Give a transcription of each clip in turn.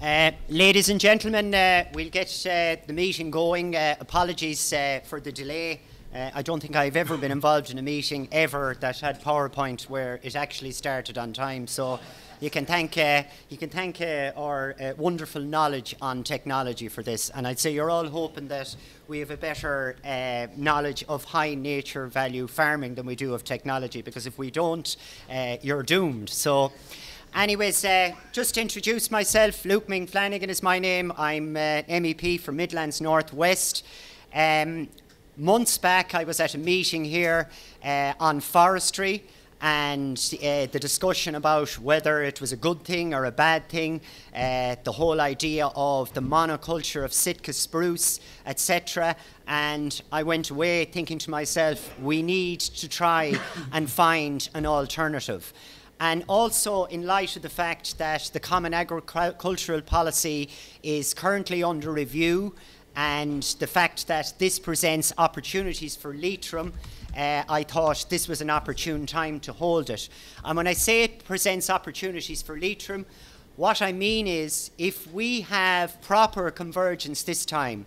Uh, ladies and gentlemen, uh, we'll get uh, the meeting going. Uh, apologies uh, for the delay. I don't think I've ever been involved in a meeting ever that had PowerPoint where it actually started on time. So you can thank you can thank our wonderful knowledge on technology for this. And I'd say you're all hoping that we have a better knowledge of high nature value farming than we do of technology. Because if we don't, you're doomed. So. Anyways, uh, just to introduce myself, Luke Ming Flanagan is my name. I'm uh, MEP for Midlands North West. Um, months back, I was at a meeting here uh, on forestry and uh, the discussion about whether it was a good thing or a bad thing, uh, the whole idea of the monoculture of Sitka spruce, etc. And I went away thinking to myself, we need to try and find an alternative and also in light of the fact that the Common Agricultural Policy is currently under review and the fact that this presents opportunities for Leitrim, uh, I thought this was an opportune time to hold it. And when I say it presents opportunities for Leitrim, what I mean is if we have proper convergence this time,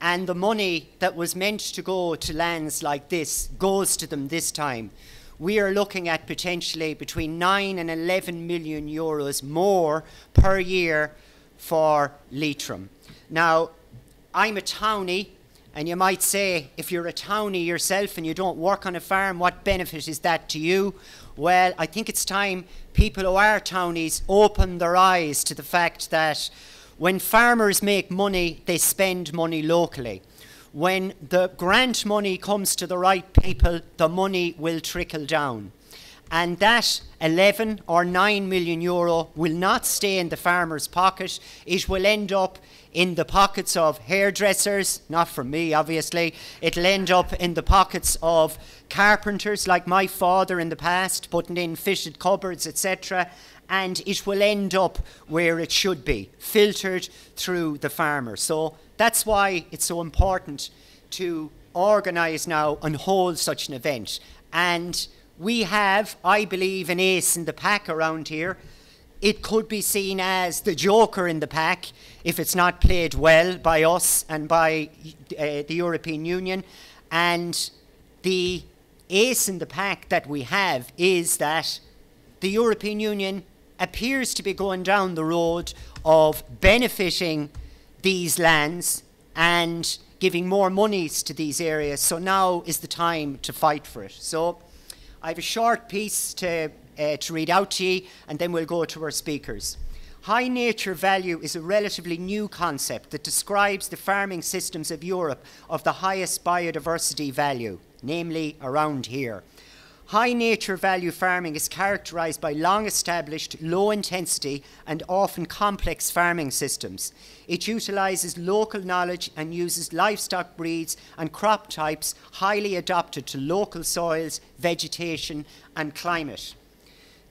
and the money that was meant to go to lands like this goes to them this time, we are looking at potentially between 9 and 11 million euros more per year for Leitrim. Now, I'm a townie, and you might say, if you're a townie yourself and you don't work on a farm, what benefit is that to you? Well, I think it's time people who are townies open their eyes to the fact that when farmers make money, they spend money locally when the grant money comes to the right people, the money will trickle down. And that 11 or 9 million euro will not stay in the farmer's pocket. It will end up in the pockets of hairdressers, not from me, obviously. It'll end up in the pockets of carpenters, like my father in the past, putting in fitted cupboards, etc. And it will end up where it should be, filtered through the farmer. So that's why it's so important to organise now and hold such an event. And we have, I believe, an ace in the pack around here. It could be seen as the joker in the pack if it's not played well by us and by uh, the European Union. And the ace in the pack that we have is that the European Union appears to be going down the road of benefiting these lands and giving more monies to these areas. So now is the time to fight for it. So I have a short piece to, uh, to read out to you, and then we'll go to our speakers. High nature value is a relatively new concept that describes the farming systems of Europe of the highest biodiversity value, namely around here. High nature value farming is characterized by long established, low intensity, and often complex farming systems. It utilizes local knowledge and uses livestock breeds and crop types highly adapted to local soils, vegetation, and climate.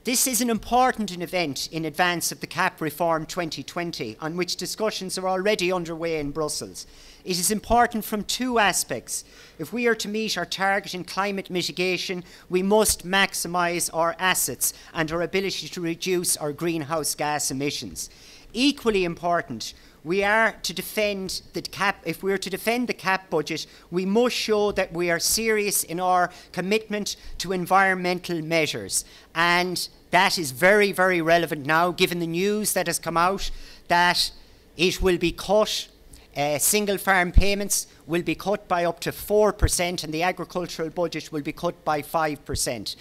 This is an important event in advance of the CAP Reform 2020, on which discussions are already underway in Brussels. It is important from two aspects. If we are to meet our target in climate mitigation, we must maximise our assets and our ability to reduce our greenhouse gas emissions. Equally important, we are to defend the cap if we are to defend the cap budget we must show that we are serious in our commitment to environmental measures and that is very very relevant now given the news that has come out that it will be cut uh, single farm payments will be cut by up to 4% and the agricultural budget will be cut by 5%.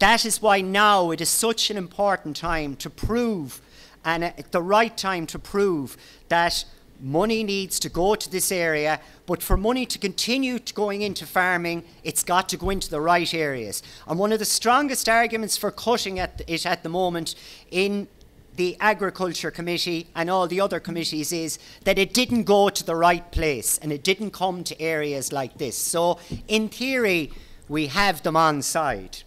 That is why now it is such an important time to prove, and at the right time to prove, that money needs to go to this area, but for money to continue to going into farming, it's got to go into the right areas. And one of the strongest arguments for cutting it at the moment in the Agriculture Committee and all the other committees is that it didn't go to the right place and it didn't come to areas like this. So, in theory, we have them on side.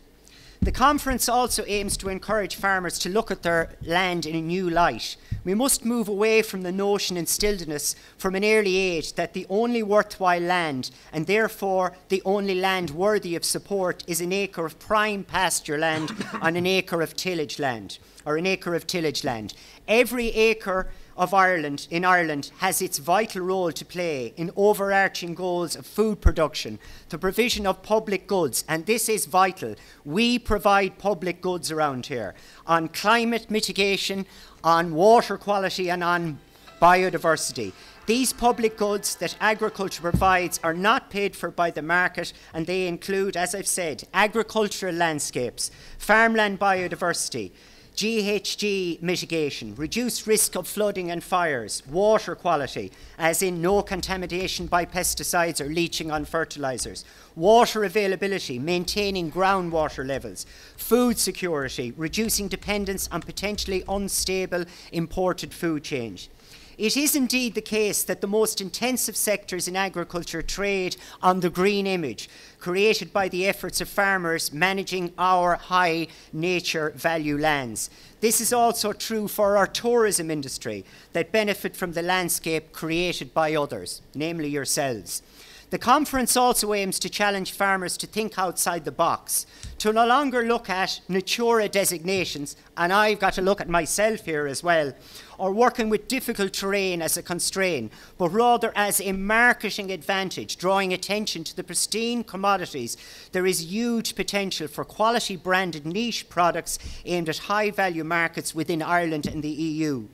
The conference also aims to encourage farmers to look at their land in a new light. We must move away from the notion instilled in us from an early age that the only worthwhile land, and therefore the only land worthy of support, is an acre of prime pasture land on an acre of tillage land or an acre of tillage land. Every acre of Ireland in Ireland has its vital role to play in overarching goals of food production, the provision of public goods, and this is vital. We provide public goods around here on climate mitigation, on water quality, and on biodiversity. These public goods that agriculture provides are not paid for by the market, and they include, as I've said, agricultural landscapes, farmland biodiversity, GHG mitigation, reduced risk of flooding and fires, water quality, as in no contamination by pesticides or leaching on fertilisers, water availability, maintaining groundwater levels, food security, reducing dependence on potentially unstable imported food chains. It is indeed the case that the most intensive sectors in agriculture trade on the green image created by the efforts of farmers managing our high nature value lands. This is also true for our tourism industry that benefit from the landscape created by others, namely yourselves. The conference also aims to challenge farmers to think outside the box, to no longer look at Natura designations, and I've got to look at myself here as well, or working with difficult terrain as a constraint, but rather as a marketing advantage, drawing attention to the pristine commodities. There is huge potential for quality branded niche products aimed at high value markets within Ireland and the EU.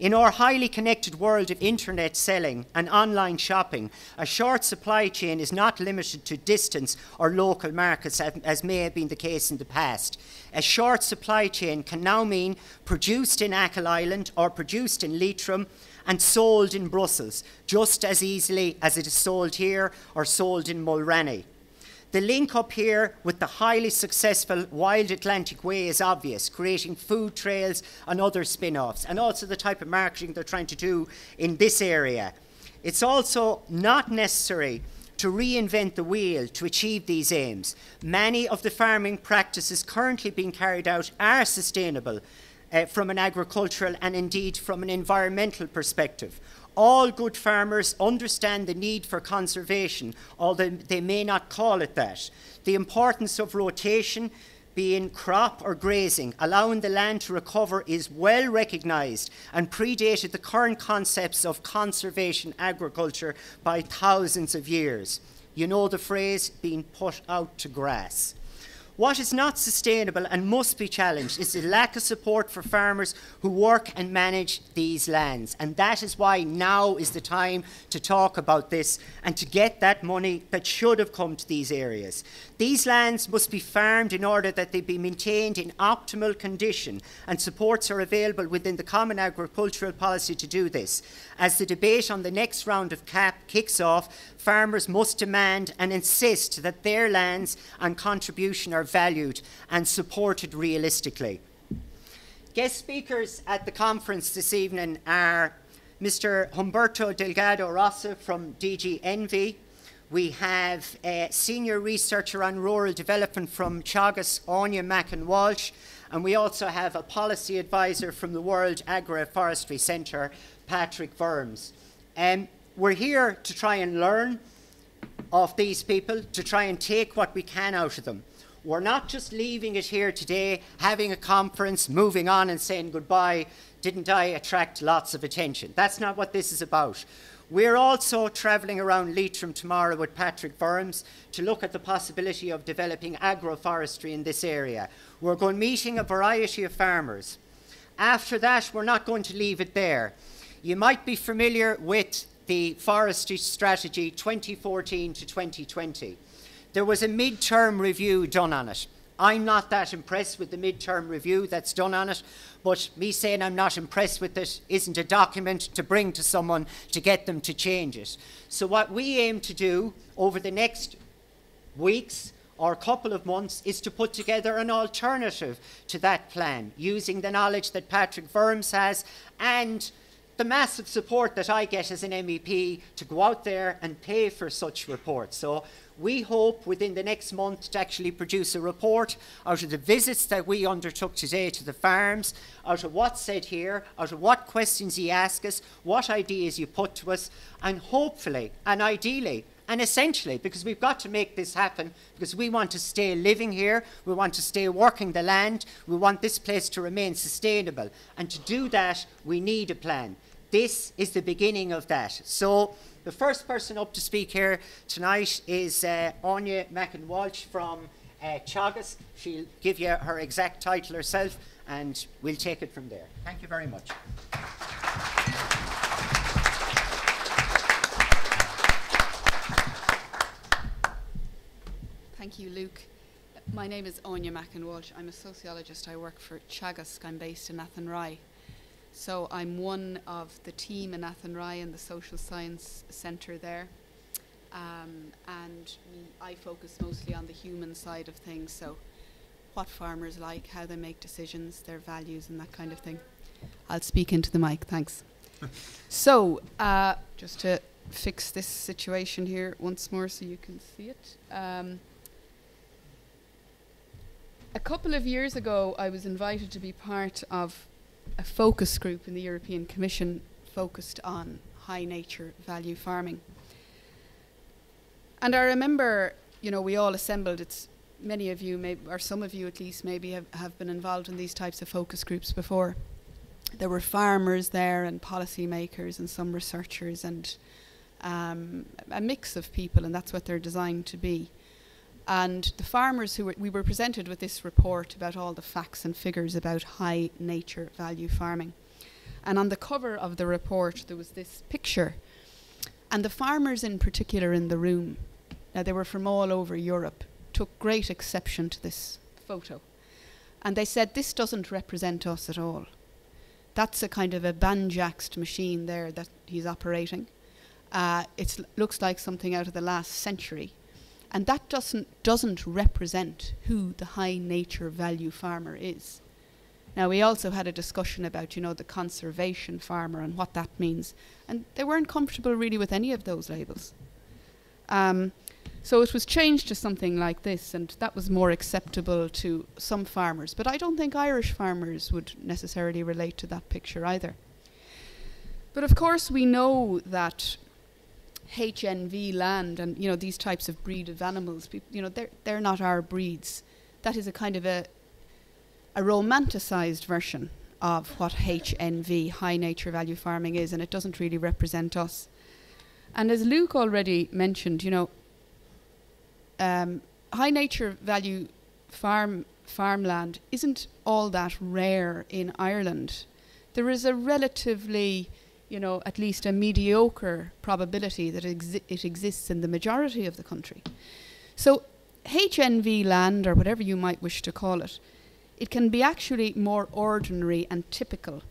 In our highly connected world of internet selling and online shopping, a short supply chain is not limited to distance or local markets as may have been the case in the past. A short supply chain can now mean produced in Achill Island or produced in Leitrim and sold in Brussels just as easily as it is sold here or sold in Mulranny. The link up here with the highly successful Wild Atlantic Way is obvious, creating food trails and other spin offs, and also the type of marketing they're trying to do in this area. It's also not necessary to reinvent the wheel to achieve these aims. Many of the farming practices currently being carried out are sustainable uh, from an agricultural and indeed from an environmental perspective. All good farmers understand the need for conservation, although they may not call it that. The importance of rotation, being crop or grazing, allowing the land to recover, is well recognised and predated the current concepts of conservation agriculture by thousands of years. You know the phrase, being put out to grass. What is not sustainable and must be challenged is the lack of support for farmers who work and manage these lands. And that is why now is the time to talk about this and to get that money that should have come to these areas. These lands must be farmed in order that they be maintained in optimal condition, and supports are available within the Common Agricultural Policy to do this. As the debate on the next round of CAP kicks off, farmers must demand and insist that their lands and contribution are valued and supported realistically. Guest speakers at the conference this evening are Mr. Humberto Delgado Rosa from DG Envi. We have a senior researcher on rural development from Teagasc, Áine Macken Walsh, and we also have a policy advisor from the World Agroforestry Centre, Patrick Worms. Um, we're here to try and learn of these people, to try and take what we can out of them. We're not just leaving it here today, having a conference, moving on and saying goodbye. Didn't I attract lots of attention? That's not what this is about. We're also travelling around Leitrim tomorrow with Patrick Worms to look at the possibility of developing agroforestry in this area. We're going meeting a variety of farmers. After that, we're not going to leave it there. You might be familiar with the Forestry Strategy 2014 to 2020. There was a mid-term review done on it. I'm not that impressed with the mid-term review that's done on it, but me saying I'm not impressed with it isn't a document to bring to someone to get them to change it. So what we aim to do over the next weeks or couple of months is to put together an alternative to that plan using the knowledge that Patrick Worms has and the massive support that I get as an MEP to go out there and pay for such reports. So we hope within the next month to actually produce a report out of the visits that we undertook today to the farms, out of what's said here, out of what questions you ask us, what ideas you put to us, and hopefully and ideally and essentially, because we've got to make this happen, because we want to stay living here, we want to stay working the land, we want this place to remain sustainable. And to do that, we need a plan. this is the beginning of that. So the first person up to speak here tonight is uh, Áine Macken Walsh from uh, Teagasc. She'll give you her exact title herself and we'll take it from there. Thank you very much. Thank you, Luke. My name is Áine Macken Walsh. I'm a sociologist. I work for Teagasc. I'm based in Athenry. So I'm one of the team in Athenry in the Social Science Centre there. Um, and I focus mostly on the human side of things. So what farmers like, how they make decisions, their values, and that kind of thing. I'll speak into the mic, thanks. so, uh, just to fix this situation here once more so you can see it. Um, a couple of years ago, I was invited to be part of a focus group in the European Commission focused on high nature value farming. And I remember, you know, we all assembled. It's many of you, may, or some of you at least, maybe have, have been involved in these types of focus groups before. There were farmers there and policymakers and some researchers and um, a mix of people, and that's what they're designed to be. And the farmers who were, we were presented with this report about all the facts and figures about high nature value farming. And on the cover of the report, there was this picture. And the farmers, in particular, in the room, now they were from all over Europe, took great exception to this photo. And they said, This doesn't represent us at all. That's a kind of a banjaxed machine there that he's operating. Uh, it looks like something out of the last century. And that doesn't, doesn't represent who the high nature value farmer is. Now, we also had a discussion about, you know, the conservation farmer and what that means. And they weren't comfortable really with any of those labels. Um, so it was changed to something like this, and that was more acceptable to some farmers. But I don't think Irish farmers would necessarily relate to that picture either. But of course, we know that HNV land and you know these types of breed of animals, you know, they're they're not our breeds. That is a kind of a a romanticized version of what HNV, high nature value farming, is, and it doesn't really represent us. And as Luke already mentioned, you know, um, high nature value farm farmland isn't all that rare in Ireland. There is a relatively, you know, at least a mediocre probability that exi- it exists in the majority of the country. So HNV land, or whatever you might wish to call it, it can be actually more ordinary and typical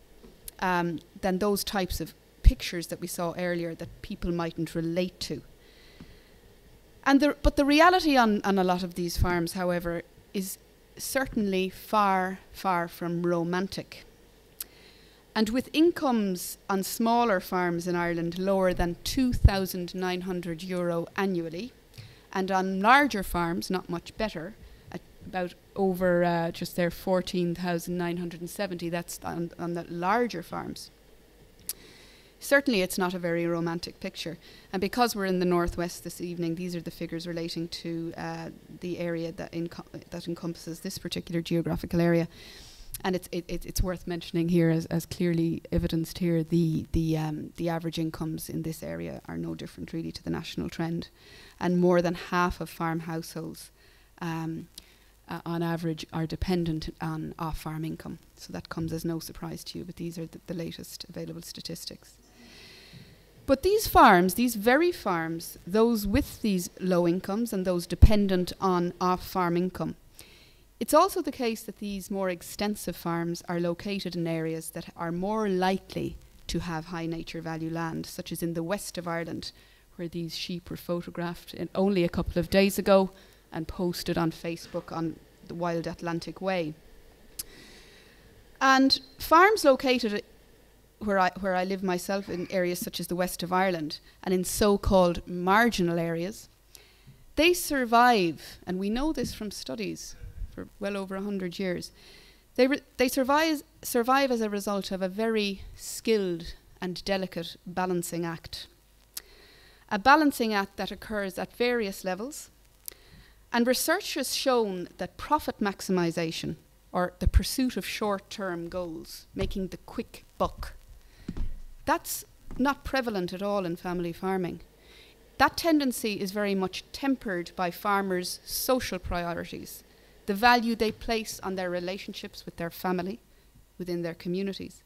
um, than those types of pictures that we saw earlier that people mightn't relate to. And the, but the reality on, on a lot of these farms, however, is certainly far, far from romantic. And with incomes on smaller farms in Ireland lower than 2,900 euro annually, and on larger farms not much better, at about over uh, just there 14,970, that's on, on the larger farms. Certainly, it's not a very romantic picture. And because we're in the northwest this evening, these are the figures relating to uh, the area that, that encompasses this particular geographical area. And it's it, it, it's worth mentioning here, as, as clearly evidenced here, the the um, the average incomes in this area are no different really to the national trend, and more than half of farm households, um, uh, on average, are dependent on off-farm income. So that comes as no surprise to you. But these are the, the latest available statistics. But these farms, these very farms, those with these low incomes and those dependent on off farm income, it's also the case that these more extensive farms are located in areas that are more likely to have high nature value land, such as in the west of Ireland, where these sheep were photographed only a couple of days ago and posted on Facebook on the Wild Atlantic Way. And farms located where I, where I live myself in areas such as the west of Ireland and in so called marginal areas, they survive, and we know this from studies for well over 100 years. They, they survive, survive as a result of a very skilled and delicate balancing act. A balancing act that occurs at various levels. And research has shown that profit maximization, or the pursuit of short term goals, making the quick buck, that's not prevalent at all in family farming. That tendency is very much tempered by farmers' social priorities, the value they place on their relationships with their family, within their communities,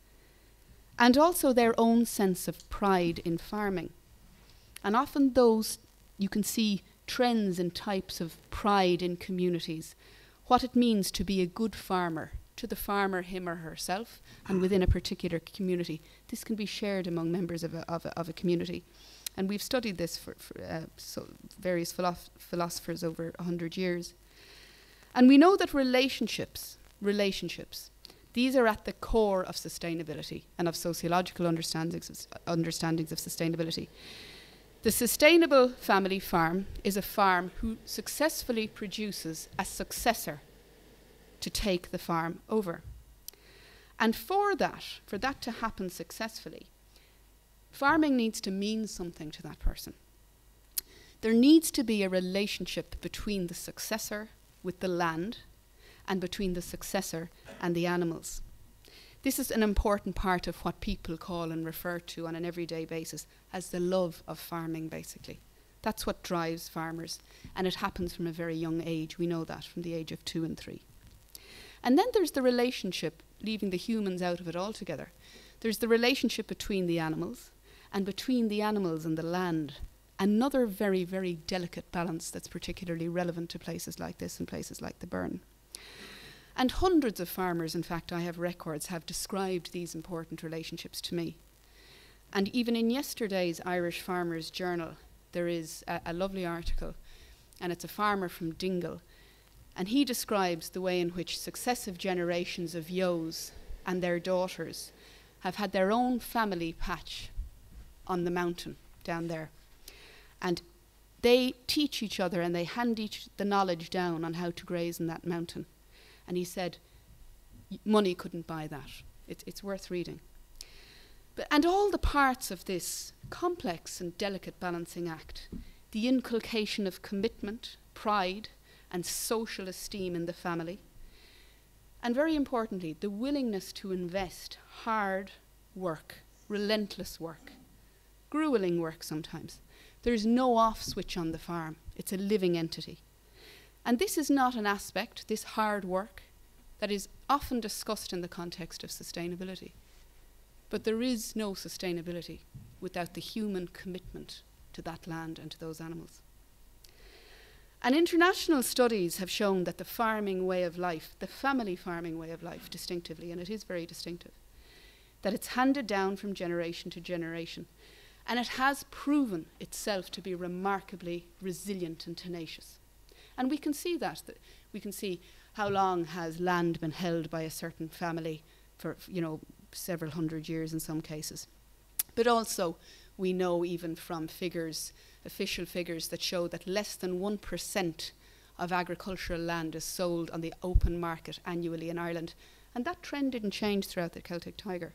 and also their own sense of pride in farming. And often those, you can see trends and types of pride in communities, what it means to be a good farmer, to the farmer, him or herself, and within a particular community. This can be shared among members of a, of a, of a community. And we've studied this for, for uh, so various philosoph philosophers over 100 years. And we know that relationships, relationships, these are at the core of sustainability and of sociological understandings of, understandings of sustainability. The sustainable family farm is a farm who successfully produces a successor to take the farm over. And for that, for that to happen successfully, farming needs to mean something to that person. There needs to be a relationship between the successor with the land and between the successor and the animals. This is an important part of what people call and refer to on an everyday basis as the love of farming, basically. That's what drives farmers, and it happens from a very young age. We know that from the age of two and three. And then there's the relationship, leaving the humans out of it altogether. There's the relationship between the animals and between the animals and the land. Another very, very delicate balance that's particularly relevant to places like this and places like the Burren. And hundreds of farmers, in fact, I have records, have described these important relationships to me. And even in yesterday's Irish Farmers Journal, there is a, a lovely article, and it's a farmer from Dingle. And he describes the way in which successive generations of yos and their daughters have had their own family patch on the mountain down there. And they teach each other and they hand each the knowledge down on how to graze in that mountain. And he said, money couldn't buy that. It, it's worth reading. But, and all the parts of this complex and delicate balancing act the inculcation of commitment, pride, and social esteem in the family. And very importantly, the willingness to invest hard work, relentless work, grueling work sometimes. There's no off switch on the farm, it's a living entity. And this is not an aspect, this hard work, that is often discussed in the context of sustainability. But there is no sustainability without the human commitment to that land and to those animals. And international studies have shown that the farming way of life, the family farming way of life, distinctively, and it is very distinctive, that it's handed down from generation to generation. And it has proven itself to be remarkably resilient and tenacious. And we can see that. that we can see how long has land been held by a certain family for, you know, several hundred years in some cases. But also, we know even from figures, official figures, that show that less than 1% of agricultural land is sold on the open market annually in Ireland. And that trend didn't change throughout the Celtic Tiger.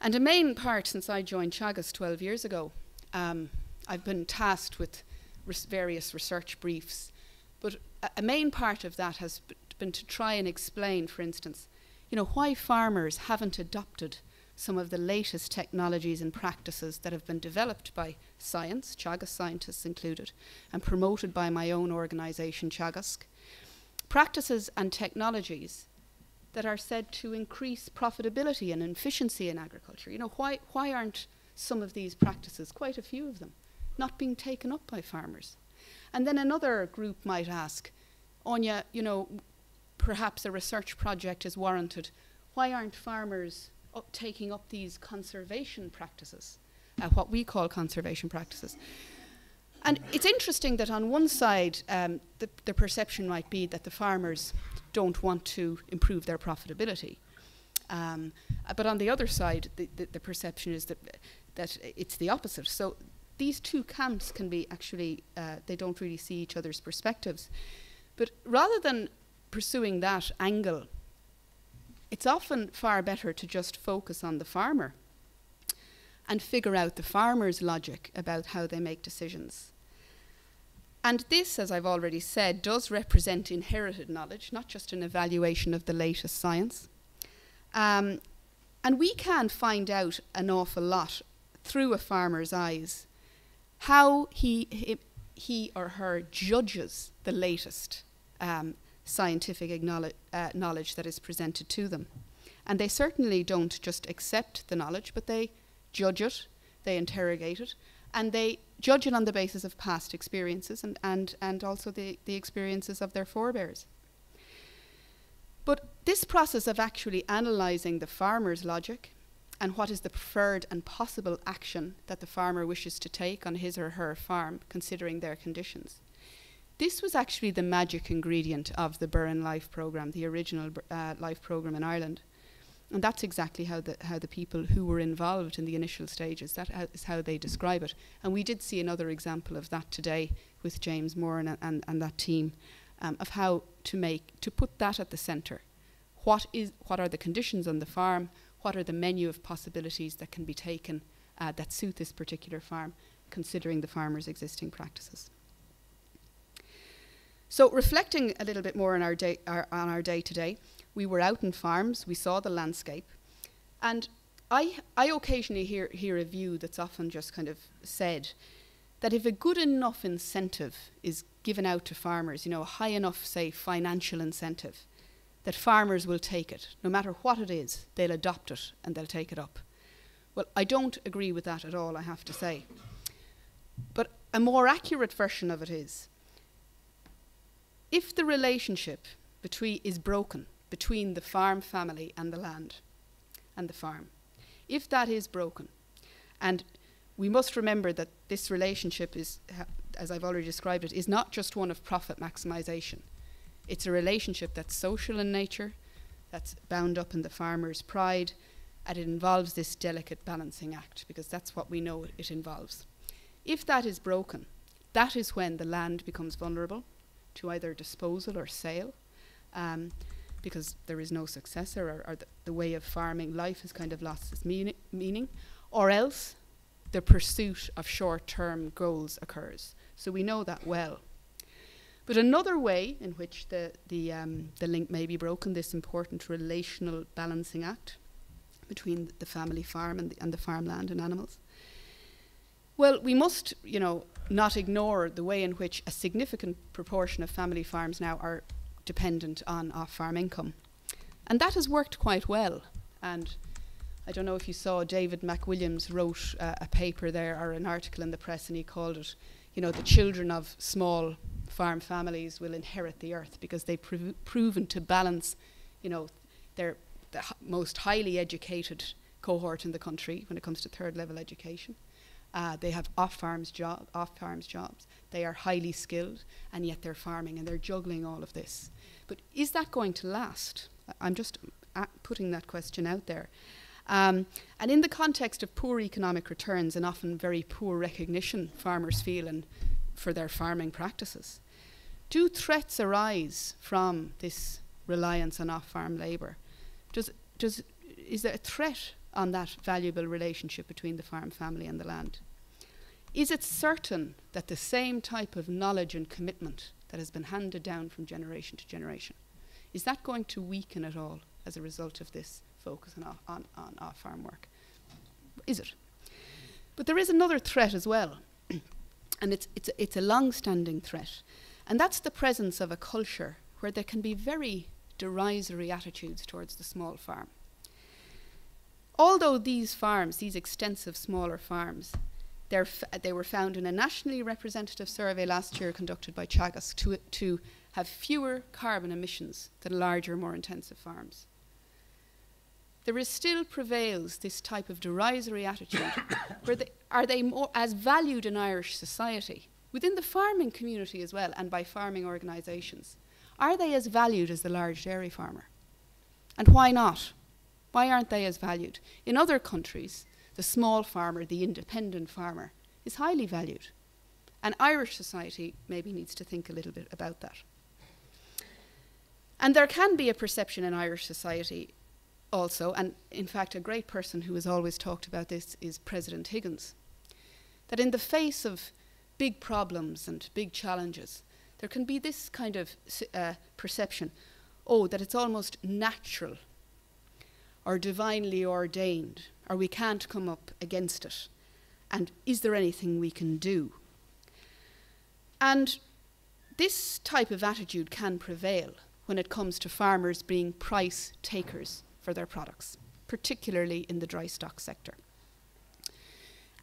And a main part since I joined Teagasc 12 years ago, um, I've been tasked with res various research briefs. But a, a main part of that has been to try and explain, for instance, you know, why farmers haven't adopted some of the latest technologies and practices that have been developed by science, Teagasc scientists included, and promoted by my own organisation, Teagasc. Practices and technologies that are said to increase profitability and efficiency in agriculture. You know, why, why aren't some of these practices, quite a few of them, not being taken up by farmers. And then another group might ask, Áine, you know, perhaps a research project is warranted. Why aren't farmers up taking up these conservation practices, uh, what we call conservation practices? And it's interesting that on one side, um, the, the perception might be that the farmers don't want to improve their profitability. Um, but on the other side, the, the, the, perception is that, that it's the opposite. So these two camps can be actually, uh, they don't really see each other's perspectives. But rather than pursuing that angle, it's often far better to just focus on the farmer and figure out the farmer's logic about how they make decisions. And this, as I've already said, does represent inherited knowledge, not just an evaluation of the latest science. Um, And we can find out an awful lot through a farmer's eyes how he, he, or her judges the latest um, scientific uh, knowledge that is presented to them. And they certainly don't just accept the knowledge, but they judge it, they interrogate it, and they judge it on the basis of past experiences and, and, and also the, the experiences of their forebears. But this process of actually analysing the farmer's logic and what is the preferred and possible action that the farmer wishes to take on his or her farm, considering their conditions. This was actually the magic ingredient of the Burren Life programme, the original uh, Life programme in Ireland. And that's exactly how the, how the people who were involved in the initial stages, that is how they describe it. And we did see another example of that today with James Moore and, and, and that team, um, of how to make, to put that at the centre. What, is, what are the conditions on the farm? What are the menu of possibilities that can be taken uh, that suit this particular farm, considering the farmer's existing practices? So, reflecting a little bit more on our day, our, on our day today, we were out in farms, we saw the landscape, and I, I occasionally hear, hear a view that's often just kind of said that if a good enough incentive is given out to farmers, you know, a high enough, say, financial incentive, that farmers will take it. No matter what it is, they'll adopt it and they'll take it up. Well, I don't agree with that at all, I have to say. But a more accurate version of it is if the relationship between, is broken between the farm family and the land and the farm, if that is broken, and we must remember that this relationship is, as I've already described it, is not just one of profit maximization. It's a relationship that's social in nature, that's bound up in the farmer's pride, and it involves this delicate balancing act, because that's what we know it involves. If that is broken, that is when the land becomes vulnerable to either disposal or sale. Um, because there is no successor or, or the, the, way of farming life has kind of lost its meani- meaning, or else the pursuit of short term goals occurs. So we know that well. But another way in which the, the, um, the link may be broken, this important relational balancing act between the family farm and the, and the farmland and animals. Well, we must, you know, not ignore the way in which a significant proportion of family farms now are dependent on off farm income. And that has worked quite well. And I don't know if you saw David McWilliams wrote uh, a paper there or an article in the press and he called it, you know, the children of small farm families will inherit the earth because they've prov- proven to balance, you know, their the most highly educated cohort in the country when it comes to third level education. Uh, they have off farms job off farms jobs. They are highly skilled, and yet they're farming and they're juggling all of this. But is that going to last? I'm just putting that question out there. Um, and in the context of poor economic returns and often very poor recognition farmers feel and for their farming practices, do threats arise from this reliance on off-farm labour? Does, does, is there a threat on that valuable relationship between the farm family and the land? Is it certain that the same type of knowledge and commitment that has been handed down from generation to generation, is that going to weaken at all as a result of this focus on, off, on, on off-farm work? Is it? But there is another threat as well, and it's, it's, it's a long-standing threat, and that's the presence of a culture where there can be very derisory attitudes towards the small farm. Although these farms, these extensive smaller farms, they were found in a nationally representative survey last year conducted by Teagasc to, to have fewer carbon emissions than larger, more intensive farms. There is still prevails this type of derisory attitude where they, are they more as valued in Irish society, within the farming community as well, and by farming organisations? Are they as valued as the large dairy farmer? And why not? Why aren't they as valued? In other countries, the small farmer, the independent farmer, is highly valued. And Irish society maybe needs to think a little bit about that. And there can be a perception in Irish society also, and in fact, a great person who has always talked about this is President Higgins, that in the face of big problems and big challenges, there can be this kind of uh, perception oh, that it's almost natural or divinely ordained, or we can't come up against it. And is there anything we can do? And this type of attitude can prevail when it comes to farmers being price takers for their products, particularly in the dry stock sector.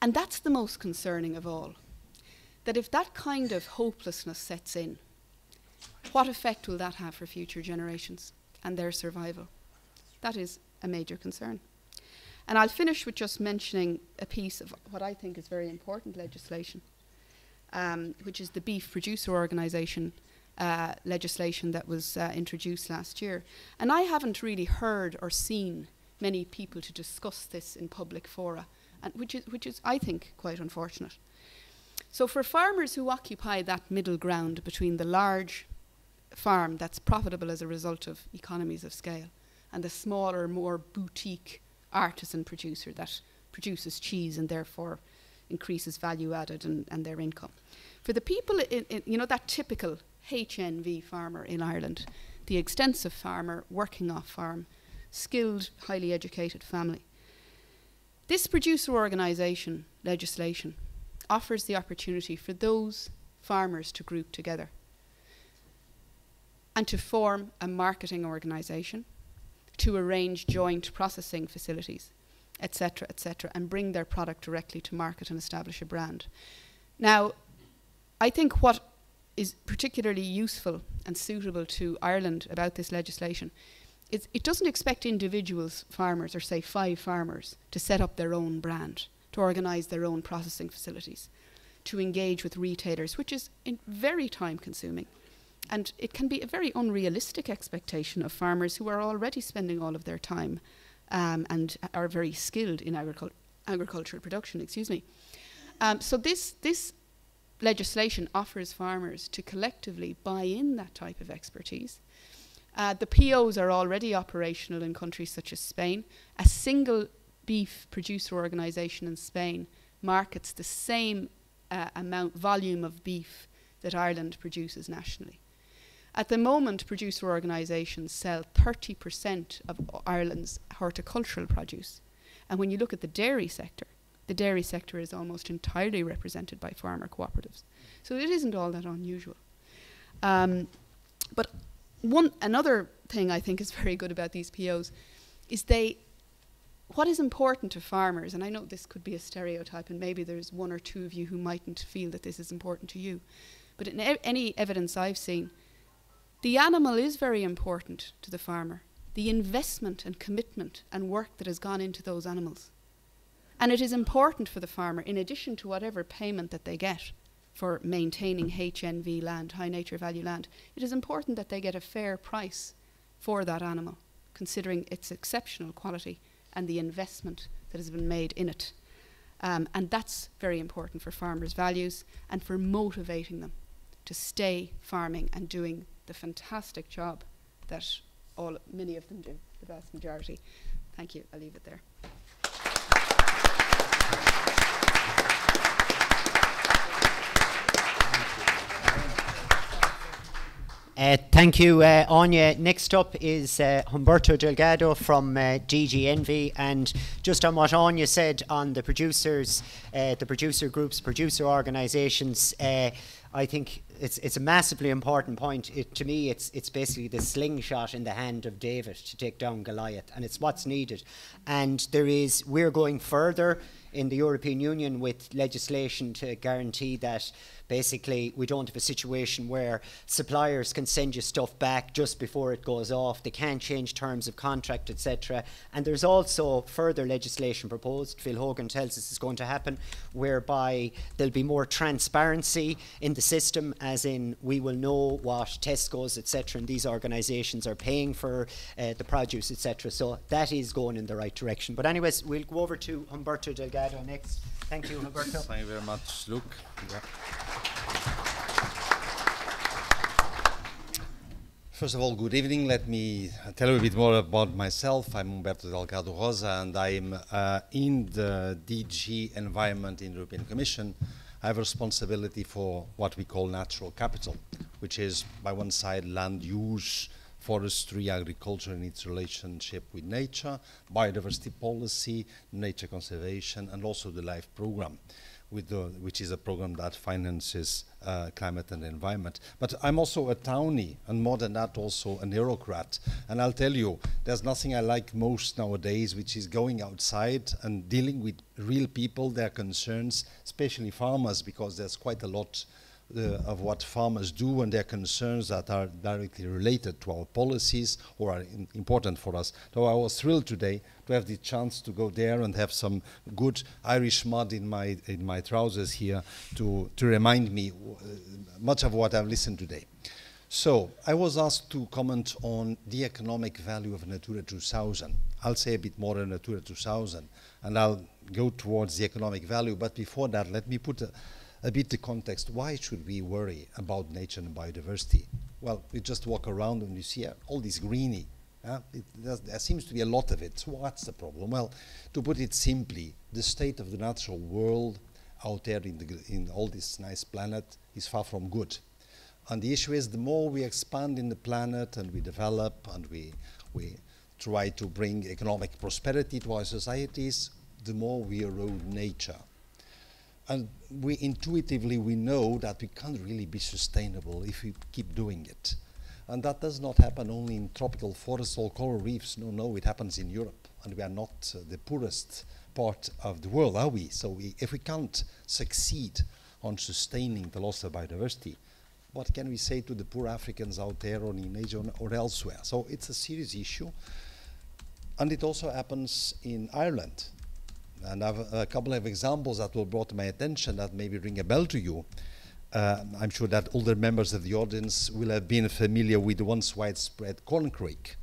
And that's the most concerning of all. That if that kind of hopelessness sets in, what effect will that have for future generations and their survival? That is a major concern. And I'll finish with just mentioning a piece of what I think is very important legislation, um, which is the Beef Producer Organisation uh, legislation that was uh, introduced last year. And I haven't really heard or seen many people to discuss this in public fora, and which is, which is, I think, quite unfortunate. So, for farmers who occupy that middle ground between the large farm that's profitable as a result of economies of scale and the smaller, more boutique artisan producer that produces cheese and therefore increases value added and, and their income. For the people, in, in, you know, that typical HNV farmer in Ireland, the extensive farmer working off farm, skilled, highly educated family. This producer organisation legislation offers the opportunity for those farmers to group together and to form a marketing organisation, to arrange joint processing facilities, etc., etc., and bring their product directly to market and establish a brand. Now, I think what is particularly useful and suitable to Ireland about this legislation is it doesn't expect individuals, farmers, or say five farmers, to set up their own brand, to organise their own processing facilities, to engage with retailers, which is very time consuming. And it can be a very unrealistic expectation of farmers who are already spending all of their time um, and are very skilled in agricul- agricultural production. Excuse me. Um, so this this legislation offers farmers to collectively buy in that type of expertise. Uh, the POs are already operational in countries such as Spain. A single beef producer organisation in Spain markets the same uh, amount volume of beef that Ireland produces nationally. At the moment, producer organisations sell 30% of Ireland's horticultural produce. And when you look at the dairy sector, the dairy sector is almost entirely represented by farmer cooperatives. So it isn't all that unusual. Um, but one another thing I think is very good about these POs is they what is important to farmers, and I know this could be a stereotype, and maybe there's one or two of you who mightn't feel that this is important to you, but in e any evidence I've seen, the animal is very important to the farmer. The investment and commitment and work that has gone into those animals. And it is important for the farmer, in addition to whatever payment that they get for maintaining HNV land, high nature value land, it is important that they get a fair price for that animal, considering its exceptional quality and the investment that has been made in it. Um, and that's very important for farmers' values and for motivating them to stay farming and doing the fantastic job that all many of them do, the vast majority. Thank you. I'll leave it there. Uh, thank you, uh, Áine. Next up is uh, Humberto Delgado from uh, DG Envy. And just on what Áine said on the producers, uh, the producer groups, producer organisations, uh, I think it's it's a massively important point. It, to me, it's it's basically the slingshot in the hand of David to take down Goliath, and it's what's needed. And there is we're going further in the European Union with legislation to guarantee that basically we don't have a situation where suppliers can send you stuff back just before it goes off. They can't change terms of contract, etc. And there's also further legislation proposed. Phil Hogan tells us is going to happen, whereby there'll be more transparency in the system, as in we will know what Tesco's, etc., and these organisations are paying for uh, the produce, etc. So that is going in the right direction. But anyways, we'll go over to Humberto Delgado next. Thank you, Humberto. Thank you very much, Luke. Yeah. First of all, good evening. Let me tell you a bit more about myself. I'm Humberto Delgado Rosa, and I'm uh, in the DG Environment in the European Commission. I have responsibility for what we call natural capital, which is, by one side, land use, forestry, agriculture and its relationship with nature, biodiversity policy, nature conservation, and also the LIFE program the, which is a program that finances uh, climate and environment. But I'm also a townie, and more than that, also an bureaucrat. And I'll tell you, there's nothing I like most nowadays, which is going outside and dealing with real people, their concerns, especially farmers, because there's quite a lot uh, of what farmers do and their concerns that are directly related to our policies or are important for us. So I was thrilled today to have the chance to go there and have some good Irish mud in my in my trousers here to to remind me uh, much of what I've listened today. So I was asked to comment on the economic value of Natura 2000. I'll say a bit more on Natura 2000, and I'll go towards the economic value. But before that, let me put a, a bit the context. Why should we worry about nature and biodiversity? Well, we just walk around and you see all this greeny. Uh, there seems to be a lot of it. So what's the problem? Well, to put it simply, the state of the natural world out there in, the, in all this nice planet is far from good. And the issue is the more we expand in the planet and we develop and we, we try to bring economic prosperity to our societies, the more we erode nature and we intuitively we know that we can't really be sustainable if we keep doing it. And that does not happen only in tropical forests or coral reefs. No, no, it happens in Europe. And we are not uh, the poorest part of the world, are we? So we, if we can't succeed on sustaining the loss of biodiversity, what can we say to the poor Africans out there or in Asia or elsewhere? So it's a serious issue. And it also happens in Ireland. And I have a couple of examples that were brought to my attention that maybe ring a bell to you. Uh, I'm sure that older members of the audience will have been familiar with the once widespread corn corncrake,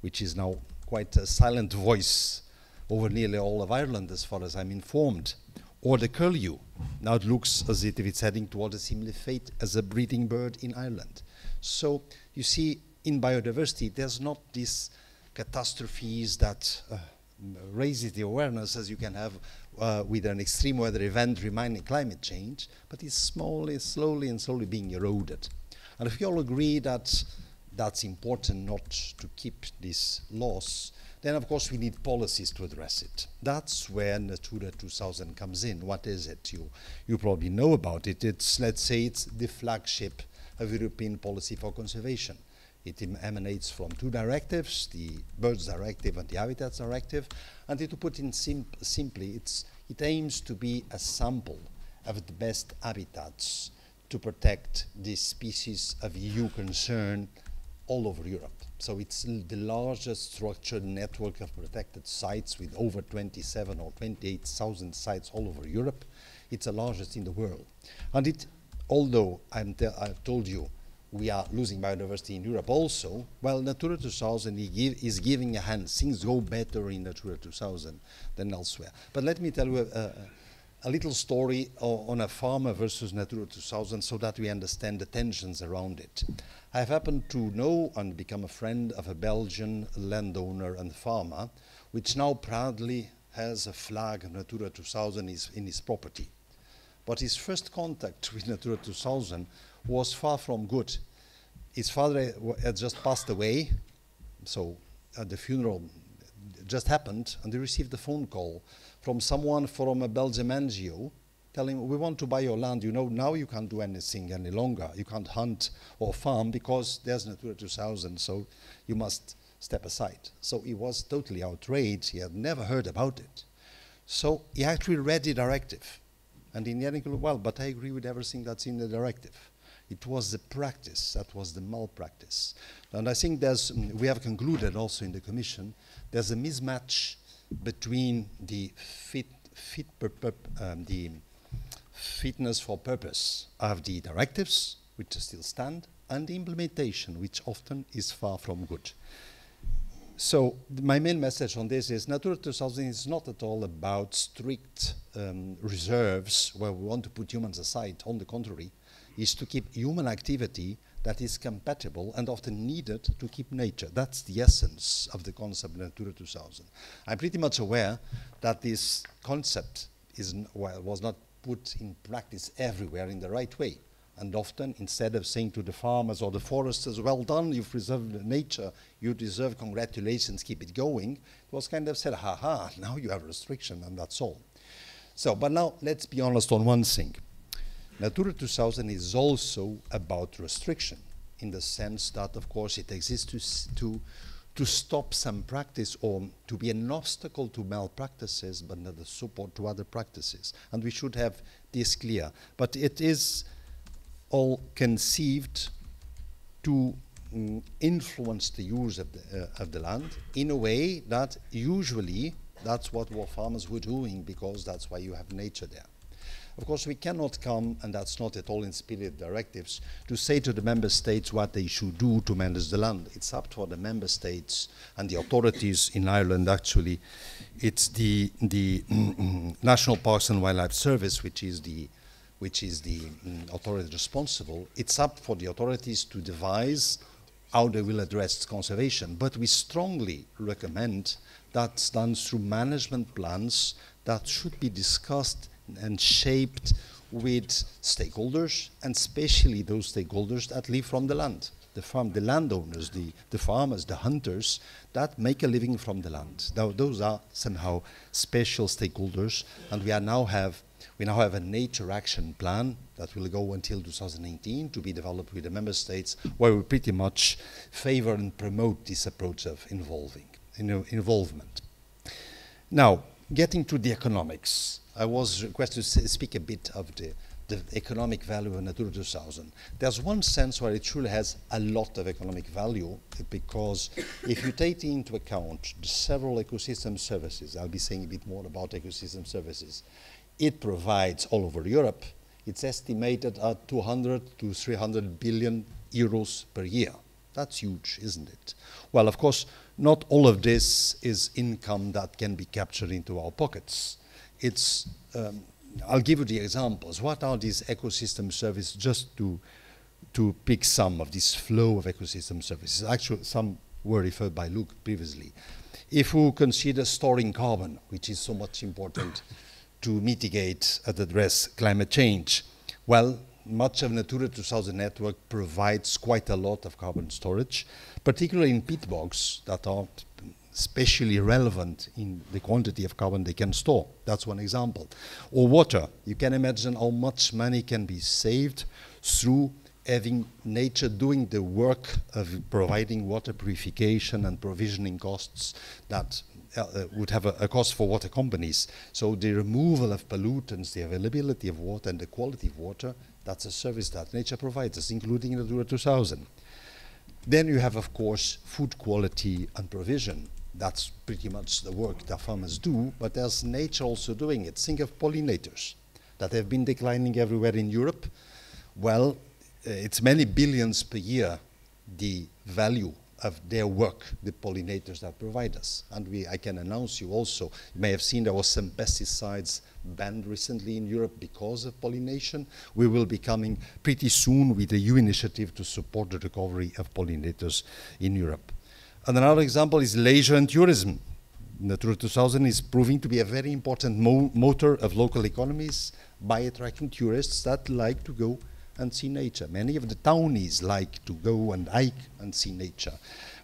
which is now quite a silent voice over nearly all of Ireland, as far as I'm informed. Or the curlew. Now it looks as if it's heading toward a similar fate as a breeding bird in Ireland. So you see, in biodiversity, there's not these catastrophes that uh, raises the awareness as you can have uh, with an extreme weather event reminding climate change, but it's slowly, slowly and slowly being eroded. And if you all agree that that's important not to keep this loss, then of course we need policies to address it. That's where Natura 2000 comes in. What is it? You, you probably know about it. It's, let's say, it's the flagship of European policy for conservation. It emanates from two directives, the Birds Directive and the Habitats Directive. And to put it sim simply, it aims to be a sample of the best habitats to protect the species of EU concern all over Europe. So it's the largest structured network of protected sites with over 27 or 28,000 sites all over Europe. It's the largest in the world. And it, although i I've told you we are losing biodiversity in Europe also, well, Natura 2000 is giving a hand. Things go better in Natura 2000 than elsewhere. But let me tell you a, a, a little story on a farmer versus Natura 2000 so that we understand the tensions around it. I've happened to know and become a friend of a Belgian landowner and farmer, which now proudly has a flag of Natura 2000 in his property. But his first contact with Natura 2000 was far from good. His father had just passed away, so at the funeral just happened, and he received a phone call from someone from a Belgian NGO telling we want to buy your land. You know, now you can't do anything any longer. You can't hunt or farm because there's Natura 2000, so you must step aside. So he was totally outraged. He had never heard about it. So he actually read the directive. And in the end, he goes, well, but I agree with everything that's in the directive. It was the practice that was the malpractice. And I think there's, we have concluded also in the Commission, there's a mismatch between the fit, fit um, the fitness for purpose of the directives, which still stand, and the implementation, which often is far from good. So my main message on this is Natura 2000 is not at all about strict um, reserves where we want to put humans aside. On the contrary, is to keep human activity that is compatible and often needed to keep nature. That's the essence of the concept Natura 2000. I'm pretty much aware that this concept is well, was not put in practice everywhere in the right way. And often, instead of saying to the farmers or the foresters, well done, you've preserved nature, you deserve congratulations, keep it going, it was kind of said, ha ha, now you have restriction, and that's all. So, but now let's be honest on one thing. Natura 2000 is also about restriction in the sense that, of course, it exists to, to, to stop some practice or to be an obstacle to malpractices, but not a support to other practices. And we should have this clear. But it is all conceived to mm, influence the use of the, uh, of the land in a way that usually that's what our farmers were doing because that's why you have nature there. Of course, we cannot come, and that's not at all in spirit directives, to say to the member states what they should do to manage the land. It's up to the member states and the authorities in Ireland, actually. It's the, the National Parks and Wildlife Service, which is the which is the mm, authority responsible, it's up for the authorities to devise how they will address conservation. But we strongly recommend that's done through management plans that should be discussed and shaped with stakeholders, and especially those stakeholders that live from the land. The farm, the landowners, the, the farmers, the hunters that make a living from the land. Now, those are somehow special stakeholders, and we are now have we now have a nature action plan that will go until 2018 to be developed with the member states, where we pretty much favor and promote this approach of involving, you know, involvement. Now, getting to the economics, I was requested to speak a bit of the, the economic value of Natura 2000. There's one sense where it truly has a lot of economic value because if you take into account the several ecosystem services, I'll be saying a bit more about ecosystem services, it provides all over Europe, it's estimated at 200 to 300 billion euros per year. That's huge, isn't it? Well, of course, not all of this is income that can be captured into our pockets. It's, um, I'll give you the examples. What are these ecosystem services, just to, to pick some of this flow of ecosystem services? Actually, some were referred by Luke previously. If we consider storing carbon, which is so much important to mitigate and address climate change? Well, much of Natura 2000 network provides quite a lot of carbon storage, particularly in peat bogs that are especially relevant in the quantity of carbon they can store. That's one example. Or water. You can imagine how much money can be saved through having nature doing the work of providing water purification and provisioning costs that uh, would have a, a, cost for water companies. So the removal of pollutants, the availability of water, and the quality of water, that's a service that nature provides us, including Natura 2000. Then you have, of course, food quality and provision. That's pretty much the work that farmers do, but there's nature also doing it. Think of pollinators that have been declining everywhere in Europe. Well, uh, it's many billions per year the value of their work, the pollinators that provide us. And we, I can announce you also, you may have seen there was some pesticides banned recently in Europe because of pollination. We will be coming pretty soon with a EU initiative to support the recovery of pollinators in Europe. And another example is leisure and tourism. Natura 2000 is proving to be a very important mo motor of local economies by attracting tourists that like to go and see nature. Many of the townies like to go and hike and see nature.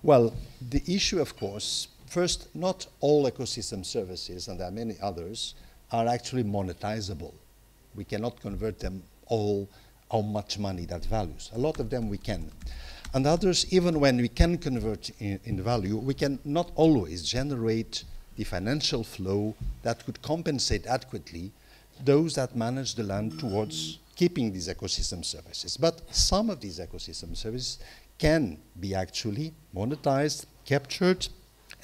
Well, the issue, of course, first, not all ecosystem services, and there are many others, are actually monetizable. We cannot convert them all how much money that values. A lot of them we can. And others, even when we can convert in, in value, we can not always generate the financial flow that could compensate adequately those that manage the land towards keeping these ecosystem services. But some of these ecosystem services can be actually monetized, captured,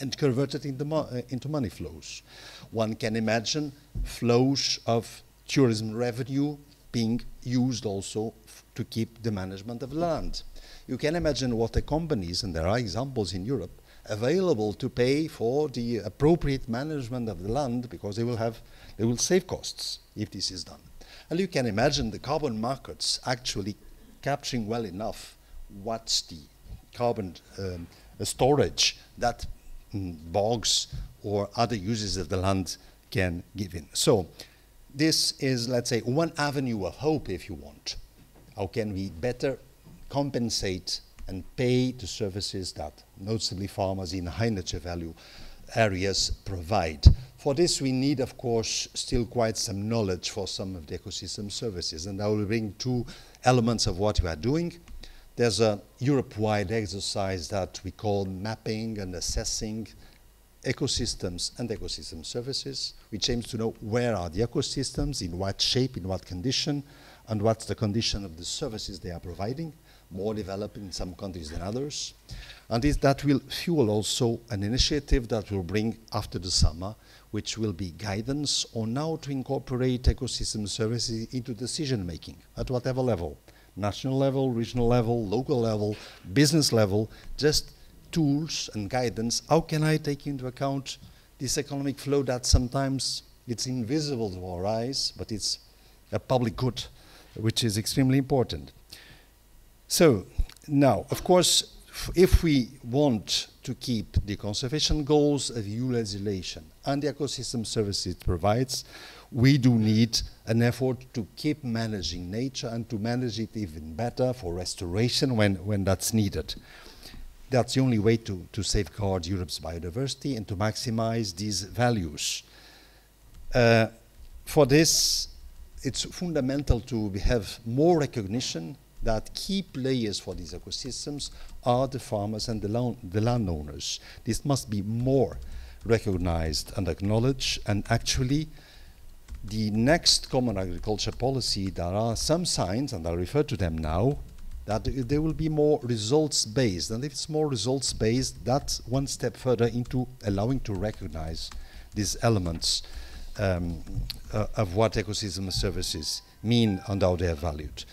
and converted into, mo uh, into money flows. One can imagine flows of tourism revenue being used also to keep the management of land. You can imagine what the companies, and there are examples in Europe, available to pay for the appropriate management of the land because they will have they will save costs if this is done. And you can imagine the carbon markets actually capturing well enough what's the carbon um, storage that mm, bogs or other uses of the land can give in. So this is, let's say, one avenue of hope, if you want. How can we better compensate and pay the services that notably farmers in high nature value areas provide. For this, we need, of course, still quite some knowledge for some of the ecosystem services. And I will bring two elements of what we are doing. There's a Europe-wide exercise that we call mapping and assessing ecosystems and ecosystem services, which aims to know where are the ecosystems, in what shape, in what condition, and what's the condition of the services they are providing, more developed in some countries than others. And this, that will fuel also an initiative that will bring after the summer, which will be guidance on how to incorporate ecosystem services into decision making at whatever level, national level, regional level, local level, business level, just tools and guidance. How can I take into account this economic flow that sometimes it's invisible to our eyes, but it's a public good, which is extremely important. So now, of course, if we want to keep the conservation goals of EU legislation and the ecosystem services it provides, we do need an effort to keep managing nature and to manage it even better for restoration when, when that's needed. That's the only way to, to safeguard Europe's biodiversity and to maximize these values. Uh, for this, it's fundamental to have more recognition that key players for these ecosystems are the farmers and the, the landowners. This must be more recognized and acknowledged, and actually, the next common agriculture policy, there are some signs, and I'll refer to them now, that there will be more results based. And if it's more results based, that's one step further into allowing to recognize these elements um, uh, of what ecosystem services mean and how they are valued.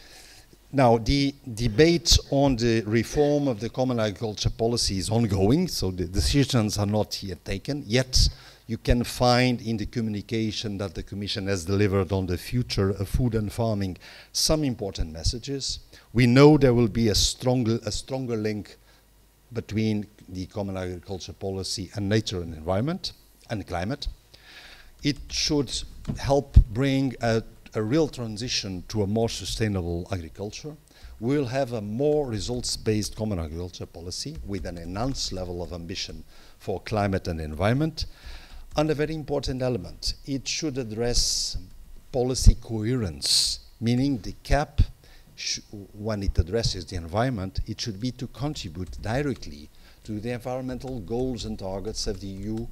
Now, the debate on the reform of the common agriculture policy is ongoing, so the decisions are not yet taken. Yet, you can find in the communication that the Commission has delivered on the future of food and farming some important messages. We know there will be a stronger, a stronger link between the common agriculture policy and nature and environment and climate. It should help bring a a real transition to a more sustainable agriculture. We'll have a more results-based common agriculture policy with an enhanced level of ambition for climate and environment. And a very important element, it should address policy coherence, meaning the CAP, when it addresses the environment, it should be to contribute directly to the environmental goals and targets of the EU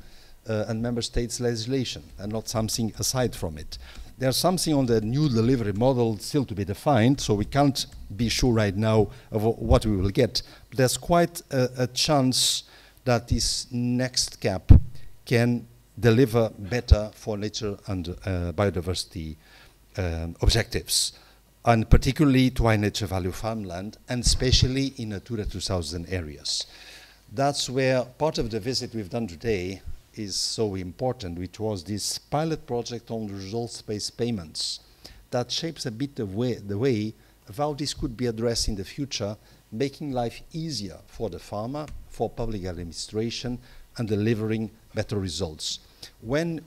uh, and member states legislation and not something aside from it. There's something on the new delivery model still to be defined, so we can't be sure right now of what we will get. But there's quite a, a chance that this next CAP can deliver better for nature and uh, biodiversity um, objectives, and particularly to high nature value farmland, and especially in Natura 2000 areas. That's where part of the visit we've done today is so important, which was this pilot project on results-based payments that shapes a bit the way, the way of how this could be addressed in the future, making life easier for the farmer, for public administration, and delivering better results. When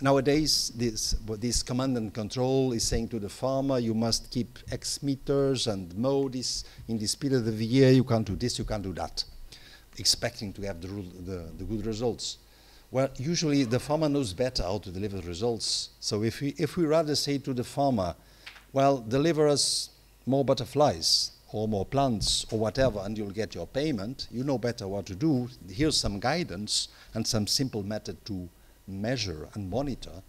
nowadays this, this command and control is saying to the farmer, you must keep X meters and mow this in this period of the year, you can't do this, you can't do that, expecting to have the, the, the good results. Well, usually the farmer knows better how to deliver results. So if we, if we rather say to the farmer, well, deliver us more butterflies or more plants or whatever, and you'll get your payment, you know better what to do. Here's some guidance and some simple method to measure and monitor.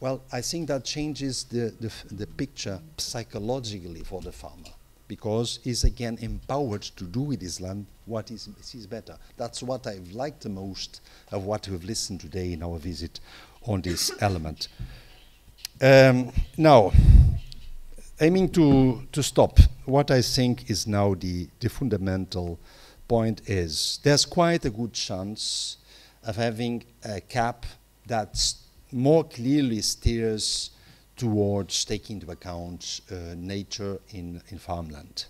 Well, I think that changes the, the, the picture psychologically for the farmer because he's again empowered to do with his land what he sees better. That's what I've liked the most of what we've listened today in our visit on this element. Um, now, aiming to, to stop, what I think is now the, the fundamental point is there's quite a good chance of having a CAP that more clearly steers towards taking into account uh, nature in, in farmland.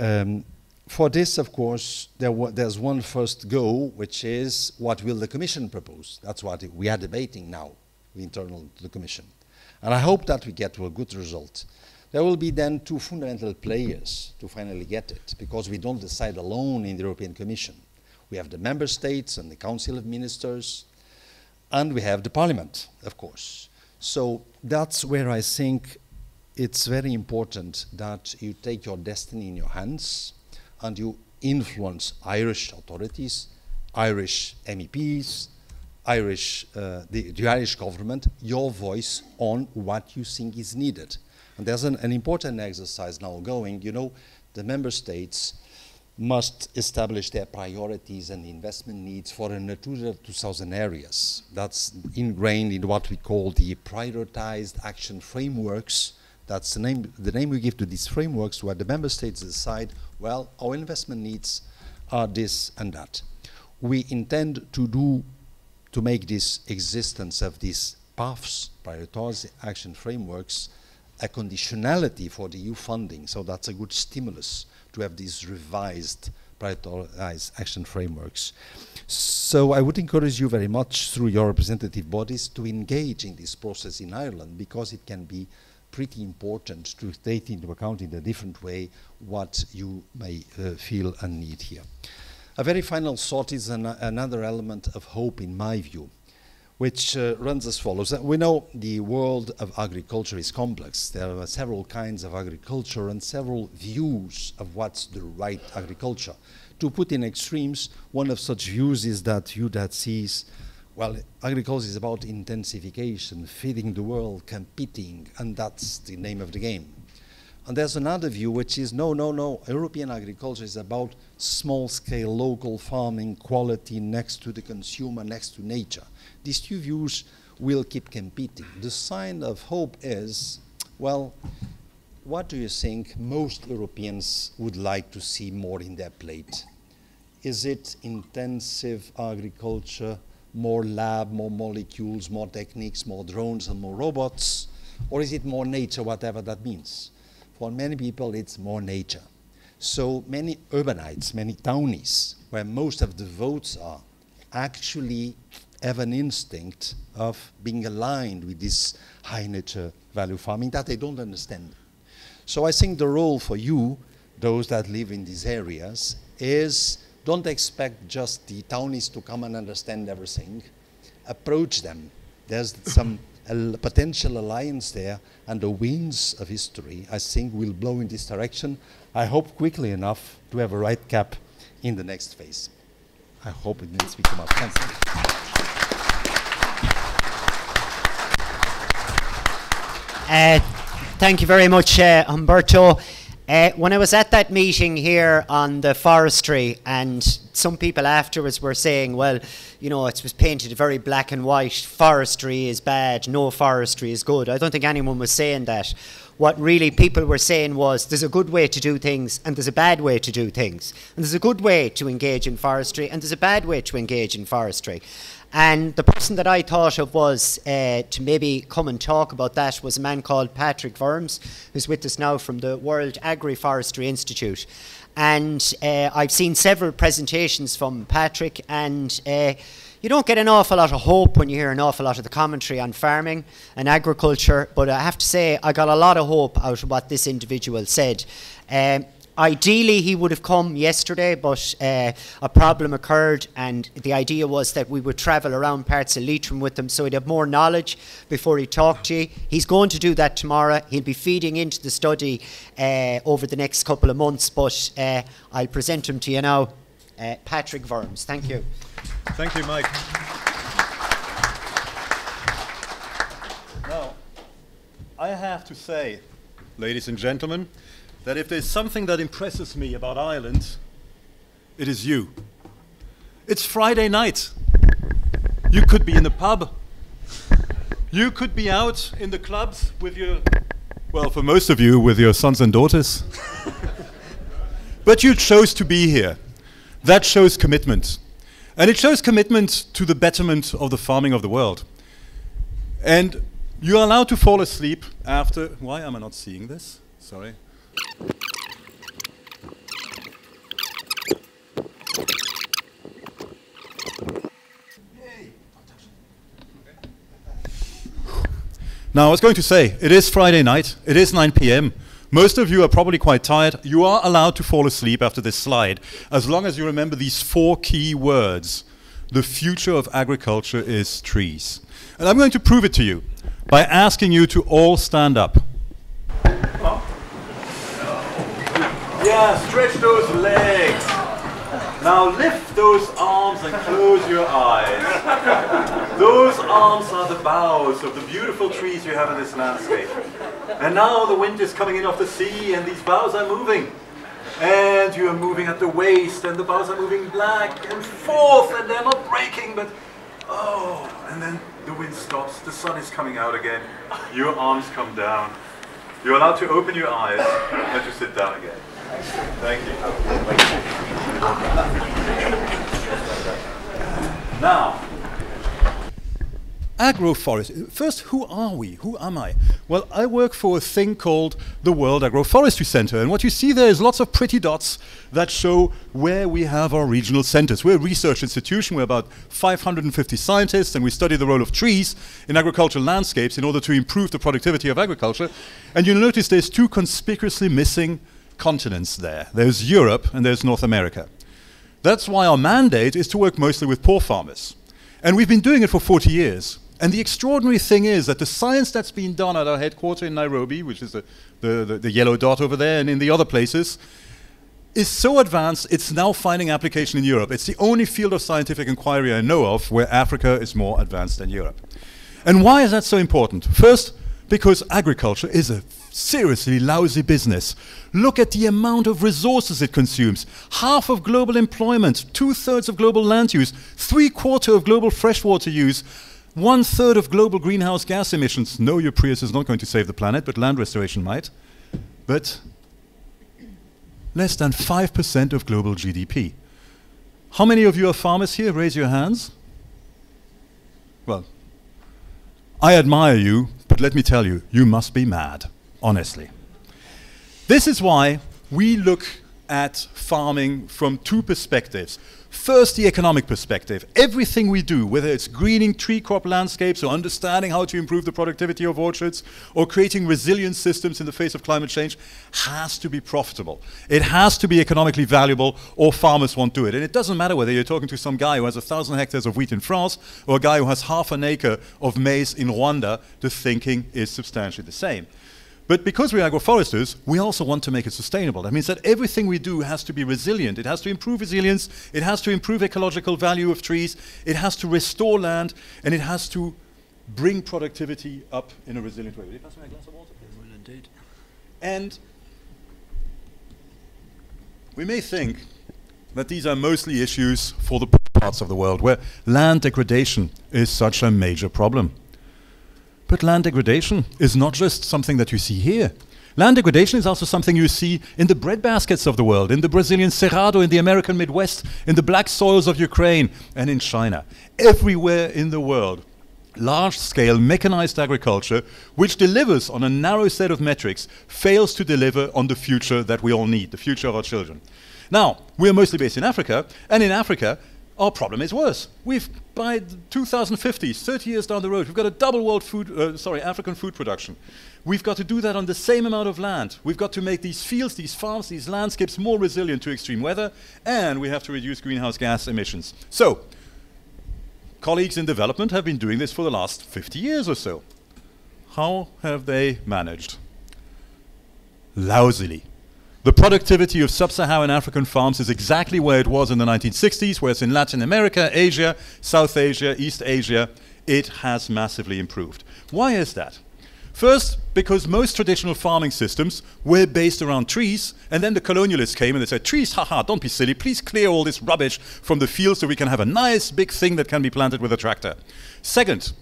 Um, for this, of course, there there's one first goal, which is what will the Commission propose? That's what we are debating now, internal to the Commission. And I hope that we get to a good result. There will be then two fundamental players to finally get it, because we don't decide alone in the European Commission. We have the member states and the Council of Ministers, and we have the Parliament, of course. So that's where I think it's very important that you take your destiny in your hands and you influence Irish authorities, Irish MEPs, Irish, uh, the, the, Irish government, your voice on what you think is needed. And there's an, an important exercise now going. You know, the member states must establish their priorities and investment needs for a Natura 2000 areas. That's ingrained in what we call the prioritized action frameworks. That's the name, the name we give to these frameworks where the member states decide, well, our investment needs are this and that. We intend to do, to make this existence of these paths, prioritized action frameworks, a conditionality for the EU funding. So that's a good stimulus have these revised prioritized action frameworks. So I would encourage you very much through your representative bodies to engage in this process in Ireland because it can be pretty important to take into account in a different way what you may uh, feel and need here. A very final thought is an, another element of hope in my view which uh, runs as follows. We know the world of agriculture is complex. There are several kinds of agriculture and several views of what's the right agriculture. To put in extremes, one of such views is that you that sees, well, agriculture is about intensification, feeding the world, competing, and that's the name of the game. And there's another view which is no, no, no, European agriculture is about small scale local farming, quality next to the consumer, next to nature these two views will keep competing. The sign of hope is, well, what do you think most Europeans would like to see more in their plate? Is it intensive agriculture, more lab, more molecules, more techniques, more drones, and more robots? Or is it more nature, whatever that means? For many people, it's more nature. So many urbanites, many townies, where most of the votes are, actually have an instinct of being aligned with this high nature value farming that they don't understand. So I think the role for you, those that live in these areas, is don't expect just the townies to come and understand everything. Approach them. There's some potential alliance there, and the winds of history, I think, will blow in this direction. I hope quickly enough to have a right CAP in the next phase. I hope it needs to come up. Thanks. Uh, thank you very much, uh, Humberto. Uh, when I was at that meeting here on the forestry, and some people afterwards were saying, well, you know, it was painted very black and white forestry is bad, no forestry is good. I don't think anyone was saying that. What really people were saying was there's a good way to do things and there's a bad way to do things. And there's a good way to engage in forestry and there's a bad way to engage in forestry. And the person that I thought of was uh, to maybe come and talk about that was a man called Patrick Worms, who's with us now from the World Agri-Forestry Institute. And uh, I've seen several presentations from Patrick, and uh, you don't get an awful lot of hope when you hear an awful lot of the commentary on farming and agriculture. But I have to say, I got a lot of hope out of what this individual said. Um, Ideally, he would have come yesterday, but uh, a problem occurred, and the idea was that we would travel around parts of Leitrim with him so he'd have more knowledge before he talked to you. He's going to do that tomorrow. He'll be feeding into the study uh, over the next couple of months, but uh, I'll present him to you now. Uh, Patrick Worms, thank you. Thank you, Mike. Now, I have to say, ladies and gentlemen, that if there's something that impresses me about Ireland, it is you. It's Friday night. You could be in the pub. You could be out in the clubs with your, well, for most of you, with your sons and daughters. but you chose to be here. That shows commitment. And it shows commitment to the betterment of the farming of the world. And you are allowed to fall asleep after. Why am I not seeing this? Sorry. Now, I was going to say, it is Friday night, it is 9 p.m. Most of you are probably quite tired. You are allowed to fall asleep after this slide, as long as you remember these four key words. The future of agriculture is trees. And I'm going to prove it to you by asking you to all stand up. Yeah, stretch those legs. Now lift those arms and close your eyes. Those arms are the boughs of the beautiful trees you have in this landscape. And now the wind is coming in off the sea and these boughs are moving. And you are moving at the waist and the boughs are moving back and forth and they're not breaking but oh and then the wind stops, the sun is coming out again, your arms come down. You're allowed to open your eyes and to sit down again. Thank you. Now, agroforestry. First, who are we? Who am I? Well, I work for a thing called the World Agroforestry Center, and what you see there is lots of pretty dots that show where we have our regional centers. We're a research institution. We're about 550 scientists, and we study the role of trees in agricultural landscapes in order to improve the productivity of agriculture. And you'll notice there's two conspicuously missing continents there. There's Europe and there's North America. That's why our mandate is to work mostly with poor farmers. And we've been doing it for 40 years. And the extraordinary thing is that the science that's been done at our headquarters in Nairobi, which is the, the, the, the, yellow dot over there, and in the other places, is so advanced it's now finding application in Europe. It's the only field of scientific inquiry I know of where Africa is more advanced than Europe. And why is that so important? First, because agriculture is a seriously lousy business. Look at the amount of resources it consumes. Half of global employment, two thirds of global land use, three quarter of global freshwater use, one third of global greenhouse gas emissions. No, your Prius is not going to save the planet, but land restoration might. But less than 5% of global GDP. How many of you are farmers here? Raise your hands. Well, I admire you, but let me tell you, you must be mad honestly. This is why we look at farming from two perspectives. First, the economic perspective. Everything we do, whether it's greening tree crop landscapes or understanding how to improve the productivity of orchards or creating resilient systems in the face of climate change, has to be profitable. It has to be economically valuable or farmers won't do it. And it doesn't matter whether you're talking to some guy who has a thousand hectares of wheat in France or a guy who has half an acre of maize in Rwanda, the thinking is substantially the same. But because we're agroforesters, we also want to make it sustainable. That means that everything we do has to be resilient. It has to improve resilience, it has to improve ecological value of trees, it has to restore land, and it has to bring productivity up in a resilient way. Will you pass me a glass of water, please? Well, indeed. And we may think that these are mostly issues for the parts of the world where land degradation is such a major problem. But land degradation is not just something that you see here. Land degradation is also something you see in the breadbaskets of the world, in the Brazilian Cerrado, in the American Midwest, in the black soils of Ukraine, and in China. Everywhere in the world, large scale mechanized agriculture, which delivers on a narrow set of metrics, fails to deliver on the future that we all need, the future of our children. Now, we're mostly based in Africa, and in Africa, our problem is worse. We've, by 2050, 30 years down the road, we've got a double world food, uh, sorry, African food production. We've got to do that on the same amount of land. We've got to make these fields, these farms, these landscapes more resilient to extreme weather, and we have to reduce greenhouse gas emissions. So, colleagues in development have been doing this for the last 50 years or so. How have they managed? Lousily. The productivity of sub-Saharan African farms is exactly where it was in the 1960s, whereas in Latin America, Asia, South Asia, East Asia, it has massively improved. Why is that? First, because most traditional farming systems were based around trees, and then the colonialists came and they said, trees, haha, don't be silly, please clear all this rubbish from the field so we can have a nice big thing that can be planted with a tractor. Second,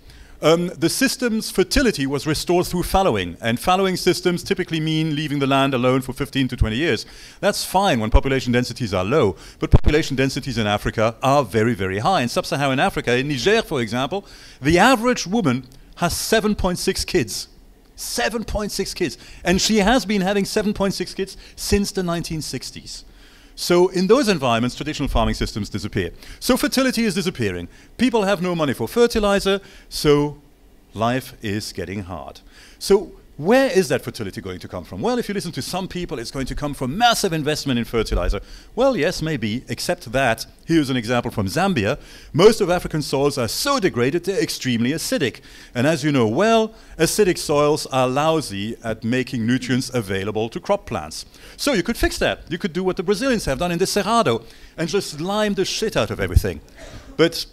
um, the system's fertility was restored through fallowing, and fallowing systems typically mean leaving the land alone for 15 to 20 years. That's fine when population densities are low, but population densities in Africa are very, very high. In sub-Saharan Africa, in Niger, for example, the average woman has 7.6 kids. 7.6 kids. And she has been having 7.6 kids since the 1960s. So in those environments, traditional farming systems disappear. So fertility is disappearing. People have no money for fertilizer, so life is getting hard. So where is that fertility going to come from? Well, if you listen to some people, it's going to come from massive investment in fertilizer. Well, yes, maybe, except that, here's an example from Zambia. Most of African soils are so degraded they're extremely acidic. And as you know well, acidic soils are lousy at making nutrients available to crop plants. So you could fix that. You could do what the Brazilians have done in the Cerrado and just lime the shit out of everything. But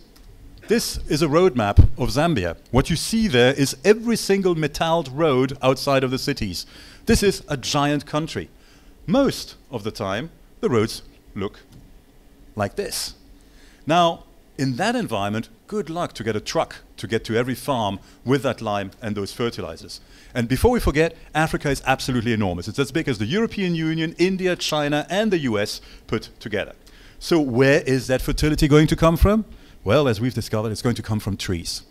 this is a road map of Zambia. What you see there is every single metalled road outside of the cities. This is a giant country. Most of the time, the roads look like this. Now, in that environment, good luck to get a truck to get to every farm with that lime and those fertilizers. And before we forget, Africa is absolutely enormous. It's as big as the European Union, India, China, and the US put together. So, where is that fertility going to come from? Well, as we've discovered, it's going to come from trees.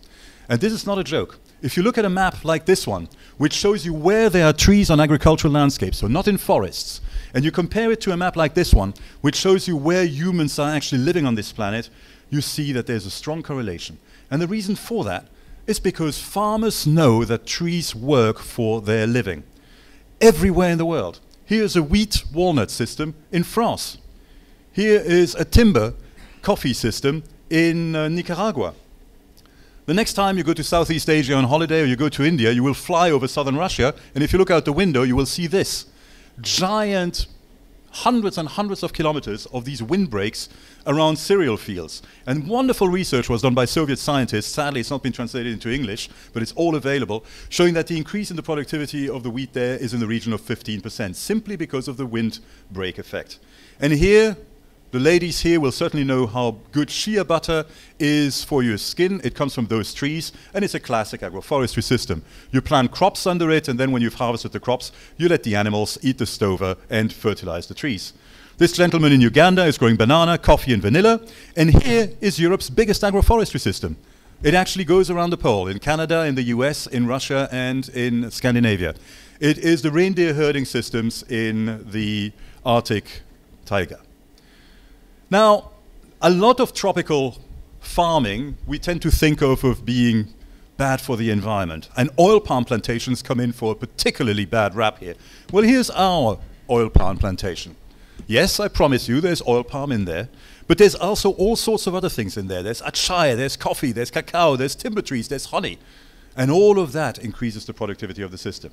And this is not a joke. If you look at a map like this one, which shows you where there are trees on agricultural landscapes, so not in forests, and you compare it to a map like this one, which shows you where humans are actually living on this planet, you see that there's a strong correlation. And the reason for that is because farmers know that trees work for their living. Everywhere in the world. Here's a wheat walnut system in France. Here is a timber coffee system in uh, Nicaragua. The next time you go to Southeast Asia on holiday or you go to India, you will fly over southern Russia, and if you look out the window, you will see this giant, hundreds and hundreds of kilometers of these windbreaks around cereal fields. And wonderful research was done by Soviet scientists. Sadly, it's not been translated into English, but it's all available, showing that the increase in the productivity of the wheat there is in the region of 15%, simply because of the windbreak effect. And here, the ladies here will certainly know how good shea butter is for your skin. It comes from those trees, and it's a classic agroforestry system. You plant crops under it, and then when you've harvested the crops, you let the animals eat the stover and fertilize the trees. This gentleman in Uganda is growing banana, coffee, and vanilla, and here is Europe's biggest agroforestry system. It actually goes around the pole in Canada, in the US, in Russia, and in Scandinavia. It is the reindeer herding systems in the Arctic taiga. Now, a lot of tropical farming we tend to think of as being bad for the environment. And oil palm plantations come in for a particularly bad rap here. Well, here's our oil palm plantation. Yes, I promise you there's oil palm in there, but there's also all sorts of other things in there. There's acai, there's coffee, there's cacao, there's timber trees, there's honey. And all of that increases the productivity of the system.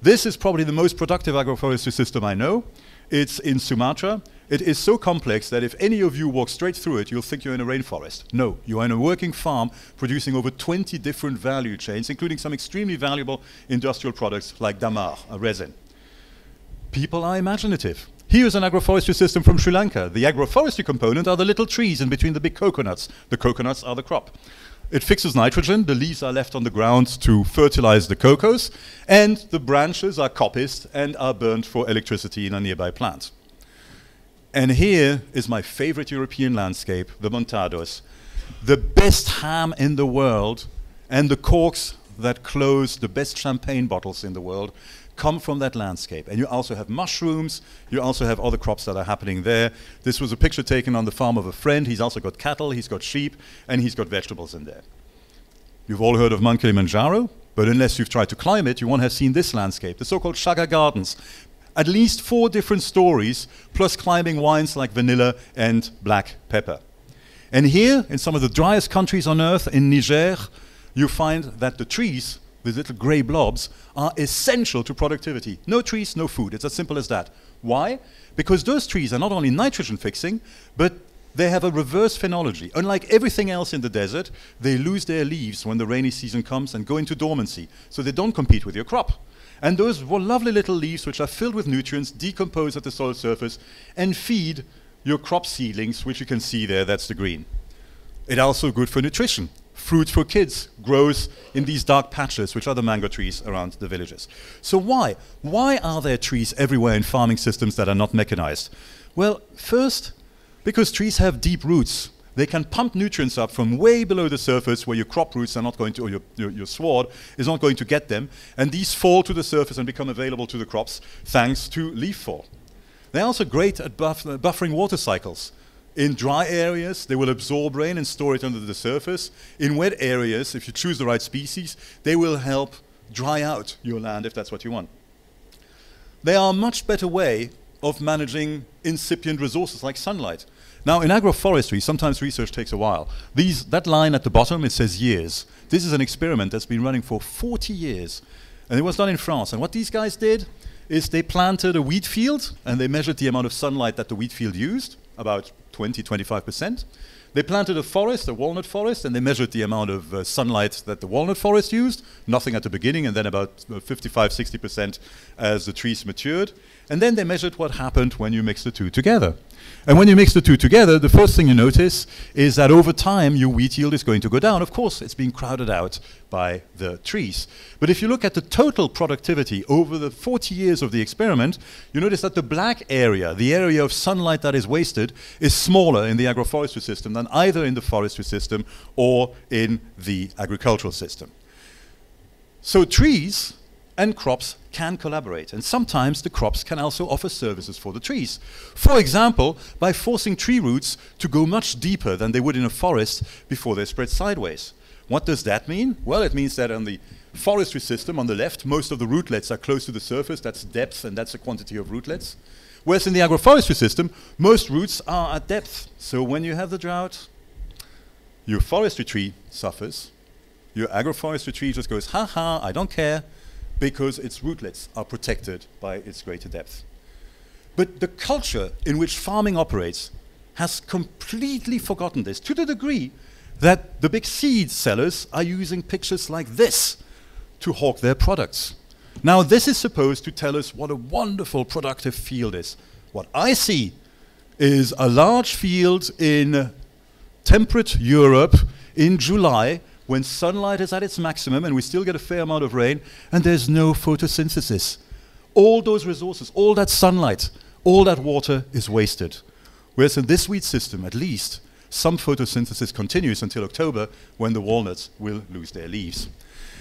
This is probably the most productive agroforestry system I know. It's in Sumatra. It is so complex that if any of you walk straight through it, you'll think you're in a rainforest. No, you are in a working farm producing over 20 different value chains, including some extremely valuable industrial products like damar, a resin. People are imaginative. Here's an agroforestry system from Sri Lanka. The agroforestry component are the little trees in between the big coconuts. The coconuts are the crop. It fixes nitrogen, the leaves are left on the ground to fertilize the cocos, and the branches are coppiced and are burned for electricity in a nearby plant. And here is my favorite European landscape, the Montados. The best ham in the world and the corks that close the best champagne bottles in the world come from that landscape. And you also have mushrooms, you also have other crops that are happening there. This was a picture taken on the farm of a friend. He's also got cattle, he's got sheep, and he's got vegetables in there. You've all heard of Mount Kilimanjaro, but unless you've tried to climb it, you won't have seen this landscape, the so called Chaga Gardens. At least four different stories, plus climbing wines like vanilla and black pepper. And here, in some of the driest countries on earth, in Niger, you find that the trees these little grey blobs, are essential to productivity. No trees, no food. It's as simple as that. Why? Because those trees are not only nitrogen fixing, but they have a reverse phenology. Unlike everything else in the desert, they lose their leaves when the rainy season comes and go into dormancy, so they don't compete with your crop. And those lovely little leaves, which are filled with nutrients, decompose at the soil surface and feed your crop seedlings, which you can see there, that's the green. It's also good for nutrition fruit for kids grows in these dark patches, which are the mango trees around the villages. So why? Why are there trees everywhere in farming systems that are not mechanized? Well, first, because trees have deep roots. They can pump nutrients up from way below the surface where your crop roots are not going to, or your, your, your sward is not going to get them, and these fall to the surface and become available to the crops thanks to leaf fall. They're also great at buff- uh, buffering water cycles In dry areas, they will absorb rain and store it under the surface. In wet areas, if you choose the right species, they will help dry out your land if that's what you want. They are a much better way of managing incipient resources like sunlight. Now, in agroforestry, sometimes research takes a while. These, that line at the bottom, it says years. This is an experiment that's been running for 40 years. And it was done in France. And what these guys did is they planted a wheat field and they measured the amount of sunlight that the wheat field used, about 20, 25%. They planted a forest, a walnut forest, and they measured the amount of uh, sunlight that the walnut forest used, nothing at the beginning, and then about uh, 55, 60% as the trees matured. And then they measured what happened when you mix the two together. And when you mix the two together, the first thing you notice is that over time your wheat yield is going to go down. Of course, it's being crowded out by the trees. But if you look at the total productivity over the 40 years of the experiment, you notice that the black area, the area of sunlight that is wasted, is smaller in the agroforestry system than either in the forestry system or in the agricultural system. So trees and crops can collaborate. And sometimes the crops can also offer services for the trees. For example, by forcing tree roots to go much deeper than they would in a forest before they spread sideways. What does that mean? Well, it means that on the forestry system on the left, most of the rootlets are close to the surface. That's depth, and that's the quantity of rootlets. Whereas in the agroforestry system, most roots are at depth. So when you have the drought, your forestry tree suffers. Your agroforestry tree just goes, ha ha, I don't care because its rootlets are protected by its greater depth. But the culture in which farming operates has completely forgotten this to the degree that the big seed sellers are using pictures like this to hawk their products. Now, this is supposed to tell us what a wonderful productive field is. What I see is a large field in temperate Europe in July when sunlight is at its maximum and we still get a fair amount of rain and there's no photosynthesis. All those resources, all that sunlight, all that water is wasted. Whereas in this wheat system, at least, some photosynthesis continues until October when the walnuts will lose their leaves.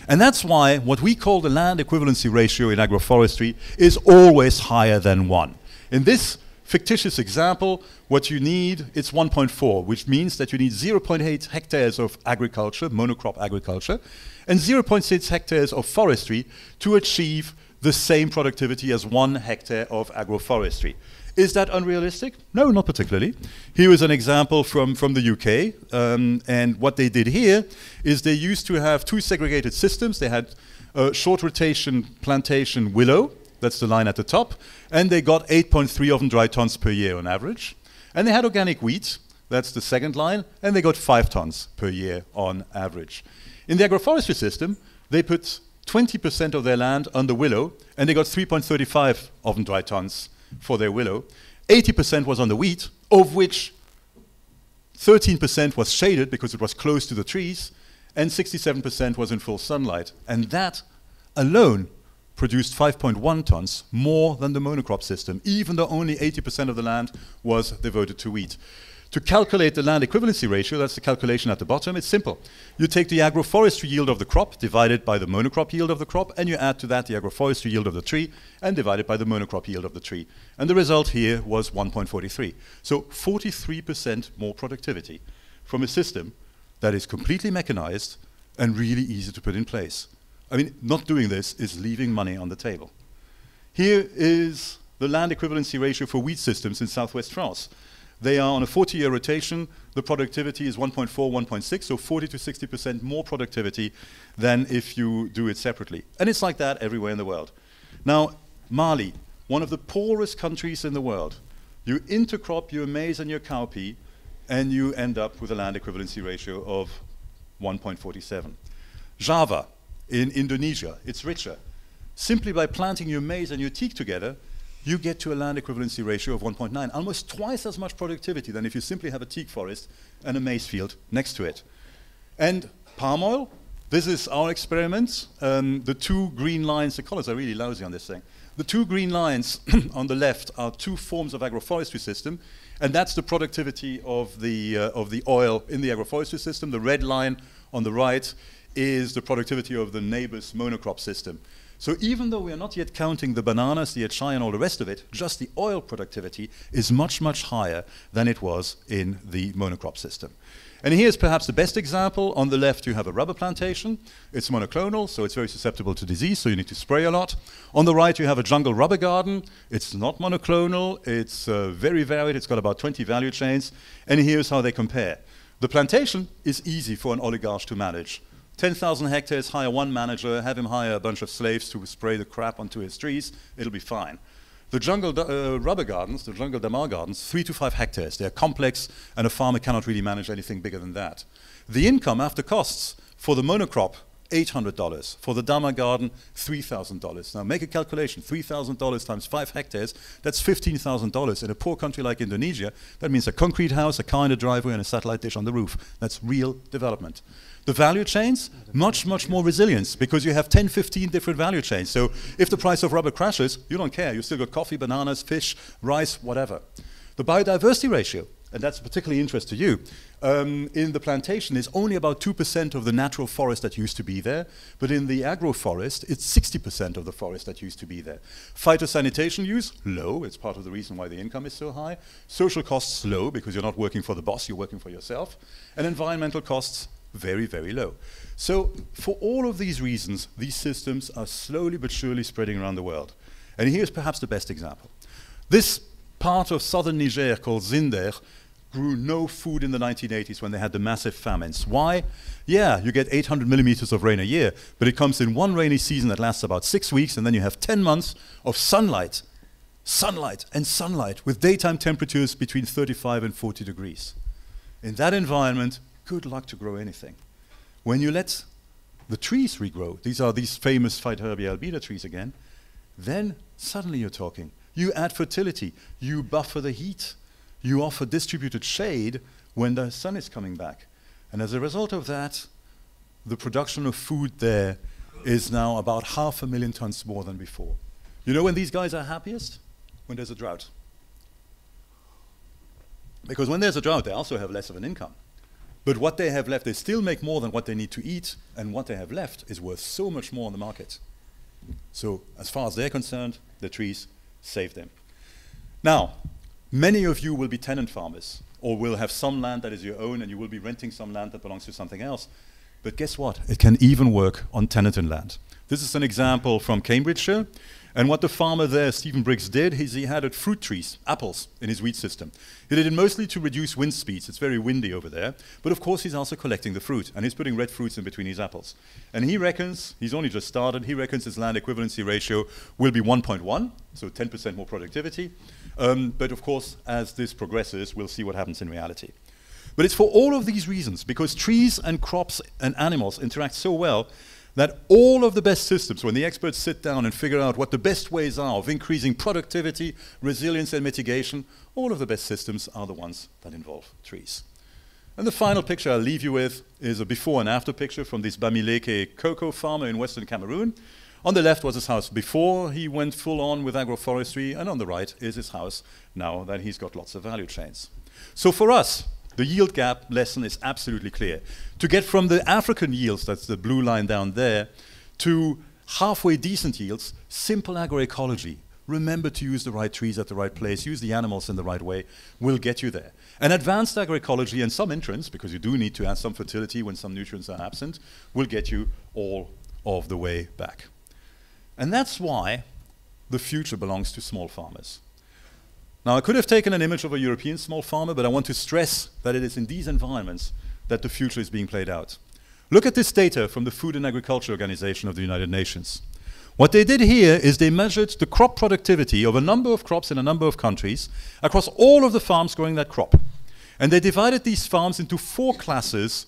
And that's why what we call the land equivalency ratio in agroforestry is always higher than 1. In this fictitious example, what you need, it's 1.4, which means that you need 0.8 hectares of agriculture, monocrop agriculture, and 0.6 hectares of forestry to achieve the same productivity as one hectare of agroforestry. Is that unrealistic? No, not particularly. Here is an example from, from the UK. Um, and what they did here is they used to have two segregated systems. They had a short rotation plantation willow, that's the line at the top. And they got 8.3 oven dry tons per year on average. And they had organic wheat, that's the second line, and they got 5 tons per year on average. In the agroforestry system, they put 20% of their land under willow, and they got 3.35 oven dry tons for their willow. 80% was on the wheat, of which 13% was shaded because it was close to the trees, and 67% was in full sunlight. And that alone produced 5.1 tons, more than the monocrop system, even though only 80% of the land was devoted to wheat. To calculate the land equivalency ratio, that's the calculation at the bottom, it's simple. You take the agroforestry yield of the crop divided by the monocrop yield of the crop, and you add to that the agroforestry yield of the tree, and divide it by the monocrop yield of the tree. And the result here was 1.43. So 43% more productivity from a system that is completely mechanized and really easy to put in place. I mean, not doing this is leaving money on the table. Here is the land equivalency ratio for wheat systems in southwest France. They are on a 40 year rotation. The productivity is 1.4, 1.6, so 40 to 60% more productivity than if you do it separately. And it's like that everywhere in the world. Now, Mali, one of the poorest countries in the world, you intercrop your maize and your cowpea, and you end up with a land equivalency ratio of 1.47. Java, in Indonesia, it's richer. Simply by planting your maize and your teak together, you get to a land equivalency ratio of 1.9, almost twice as much productivity than if you simply have a teak forest and a maize field next to it. And palm oil, this is our experiment. Um, the two green lines, the colors are really lousy on this thing. The two green lines on the left are two forms of agroforestry system, and that's the productivity of the, uh, of the oil in the agroforestry system. The red line on the right is the productivity of the neighbor's monocrop system. So even though we are not yet counting the bananas, the achai, and all the rest of it, just the oil productivity is much, much higher than it was in the monocrop system. And here's perhaps the best example. On the left, you have a rubber plantation. It's monoclonal, so it's very susceptible to disease, so you need to spray a lot. On the right, you have a jungle rubber garden. It's not monoclonal. It's uh, very varied. It's got about 20 value chains. And here's how they compare. The plantation is easy for an oligarch to manage. 10,000 hectares, hire one manager, have him hire a bunch of slaves to spray the crap onto his trees, it'll be fine. The jungle uh, rubber gardens, the jungle damar gardens, three to five hectares. They're complex, and a farmer cannot really manage anything bigger than that. The income after costs for the monocrop, $800. For the damar garden, $3,000. Now make a calculation, $3,000 times five hectares, that's $15,000. In a poor country like Indonesia, that means a concrete house, a car in driveway, and a satellite dish on the roof. That's real development. The value chains, much, much more resilience because you have 10, 15 different value chains. So if the price of rubber crashes, you don't care. You still got coffee, bananas, fish, rice, whatever. The biodiversity ratio, and that's particularly interest to you, um, in the plantation is only about 2% of the natural forest that used to be there, but in the agroforest, it's 60% of the forest that used to be there. Phytosanitation use, low, it's part of the reason why the income is so high. Social costs, low, because you're not working for the boss, you're working for yourself. And environmental costs, very, very low. So for all of these reasons, these systems are slowly but surely spreading around the world. And here's perhaps the best example. This part of southern Niger called Zinder grew no food in the 1980s when they had the massive famines. Why? Yeah, you get 800 millimeters of rain a year, but it comes in one rainy season that lasts about six weeks, and then you have 10 months of sunlight, sunlight and sunlight with daytime temperatures between 35 and 40 degrees. In that environment, good luck to grow anything. When you let the trees regrow, these are these famous Faidherbia albida trees again, then suddenly you're talking. You add fertility, you buffer the heat, you offer distributed shade when the sun is coming back. And as a result of that, the production of food there is now about half a million tons more than before. You know when these guys are happiest? When there's a drought. Because when there's a drought, they also have less of an income. But what they have left, they still make more than what they need to eat, and what they have left is worth so much more on the market. So, as far as they're concerned, the trees save them. Now, many of you will be tenant farmers, or will have some land that is your own, and you will be renting some land that belongs to something else. But guess what? It can even work on tenanted land. This is an example from Cambridgeshire. And what the farmer there, Stephen Briggs, did is he had fruit trees, apples, in his wheat system. He did it mostly to reduce wind speeds. It's very windy over there. But of course, he's also collecting the fruit, and he's putting red fruits in between his apples. And he reckons, he's only just started, he reckons his land equivalency ratio will be 1.1, so 10% more productivity. Um, but of course, as this progresses, we'll see what happens in reality. But it's for all of these reasons, because trees and crops and animals interact so well, that all of the best systems, when the experts sit down and figure out what the best ways are of increasing productivity, resilience, and mitigation, all of the best systems are the ones that involve trees. And the final picture I'll leave you with is a before and after picture from this Bamileke cocoa farmer in western Cameroon. On the left was his house before he went full on with agroforestry, and on the right is his house now that he's got lots of value chains. So for us, the yield gap lesson is absolutely clear. To get from the African yields, that's the blue line down there, to halfway decent yields, simple agroecology, remember to use the right trees at the right place, use the animals in the right way, will get you there. And advanced agroecology and some entrance, because you do need to add some fertility when some nutrients are absent, will get you all of the way back. And that's why the future belongs to small farmers. Now, I could have taken an image of a European small farmer, but I want to stress that it is in these environments that the future is being played out. Look at this data from the Food and Agriculture Organization of the United Nations. What they did here is they measured the crop productivity of a number of crops in a number of countries across all of the farms growing that crop. And they divided these farms into four classes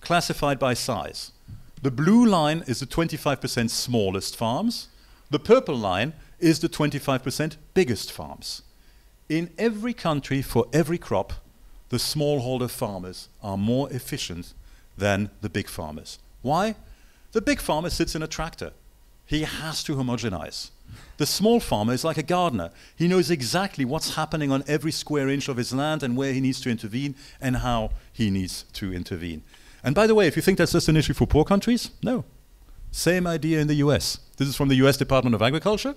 classified by size. The blue line is the 25% smallest farms. The purple line is the 25% biggest farms. In every country, for every crop, the smallholder farmers are more efficient than the big farmers. Why? The big farmer sits in a tractor. He has to homogenize. The small farmer is like a gardener. He knows exactly what's happening on every square inch of his land and where he needs to intervene and how he needs to intervene. And by the way, if you think that's just an issue for poor countries, no. Same idea in the US. This is from the US Department of Agriculture.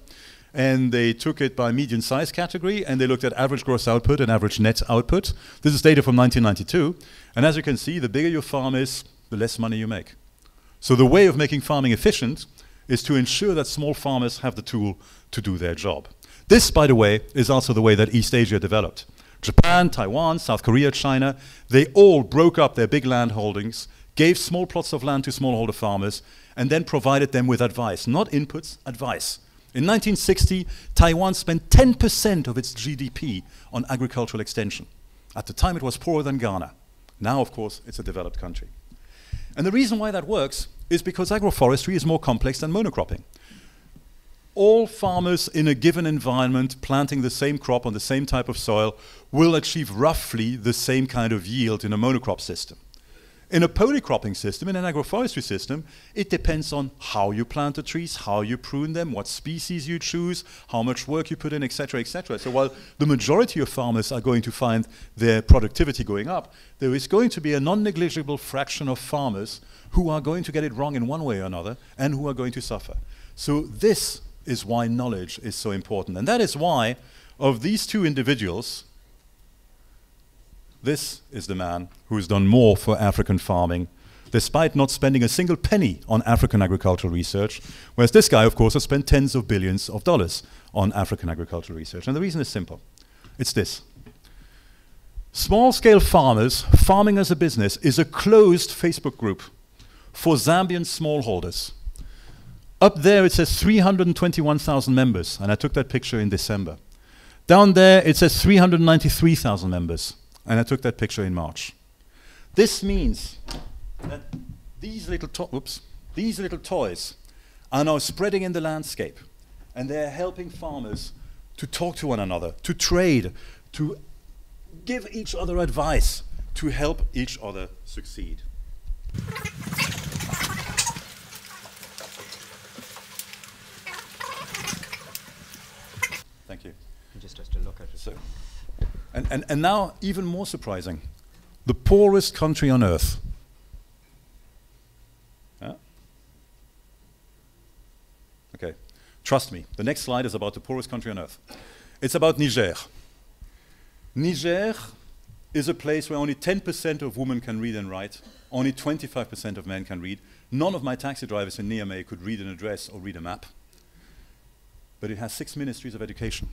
And they took it by median size category and they looked at average gross output and average net output. This is data from 1992. And as you can see, the bigger your farm is, the less money you make. So the way of making farming efficient is to ensure that small farmers have the tool to do their job. This, by the way, is also the way that East Asia developed. Japan, Taiwan, South Korea, China, they all broke up their big land holdings, gave small plots of land to smallholder farmers, and then provided them with advice, not inputs, advice. In 1960, Taiwan spent 10% of its GDP on agricultural extension. At the time, it was poorer than Ghana. Now, of course, it's a developed country. And the reason why that works is because agroforestry is more complex than monocropping. All farmers in a given environment planting the same crop on the same type of soil will achieve roughly the same kind of yield in a monocrop system. In a polycropping system, in an agroforestry system, it depends on how you plant the trees, how you prune them, what species you choose, how much work you put in, etc., etc. So while the majority of farmers are going to find their productivity going up, there is going to be a non-negligible fraction of farmers who are going to get it wrong in one way or another and who are going to suffer. So this is why knowledge is so important. And that is why of these two individuals, this is the man who has done more for African farming, despite not spending a single penny on African agricultural research, whereas this guy, of course, has spent tens of billions of dollars on African agricultural research. And the reason is simple it's this. Small scale farmers, farming as a business, is a closed Facebook group for Zambian smallholders. Up there it says 321,000 members, and I took that picture in December. Down there it says 393,000 members and I took that picture in March. This means that these little, to- oops, these little toys are now spreading in the landscape, and they're helping farmers to talk to one another, to trade, to give each other advice, to help each other succeed. Thank you. Just has to look at it. So, and, and, and now, even more surprising, the poorest country on earth. Okay, trust me, the next slide is about the poorest country on earth. It's about Niger. Niger is a place where only 10% of women can read and write, only 25% of men can read. None of my taxi drivers in Niamey could read an address or read a map. But it has six ministries of education.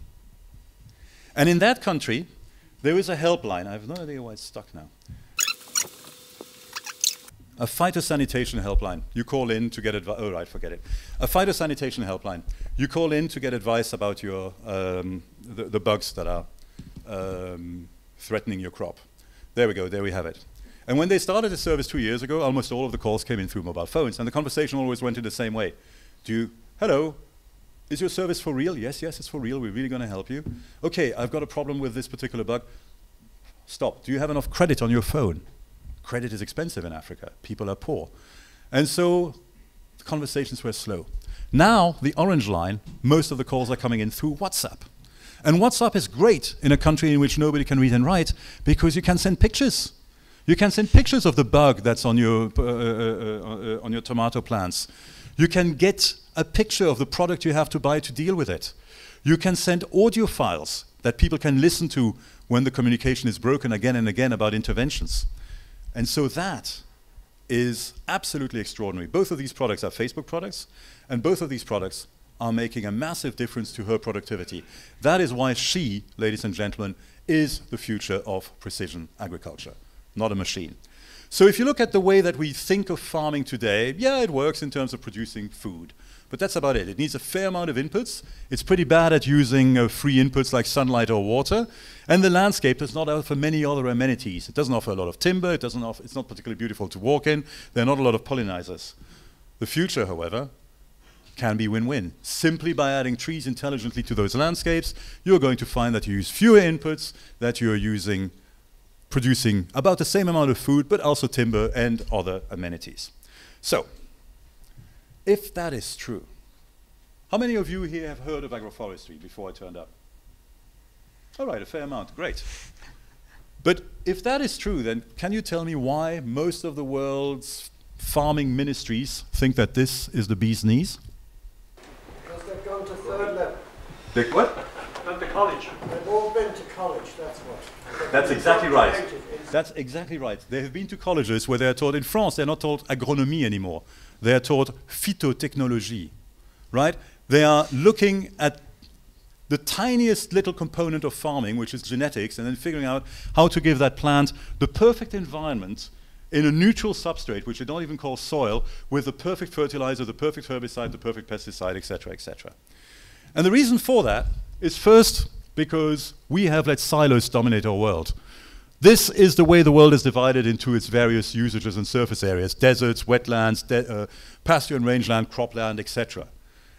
And in that country, there is a helpline. I have no idea why it's stuck now. A phytosanitation helpline. You call in to get advice. Oh, right, forget it. A phytosanitation helpline. You call in to get advice about your um, the, the, bugs that are um, threatening your crop. There we go. There we have it. And when they started the service two years ago, almost all of the calls came in through mobile phones, and the conversation always went in the same way. Do you, hello, is your service for real? Yes, yes, it's for real. We're really going to help you. Okay, I've got a problem with this particular bug. Stop. Do you have enough credit on your phone? Credit is expensive in Africa. People are poor. And so the conversations were slow. Now, the orange line, most of the calls are coming in through WhatsApp. And WhatsApp is great in a country in which nobody can read and write because you can send pictures. You can send pictures of the bug that's on your, uh, uh, uh, on your tomato plants. You can get a picture of the product you have to buy to deal with it. You can send audio files that people can listen to when the communication is broken again and again about interventions. And so that is absolutely extraordinary. Both of these products are Facebook products, and both of these products are making a massive difference to her productivity. That is why she, ladies and gentlemen, is the future of precision agriculture, not a machine. So if you look at the way that we think of farming today, yeah, it works in terms of producing food. But that's about it. It needs a fair amount of inputs. It's pretty bad at using uh, free inputs like sunlight or water. And the landscape does not offer many other amenities. It doesn't offer a lot of timber. It doesn't offer, it's not particularly beautiful to walk in. There are not a lot of pollinizers. The future, however, can be win-win. Simply by adding trees intelligently to those landscapes, you're going to find that you use fewer inputs, that you're using producing about the same amount of food, but also timber and other amenities. So, if that is true, how many of you here have heard of agroforestry before I turned up? All right, a fair amount, great. But if that is true, then can you tell me why most of the world's farming ministries think that this is the bee's knees? Because they've gone to third level. They what? Not the college. They've all been to college, that's what. That's exactly right. That's exactly right. They have been to colleges where they are taught in France, they're not taught agronomy anymore. They are taught phytotechnology, right? They are looking at the tiniest little component of farming, which is genetics, and then figuring out how to give that plant the perfect environment in a neutral substrate, which they don't even call soil, with the perfect fertilizer, the perfect herbicide, the perfect pesticide, etc., etc. And the reason for that is first because we have let silos dominate our world. This is the way the world is divided into its various usages and surface areas deserts, wetlands, de- uh, pasture and rangeland, cropland, etc.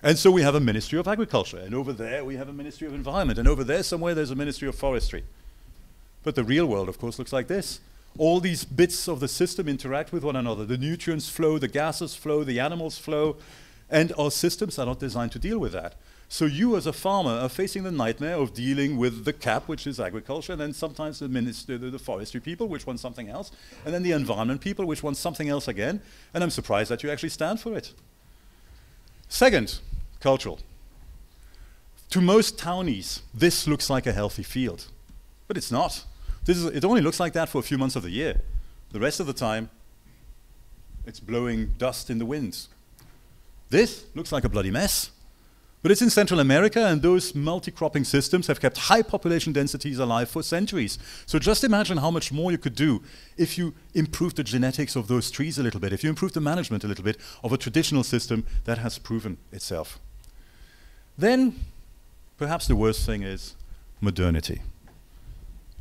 And so we have a Ministry of Agriculture, and over there we have a Ministry of Environment, and over there somewhere there's a Ministry of Forestry. But the real world, of course, looks like this. All these bits of the system interact with one another. The nutrients flow, the gases flow, the animals flow, and our systems are not designed to deal with that. So you, as a farmer, are facing the nightmare of dealing with the CAP, which is agriculture, and then sometimes the, minister, the, the forestry people, which want something else, and then the environment people, which want something else again. And I'm surprised that you actually stand for it. Second, cultural. To most townies, this looks like a healthy field, but it's not. This is, it only looks like that for a few months of the year. The rest of the time, it's blowing dust in the winds. This looks like a bloody mess. But it's in Central America, and those multi cropping systems have kept high population densities alive for centuries. So just imagine how much more you could do if you improved the genetics of those trees a little bit, if you improved the management a little bit of a traditional system that has proven itself. Then, perhaps the worst thing is modernity.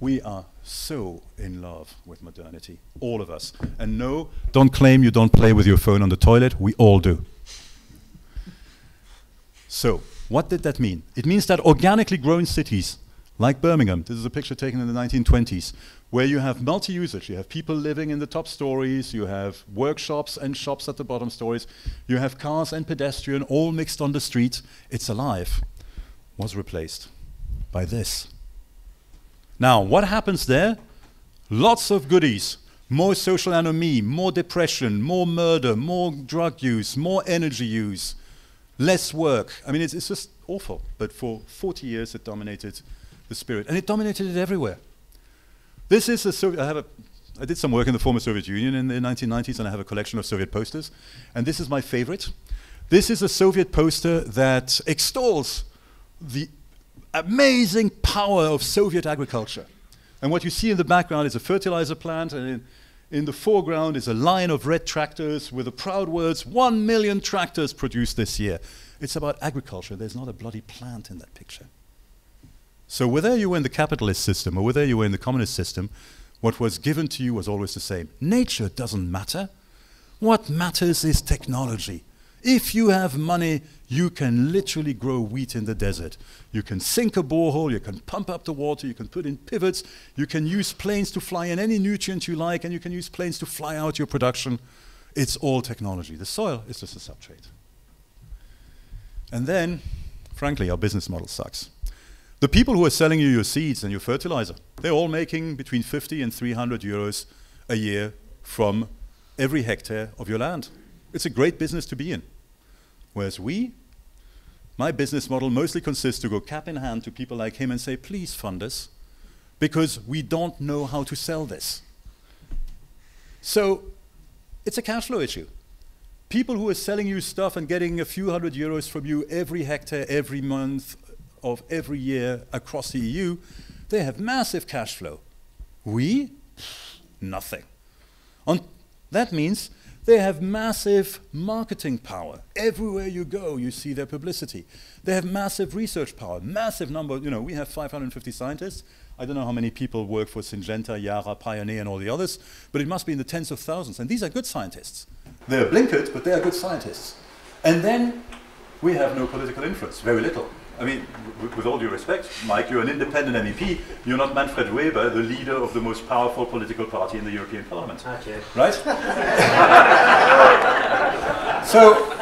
We are so in love with modernity, all of us. And no, don't claim you don't play with your phone on the toilet, we all do. So, what did that mean? It means that organically grown cities, like Birmingham, this is a picture taken in the 1920s, where you have multi usage. You have people living in the top stories, you have workshops and shops at the bottom stories, you have cars and pedestrian all mixed on the street. It's alive. Was replaced by this. Now, what happens there? Lots of goodies. More social anomie, more depression, more murder, more drug use, more energy use less work. I mean, it's, it's just awful. But for 40 years, it dominated the spirit, and it dominated it everywhere. This is a Soviet. I have a. I did some work in the former Soviet Union in the 1990s, and I have a collection of Soviet posters. And this is my favorite. This is a Soviet poster that extols the amazing power of Soviet agriculture. And what you see in the background is a fertilizer plant, and in the foreground is a line of red tractors with the proud words, one million tractors produced this year. It's about agriculture. There's not a bloody plant in that picture. So whether you were in the capitalist system or whether you were in the communist system, what was given to you was always the same. Nature doesn't matter. What matters is technology. If you have money, you can literally grow wheat in the desert. You can sink a borehole, you can pump up the water, you can put in pivots, you can use planes to fly in any nutrient you like, and you can use planes to fly out your production. It's all technology. The soil is just a substrate. And then, frankly, our business model sucks. The people who are selling you your seeds and your fertilizer, they're all making between 50 and 300 euros a year from every hectare of your land. It's a great business to be in. Whereas we, my business model mostly consists to go cap in hand to people like him and say, please fund us, because we don't know how to sell this. So it's a cash flow issue. People who are selling you stuff and getting a few hundred euros from you every hectare, every month of every year across the EU, they have massive cash flow. We, nothing. On, that means they have massive marketing power. Everywhere you go, you see their publicity. They have massive research power, massive number. You know, we have 550 scientists. I don't know how many people work for Syngenta, Yara, Pioneer, and all the others, but it must be in the tens of thousands. And these are good scientists. They're blinkered, but they are good scientists. And then we have no political influence, very little. I mean, with all due respect, Ming, you're an independent MEP. You're not Manfred Weber, the leader of the most powerful political party in the European Parliament. Okay. Right? so,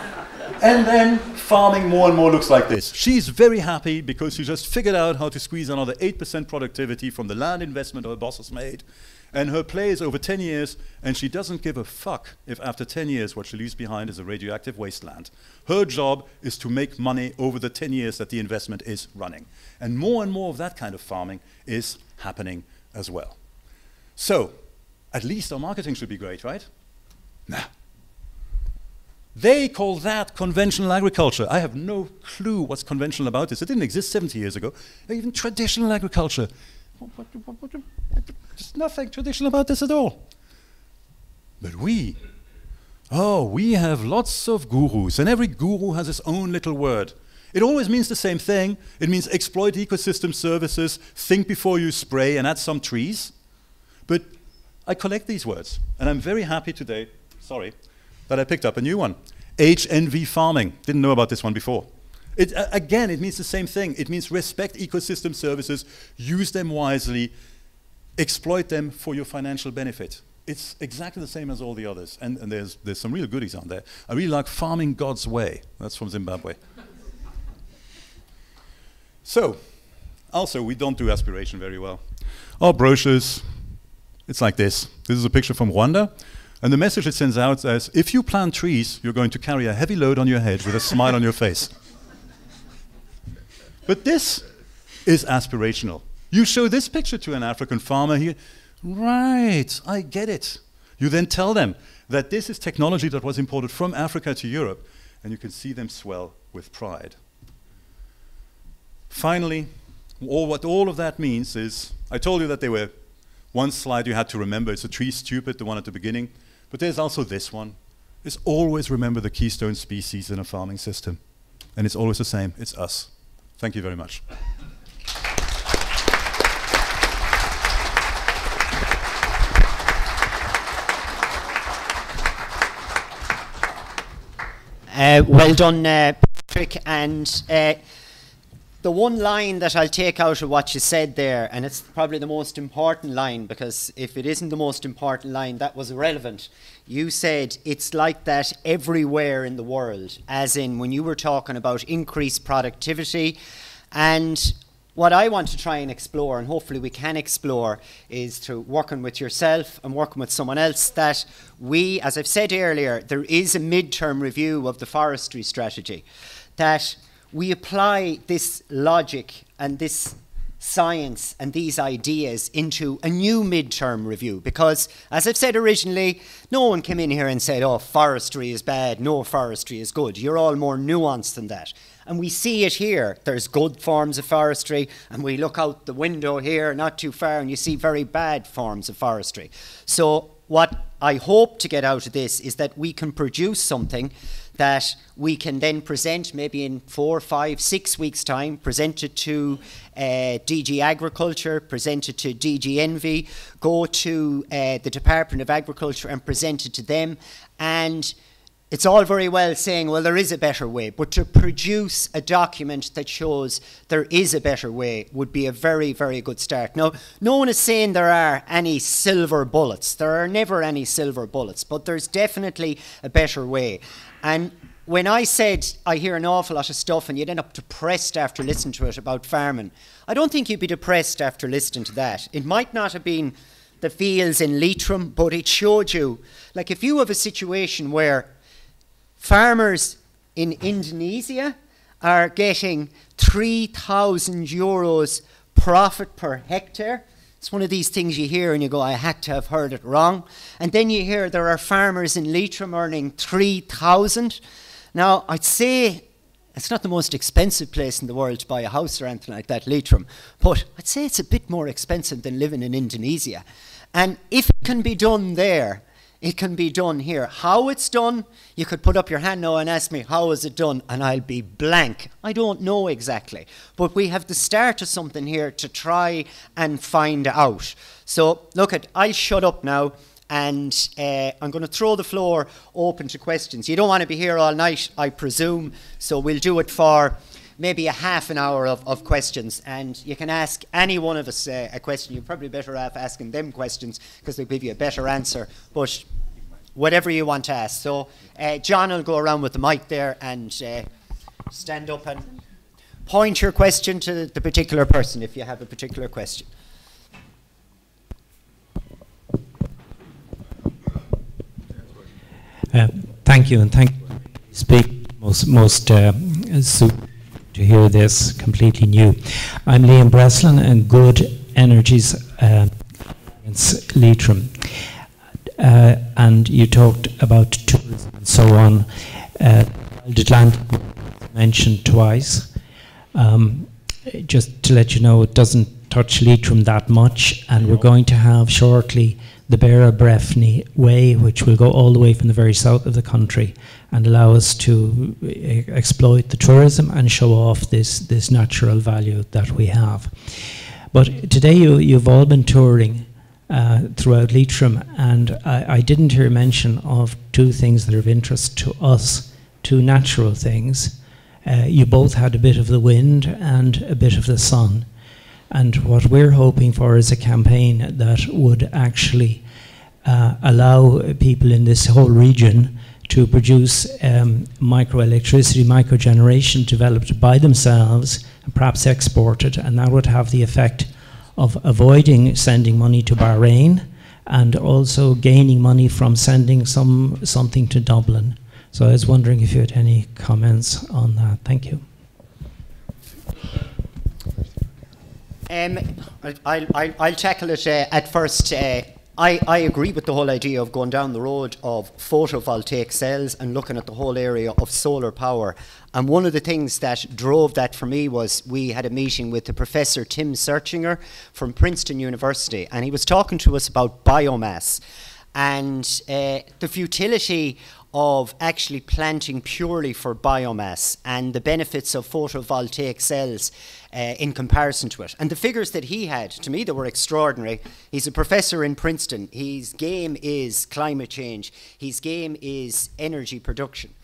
and then farming more and more looks like this. She's very happy because she just figured out how to squeeze another 8% productivity from the land investment her boss has made. And her play is over 10 years, and she doesn't give a fuck if after 10 years what she leaves behind is a radioactive wasteland. Her job is to make money over the 10 years that the investment is running. And more and more of that kind of farming is happening as well. So, at least our marketing should be great, right? Nah. They call that conventional agriculture. I have no clue what's conventional about this. It didn't exist 70 years ago. Even traditional agriculture. There's nothing traditional about this at all. But we, oh, we have lots of gurus, and every guru has his own little word. It always means the same thing. It means exploit ecosystem services, think before you spray, and add some trees. But I collect these words, and I'm very happy today, sorry, that I picked up a new one. HNV farming. Didn't know about this one before. It, uh, again, it means the same thing. It means respect ecosystem services, use them wisely, exploit them for your financial benefit. It's exactly the same as all the others. And, and there's, there's some real goodies on there. I really like Farming God's Way. That's from Zimbabwe. so, also, we don't do aspiration very well. Our brochures, it's like this. This is a picture from Rwanda. And the message it sends out is if you plant trees, you're going to carry a heavy load on your head with a smile on your face. But this is aspirational. You show this picture to an African farmer, he, right, I get it. You then tell them that this is technology that was imported from Africa to Europe, and you can see them swell with pride. Finally, all what all of that means is I told you that there were one slide you had to remember. It's a tree stupid, the one at the beginning. But there's also this one. It's always remember the keystone species in a farming system. And it's always the same. It's us. Thank you very much. Uh, well done, uh, Patrick. And uh, the one line that I'll take out of what you said there, and it's probably the most important line because if it isn't the most important line, that was irrelevant. You said it's like that everywhere in the world, as in when you were talking about increased productivity. And what I want to try and explore, and hopefully we can explore, is through working with yourself and working with someone else that we, as I've said earlier, there is a midterm review of the forestry strategy. That we apply this logic and this science and these ideas into a new midterm review. Because as i've said originally no one came in here and said oh forestry is bad. No forestry is good. You're all more nuanced than that and we see it here there's good forms of forestry and we look out the window here not too far and you see very bad forms of forestry so what i hope to get out of this is that we can produce something that we can then present maybe in four, five, six weeks' time, present it to uh, DG Agriculture, present it to DG Envy, go to uh, the Department of Agriculture and present it to them. And it's all very well saying, well, there is a better way, but to produce a document that shows there is a better way would be a very, very good start. Now, no one is saying there are any silver bullets. There are never any silver bullets, but there's definitely a better way. And when I said I hear an awful lot of stuff and you'd end up depressed after listening to it about farming, I don't think you'd be depressed after listening to that. It might not have been the fields in Leitrim, but it showed you, like if you have a situation where farmers in Indonesia are getting 3,000 euros profit per hectare, it's one of these things you hear and you go, I had to have heard it wrong. And then you hear there are farmers in Leitrim earning 3,000. Now, I'd say it's not the most expensive place in the world to buy a house or anything like that, Leitrim, but I'd say it's a bit more expensive than living in Indonesia. And if it can be done there, it can be done here. How it's done, you could put up your hand now and ask me, how is it done? And I'll be blank. I don't know exactly. But we have the start of something here to try and find out. So, look at, I'll shut up now and uh, I'm going to throw the floor open to questions. You don't want to be here all night, I presume, so we'll do it for maybe a half an hour of, of questions, and you can ask any one of us uh, a question. You're probably better off asking them questions because they'll give you a better answer. But whatever you want to ask. So uh, John will go around with the mic there and uh, stand up and point your question to the particular person if you have a particular question. Uh, thank you, and thank you. Speak most most uh, to hear this completely new. I'm Liam Breslin, and Good Energies uh, Leitrim. Uh, and you talked about tourism and so on. Uh, Atlantic mentioned twice. Um, just to let you know, it doesn't touch Leitrim that much, and we're going to have shortly the Beara Breffni Way, which will go all the way from the very south of the country and allow us to uh, exploit the tourism and show off this, this natural value that we have. But today you, you've all been touring uh, throughout Leitrim, and I, I, didn't hear mention of two things that are of interest to us, two natural things. Uh, you both had a bit of the wind and a bit of the sun. And what we're hoping for is a campaign that would actually uh, allow people in this whole region to produce um, microelectricity, microgeneration developed by themselves and perhaps exported, and that would have the effect of avoiding sending money to Bahrain and also gaining money from sending some something to Dublin. So I was wondering if you had any comments on that. Thank you. Um, I'll, I'll, I'll, tackle it uh, at first. Uh, I, I agree with the whole idea of going down the road of photovoltaic cells and looking at the whole area of solar power. And one of the things that drove that for me was we had a meeting with the professor Tim Searchinger from Princeton University, and he was talking to us about biomass and uh, the futility of actually planting purely for biomass and the benefits of photovoltaic cells uh, in comparison to it. And the figures that he had, to me, they were extraordinary. He's a professor in Princeton. His game is climate change, his game is energy production.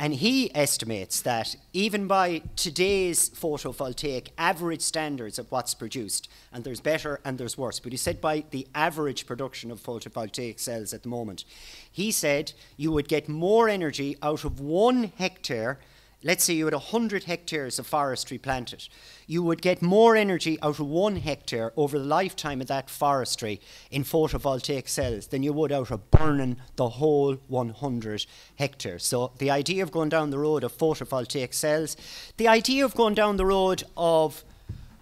And he estimates that even by today's photovoltaic average standards of what's produced, and there's better and there's worse, but he said by the average production of photovoltaic cells at the moment, he said you would get more energy out of one hectare let's say you had 100 hectares of forestry planted, you would get more energy out of one hectare over the lifetime of that forestry in photovoltaic cells than you would out of burning the whole 100 hectares. So the idea of going down the road of photovoltaic cells, the idea of going down the road of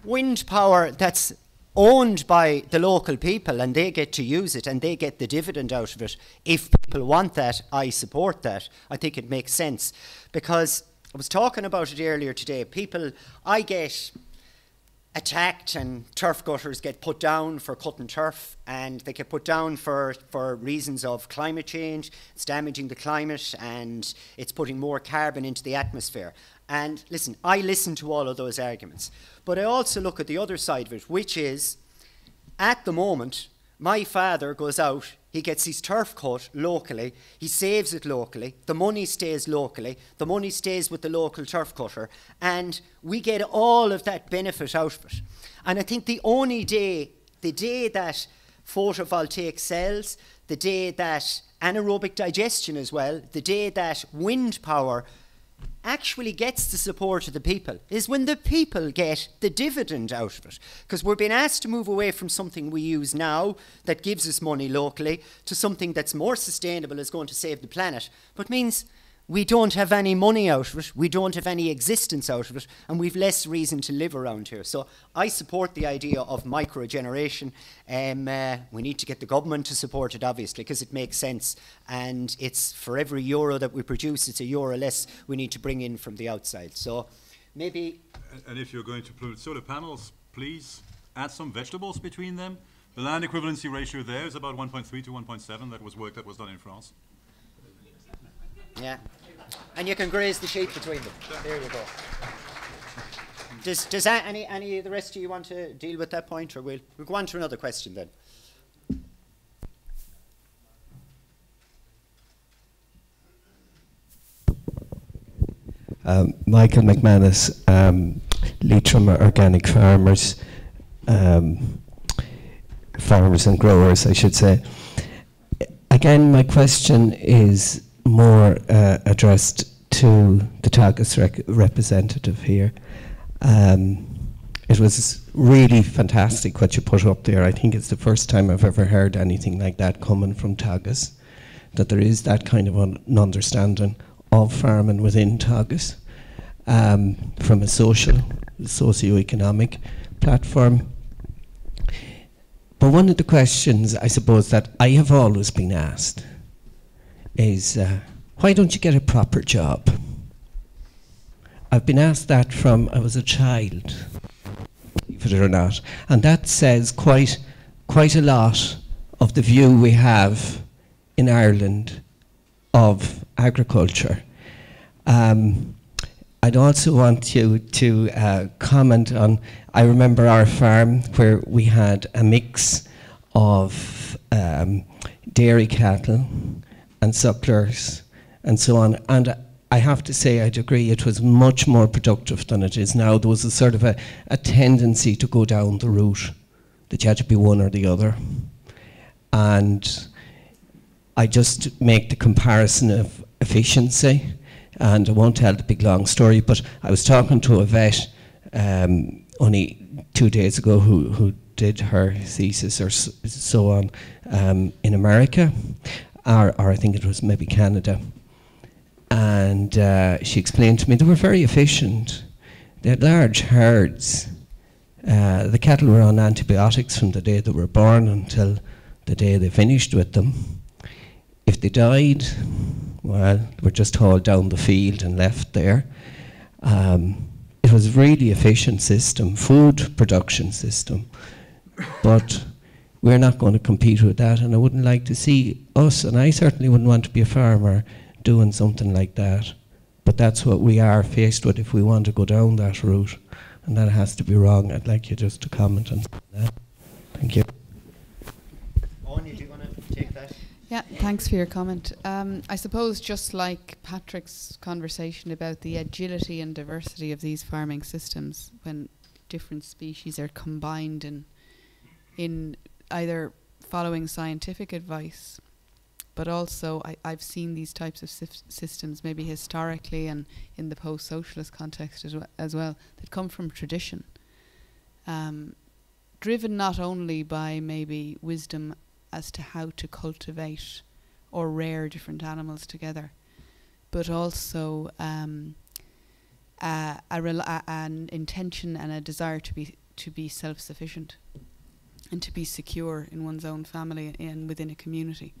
wind power that's owned by the local people and they get to use it and they get the dividend out of it. If people want that, I support that. I think it makes sense because I was talking about it earlier today. People, I get attacked and turf gutters get put down for cutting turf and they get put down for, for reasons of climate change. It's damaging the climate and it's putting more carbon into the atmosphere. And listen, I listen to all of those arguments. But I also look at the other side of it, which is at the moment, my father goes out he gets his turf cut locally, he saves it locally, the money stays locally, the money stays with the local turf cutter, and we get all of that benefit out of it. And I think the only day, the day that photovoltaic cells, the day that anaerobic digestion as well, the day that wind power actually gets the support of the people is when the people get the dividend out of it. Because we're being asked to move away from something we use now that gives us money locally to something that's more sustainable, is going to save the planet, but means we don't have any money out of it, we don't have any existence out of it, and we've less reason to live around here. So I support the idea of microgeneration. Um, uh, we need to get the government to support it, obviously, because it makes sense. And it's for every euro that we produce, it's a euro less we need to bring in from the outside. So maybe. And if you're going to put solar panels, please add some vegetables between them. The land equivalency ratio there is about 1.3 to 1.7. That was work that was done in France. Yeah. And you can graze the sheep between them. There you go. Does, does that, any, any of the rest of you want to deal with that point, or we'll, we'll go on to another question then? Um, Michael McManus, um, Leitrim Organic Farmers, um, farmers and growers, I should say. Again, my question is more uh, addressed to the Teagasc rec- representative here. Um, it was really fantastic what you put up there. I think it's the first time I've ever heard anything like that coming from Teagasc, that there is that kind of an understanding of farming within Teagasc um, from a social, socio-economic platform. But one of the questions I suppose that I have always been asked is uh, why don't you get a proper job? I've been asked that from I was a child, believe it or not, and that says quite quite a lot of the view we have in Ireland of agriculture. Um, I'd also want you to uh, comment on. I remember our farm where we had a mix of um, dairy cattle and sucklers and so on. And I have to say, I'd agree, it was much more productive than it is now. There was a sort of a, a tendency to go down the route that you had to be one or the other. And I just make the comparison of efficiency, and I won't tell the big long story, but I was talking to a vet um, only two days ago who, who did her thesis or so on um, in America, or, or I think it was maybe Canada. And uh, she explained to me they were very efficient. They had large herds. Uh, the cattle were on antibiotics from the day they were born until the day they finished with them. If they died, well, they were just hauled down the field and left there. Um, it was a really efficient system, food production system. But we're not going to compete with that, and I wouldn't like to see us, and I certainly wouldn't want to be a farmer doing something like that. But that's what we are faced with if we want to go down that route, and that has to be wrong. I'd like you just to comment on that. Thank you. Áine, do you want to take that? Yeah, thanks for your comment. Um, I suppose just like Patrick's conversation about the agility and diversity of these farming systems, when different species are combined in in either following scientific advice, but also I, I've seen these types of systems maybe historically and in the post-socialist context as, well, as well that come from tradition, um, driven not only by maybe wisdom as to how to cultivate or rear different animals together, but also um, a, a an intention and a desire to be to be self-sufficient and to be secure in one's own family and within a community.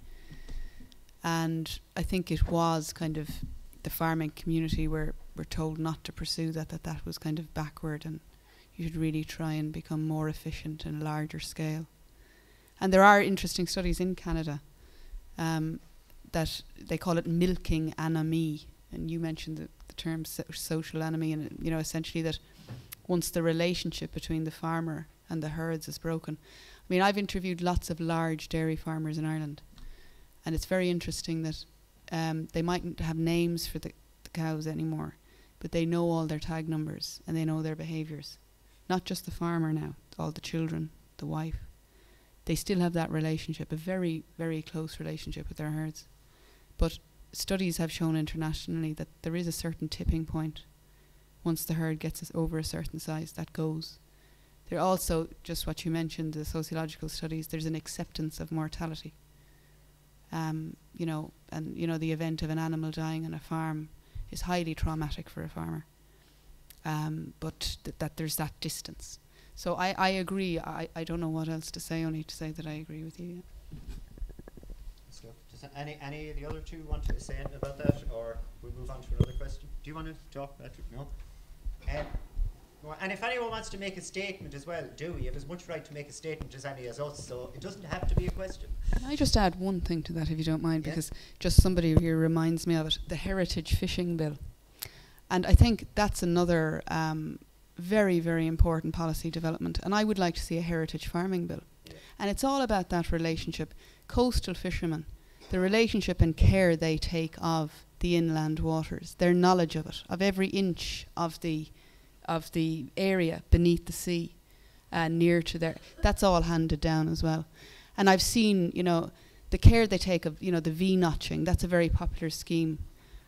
And I think it was kind of the farming community where we're told not to pursue that, that that was kind of backward and you should really try and become more efficient and larger scale. And there are interesting studies in Canada um, that they call it milking anomie. And you mentioned the, the term so social anomie, and you know essentially that once the relationship between the farmer and the herds is broken. I mean, I've interviewed lots of large dairy farmers in Ireland, and it's very interesting that um, they mightn't have names for the, the cows anymore, but they know all their tag numbers and they know their behaviours. Not just the farmer now, all the children, the wife. They still have that relationship, a very, very close relationship with their herds. But studies have shown internationally that there is a certain tipping point. Once the herd gets over a certain size, that goes. There also, just what you mentioned, the sociological studies, there's an acceptance of mortality. Um, you know, and you know, the event of an animal dying on a farm is highly traumatic for a farmer. Um, but th that there's that distance. So I, I agree. I, I don't know what else to say, only to say that I agree with you. Does any, any of the other two want to say anything about that, or we move on to another question? Do you want to talk, Patrick? No? Um, and if anyone wants to make a statement as well, do. You have as much right to make a statement as any as us, so it doesn't have to be a question. Can I just add one thing to that, if you don't mind, yeah. because just somebody here reminds me of it the Heritage Fishing Bill. And I think that's another um, very, very important policy development. And I would like to see a heritage farming bill. Yeah. And it's all about that relationship. Coastal fishermen, the relationship and care they take of the inland waters, their knowledge of it, of every inch of the of the area beneath the sea, uh, near to there. That's all handed down as well. And I've seen, you know, the care they take of, you know, the V notching. That's a very popular scheme.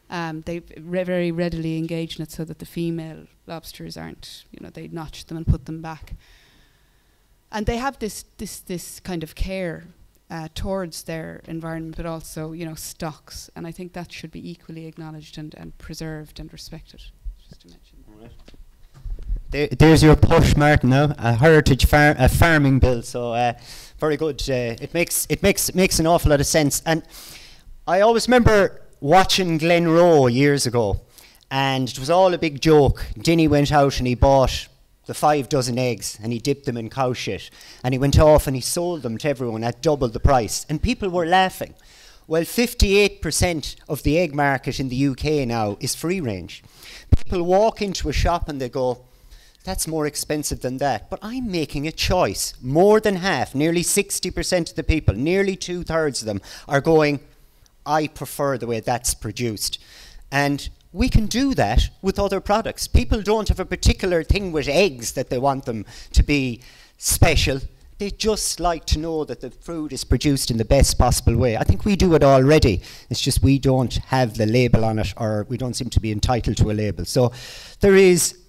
Um, they re very readily engage in it so that the female lobsters aren't, you know, they notch them and put them back. And they have this this this kind of care uh, towards their environment, but also you know stocks, and I think that should be equally acknowledged and, and preserved and respected. Just to mention. There, there's your push, Martin. Now a heritage far, a farming bill. So uh, very good. Uh, it makes it makes makes an awful lot of sense. And I always remember watching Glen Glenroe years ago, and it was all a big joke. Dinny went out and he bought the five dozen eggs and he dipped them in cow shit and he went off and he sold them to everyone at double the price and people were laughing. Well, 58% of the egg market in the UK now is free range. People walk into a shop and they go, that's more expensive than that. But I'm making a choice. More than half, nearly 60% of the people, nearly two thirds of them, are going, I prefer the way that's produced. And we can do that with other products. People don't have a particular thing with eggs that they want them to be special. They just like to know that the food is produced in the best possible way. I think we do it already. It's just we don't have the label on it or we don't seem to be entitled to a label. So there is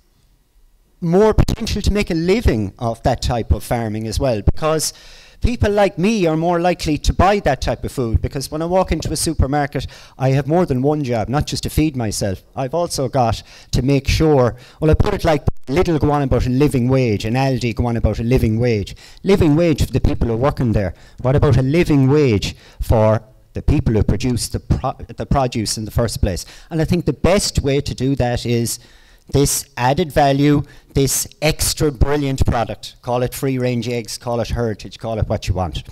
more potential to make a living off that type of farming as well because people like me are more likely to buy that type of food because when I walk into a supermarket, I have more than one job, not just to feed myself. I've also got to make sure, well, I put it like Lidl go on about a living wage and Aldi go on about a living wage. Living wage for the people who are working there. What about a living wage for the people who produce the, pro- the produce in the first place? And I think the best way to do that is this added value, this extra brilliant product. Call it free range eggs, call it heritage, call it what you want.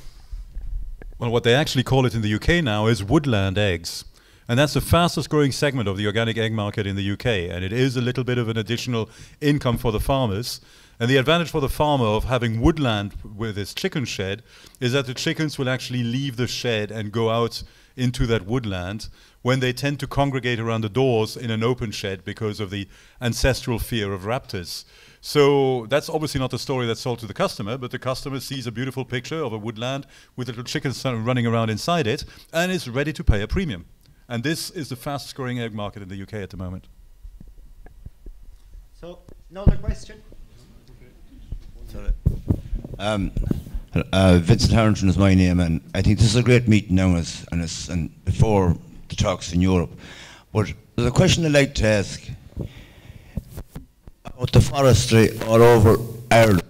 Well, what they actually call it in the UK now is woodland eggs. And that's the fastest growing segment of the organic egg market in the UK. And it is a little bit of an additional income for the farmers. And the advantage for the farmer of having woodland with his chicken shed is that the chickens will actually leave the shed and go out into that woodland when they tend to congregate around the doors in an open shed because of the ancestral fear of raptors. So that's obviously not the story that's sold to the customer, but the customer sees a beautiful picture of a woodland with little chickens running around inside it and is ready to pay a premium. And this is the fastest growing egg market in the UK at the moment. So, another question? Sorry. Um, uh, Vincent Harrington is my name, and I think this is a great meeting now, it's, and, it's, and before the talks in Europe. But a question I'd like to ask about the forestry all over Ireland.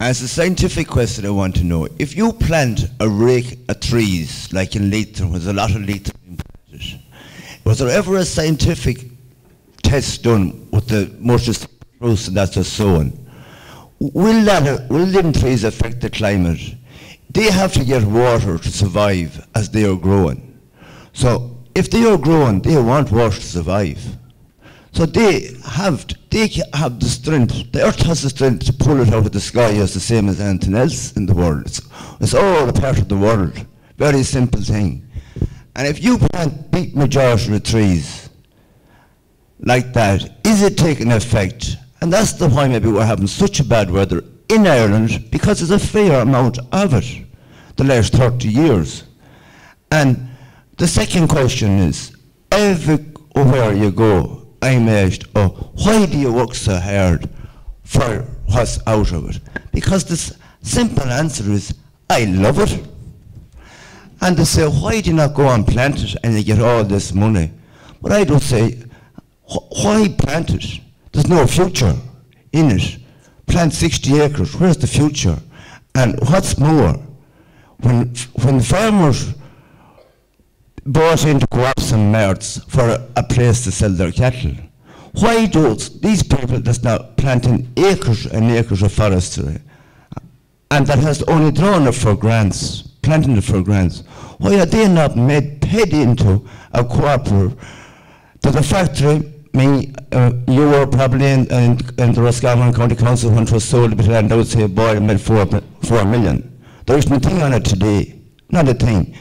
As a scientific question I want to know. If you plant a rake of trees, like in Leitrim, there's a lot of Leitrim planted, was there ever a scientific test done with the most and that's just sown? Will, that, will them trees affect the climate? They have to get water to survive as they are growing. So if they are growing, they want water to survive. So they have they have the strength. The earth has the strength to pull it out of the sky as the same as anything else in the world. It's, it's all a part of the world. Very simple thing. And if you plant big majority of trees like that, is it taking effect? And that's the why maybe we're having such a bad weather in Ireland because there's a fair amount of it the last 30 years. And the second question is, everywhere you go, I'm asked, oh, why do you work so hard for what's out of it? Because the simple answer is, I love it. And they say, why do you not go and plant it and you get all this money? But I don't say, why plant it? There's no future in it. Plant 60 acres, where's the future? And what's more, when, when farmers bought into co-ops and merts for a, a, place to sell their cattle. Why do these people that's now planting acres and acres of forestry and that has only drawn it for grants, planting it for grants, why are they not made paid into a cooperative that the factory me, uh, you were probably in, in, in the Roscommon County Council when it was sold I would say, boy, made four, four million. There is nothing on it today, not a thing.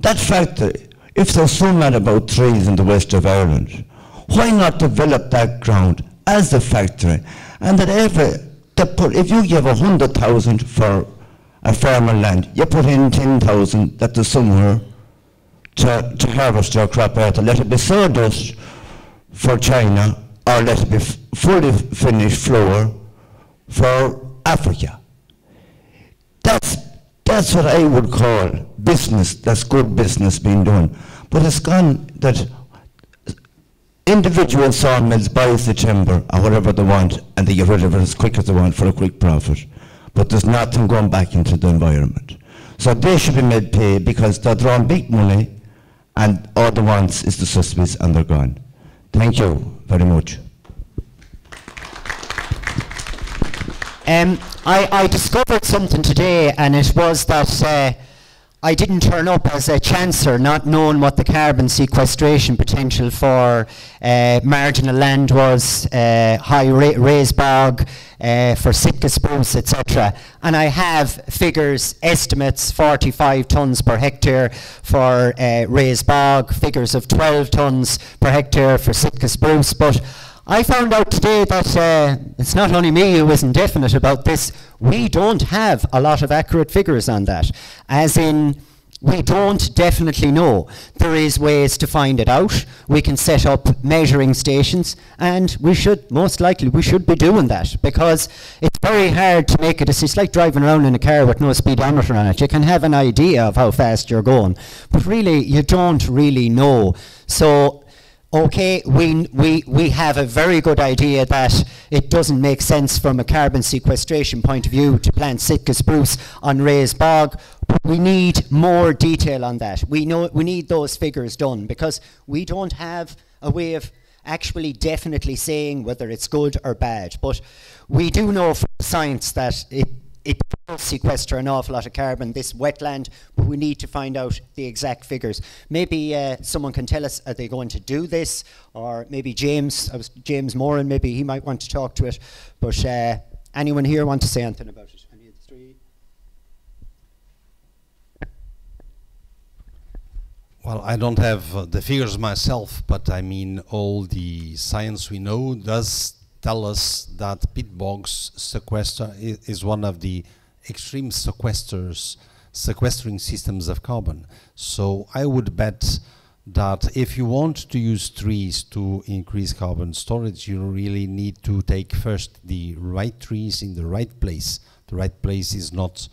That factory if they're so mad about trees in the west of Ireland, why not develop that ground as a factory? And that every, put, if you give a hundred thousand for a farmer land, you put in ten thousand that is somewhere to, to harvest your crop out, and let it be sawdust for China, or let's be fully finished flour for Africa. That's That's what I would call business. That's good business being done. But it's gone that individual sawmills buys the timber or whatever they want and they get rid of it as quick as they want for a quick profit. But there's nothing going back into the environment. So they should be made pay because they're drawing big money and all they want is the subsidies and they're gone. Thank you very much. Um, I, I discovered something today, and it was that uh, I didn't turn up as a chancer, not knowing what the carbon sequestration potential for uh, marginal land was, uh, high ra- raised bog, uh, for Sitka spruce, etc. And I have figures, estimates, 45 tonnes per hectare for uh, raised bog, figures of 12 tonnes per hectare for Sitka spruce, but I found out today that uh, it's not only me who isn't definite about this. We don't have a lot of accurate figures on that. As in, we don't definitely know. There is ways to find it out. We can set up measuring stations, and we should most likely we should be doing that because it's very hard to make it. It's like driving around in a car with no speedometer on it. You can have an idea of how fast you're going, but really you don't really know. So okay, we, we, we have a very good idea that it doesn't make sense from a carbon sequestration point of view to plant Sitka spruce on raised bog, but we need more detail on that. We, know, we need those figures done because we don't have a way of actually definitely saying whether it's good or bad. But we do know from science that it it does sequester an awful lot of carbon, this wetland, but we need to find out the exact figures. Maybe uh, someone can tell us, are they going to do this? Or maybe James, I was James Moran, maybe he might want to talk to it. But uh, anyone here want to say anything about it? Well, I don't have uh, the figures myself, but I mean, all the science we know does tell us that peat bogs sequester is one of the extreme sequesters, sequestering systems of carbon. So I would bet that if you want to use trees to increase carbon storage, you really need to take first the right trees in the right place. The right place is not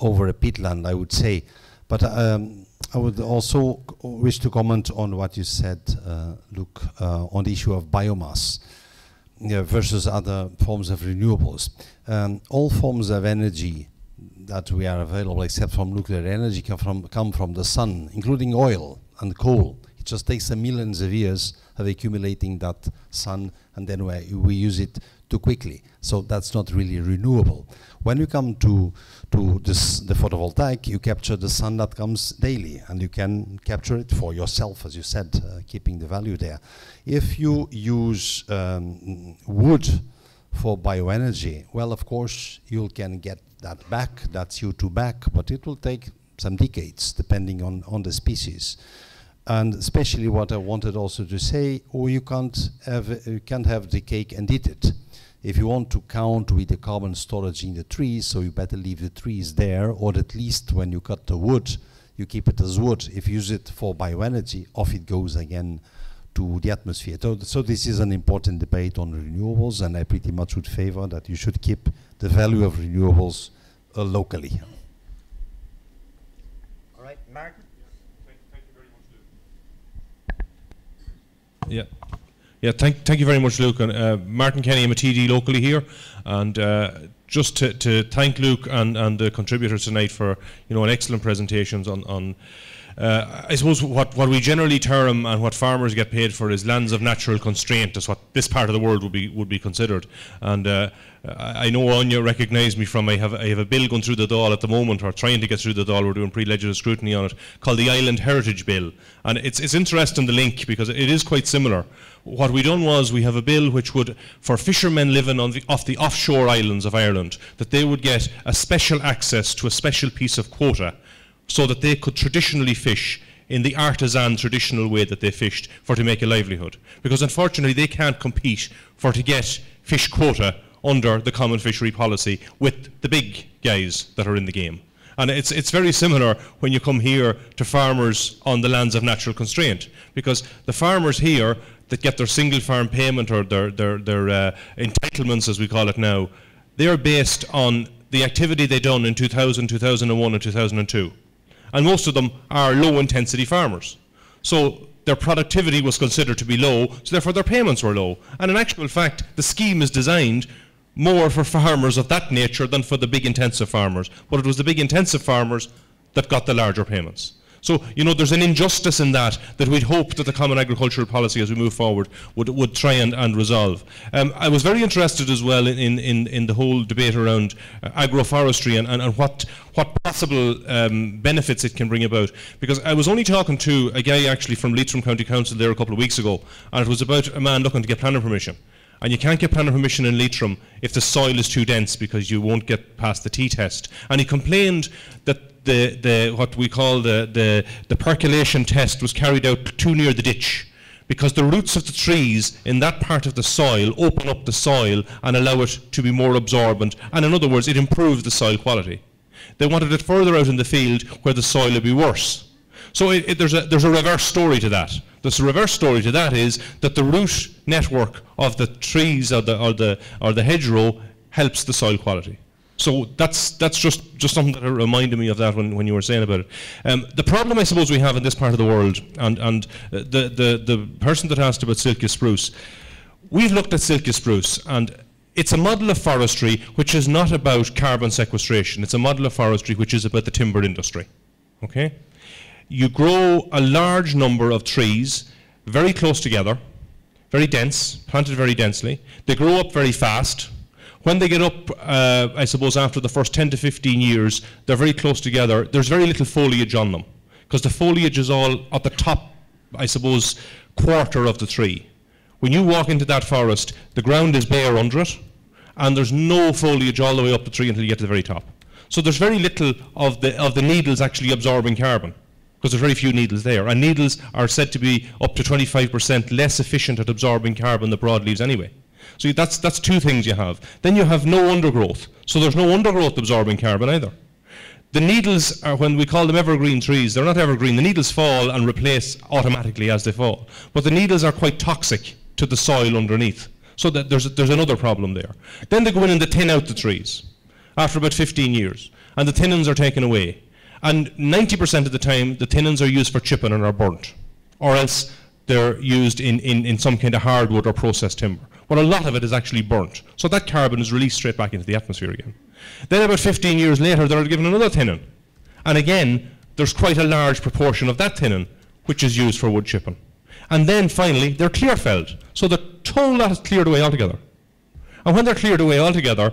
over a peatland, I would say. But um, I would also wish to comment on what you said, uh, Luke, uh, on the issue of biomass versus other forms of renewables. Um, all forms of energy that we are available, except from nuclear energy, come from, come from the sun, including oil and coal. It just takes a millions of years of accumulating that sun, and then we, we use it too quickly. So that's not really renewable. When you come to to this, the photovoltaic, you capture the sun that comes daily, and you can capture it for yourself, as you said, uh, keeping the value there. If you use um, wood for bioenergy, well, of course, you can get that back, that CO2 back, but it will take some decades, depending on, on the species. And especially what I wanted also to say, oh, you can't have, you can't have the cake and eat it if you want to count with the carbon storage in the trees, so you better leave the trees there, or at least when you cut the wood, you keep it as wood. If you use it for bioenergy, off it goes again to the atmosphere. So, so this is an important debate on renewables, and I pretty much would favor that you should keep the value of renewables uh, locally. All right, Mark? Yeah. Thank, thank you very much. Yeah, thank, thank you very much, Luke. And, uh, Martin Kenny, I'm a TD locally here, and uh, just to, to thank Luke and, and the contributors tonight for you know an excellent presentations on, on uh, I suppose what, what we generally term and what farmers get paid for is lands of natural constraint. Is what this part of the world would be would be considered. And uh, I know Áine recognised me from I have I have a bill going through the Dáil at the moment, or trying to get through the Dáil. We're doing pre-legislative scrutiny on it, called the Island Heritage Bill. And it's it's interesting the link because it is quite similar. What we done was we have a bill which would, for fishermen living on the, off the offshore islands of Ireland, that they would get a special access to a special piece of quota so that they could traditionally fish in the artisan traditional way that they fished for to make a livelihood. Because unfortunately they can't compete for to get fish quota under the common fishery policy with the big guys that are in the game. And it's, it's very similar when you come here to farmers on the lands of natural constraint, because the farmers here that get their single farm payment or their, their, their uh, entitlements, as we call it now, they're based on the activity they done in 2000, 2001 and 2002. And most of them are low intensity farmers. So their productivity was considered to be low, so therefore their payments were low. And in actual fact, the scheme is designed more for farmers of that nature than for the big intensive farmers. But it was the big intensive farmers that got the larger payments. So, you know, there's an injustice in that that we'd hope that the Common Agricultural Policy as we move forward would, would try and, and resolve. Um, I was very interested as well in, in, in the whole debate around uh, agroforestry and, and, and what, what possible um, benefits it can bring about. Because I was only talking to a guy actually from Leitrim County Council there a couple of weeks ago, and it was about a man looking to get planning permission. And you can't get planning permission in Leitrim if the soil is too dense because you won't get past the T test. And he complained that the, the what we call the, the, the percolation test was carried out too near the ditch because the roots of the trees in that part of the soil open up the soil and allow it to be more absorbent and in other words it improves the soil quality. They wanted it further out in the field where the soil would be worse. So it, it, there's, a, there's a reverse story to that. There's a reverse story to that is that the root network of the trees or the, or the, or the hedgerow helps the soil quality. So that's that's just, just something that reminded me of that when, when you were saying about it. Um, the problem I suppose we have in this part of the world, and, and the, the, the person that asked about Sitka spruce, we've looked at Sitka spruce and it's a model of forestry which is not about carbon sequestration. It's a model of forestry which is about the timber industry. Okay? You grow a large number of trees very close together, very dense, planted very densely. They grow up very fast, when they get up, uh, I suppose, after the first 10 to 15 years, they're very close together. There's very little foliage on them because the foliage is all at the top, I suppose, quarter of the tree. When you walk into that forest, the ground is bare under it, and there's no foliage all the way up the tree until you get to the very top. So there's very little of the, of the needles actually absorbing carbon because there's very few needles there. And needles are said to be up to 25% less efficient at absorbing carbon than broadleaves anyway. So that's, that's two things you have. Then you have no undergrowth. So there's no undergrowth absorbing carbon either. The needles are, when we call them evergreen trees, they're not evergreen. The needles fall and replace automatically as they fall. But the needles are quite toxic to the soil underneath. So that there's, there's another problem there. Then they go in and they thin out the trees after about 15 years. And the thinins are taken away. And 90% of the time, the thinins are used for chipping and are burnt. Or else they're used in, in, in some kind of hardwood or processed timber but a lot of it is actually burnt. So that carbon is released straight back into the atmosphere again. Then about 15 years later, they're given another thinning. And again, there's quite a large proportion of that thinning which is used for wood chipping. And then finally, they're clear felled. So the whole lot is cleared away altogether. And when they're cleared away altogether,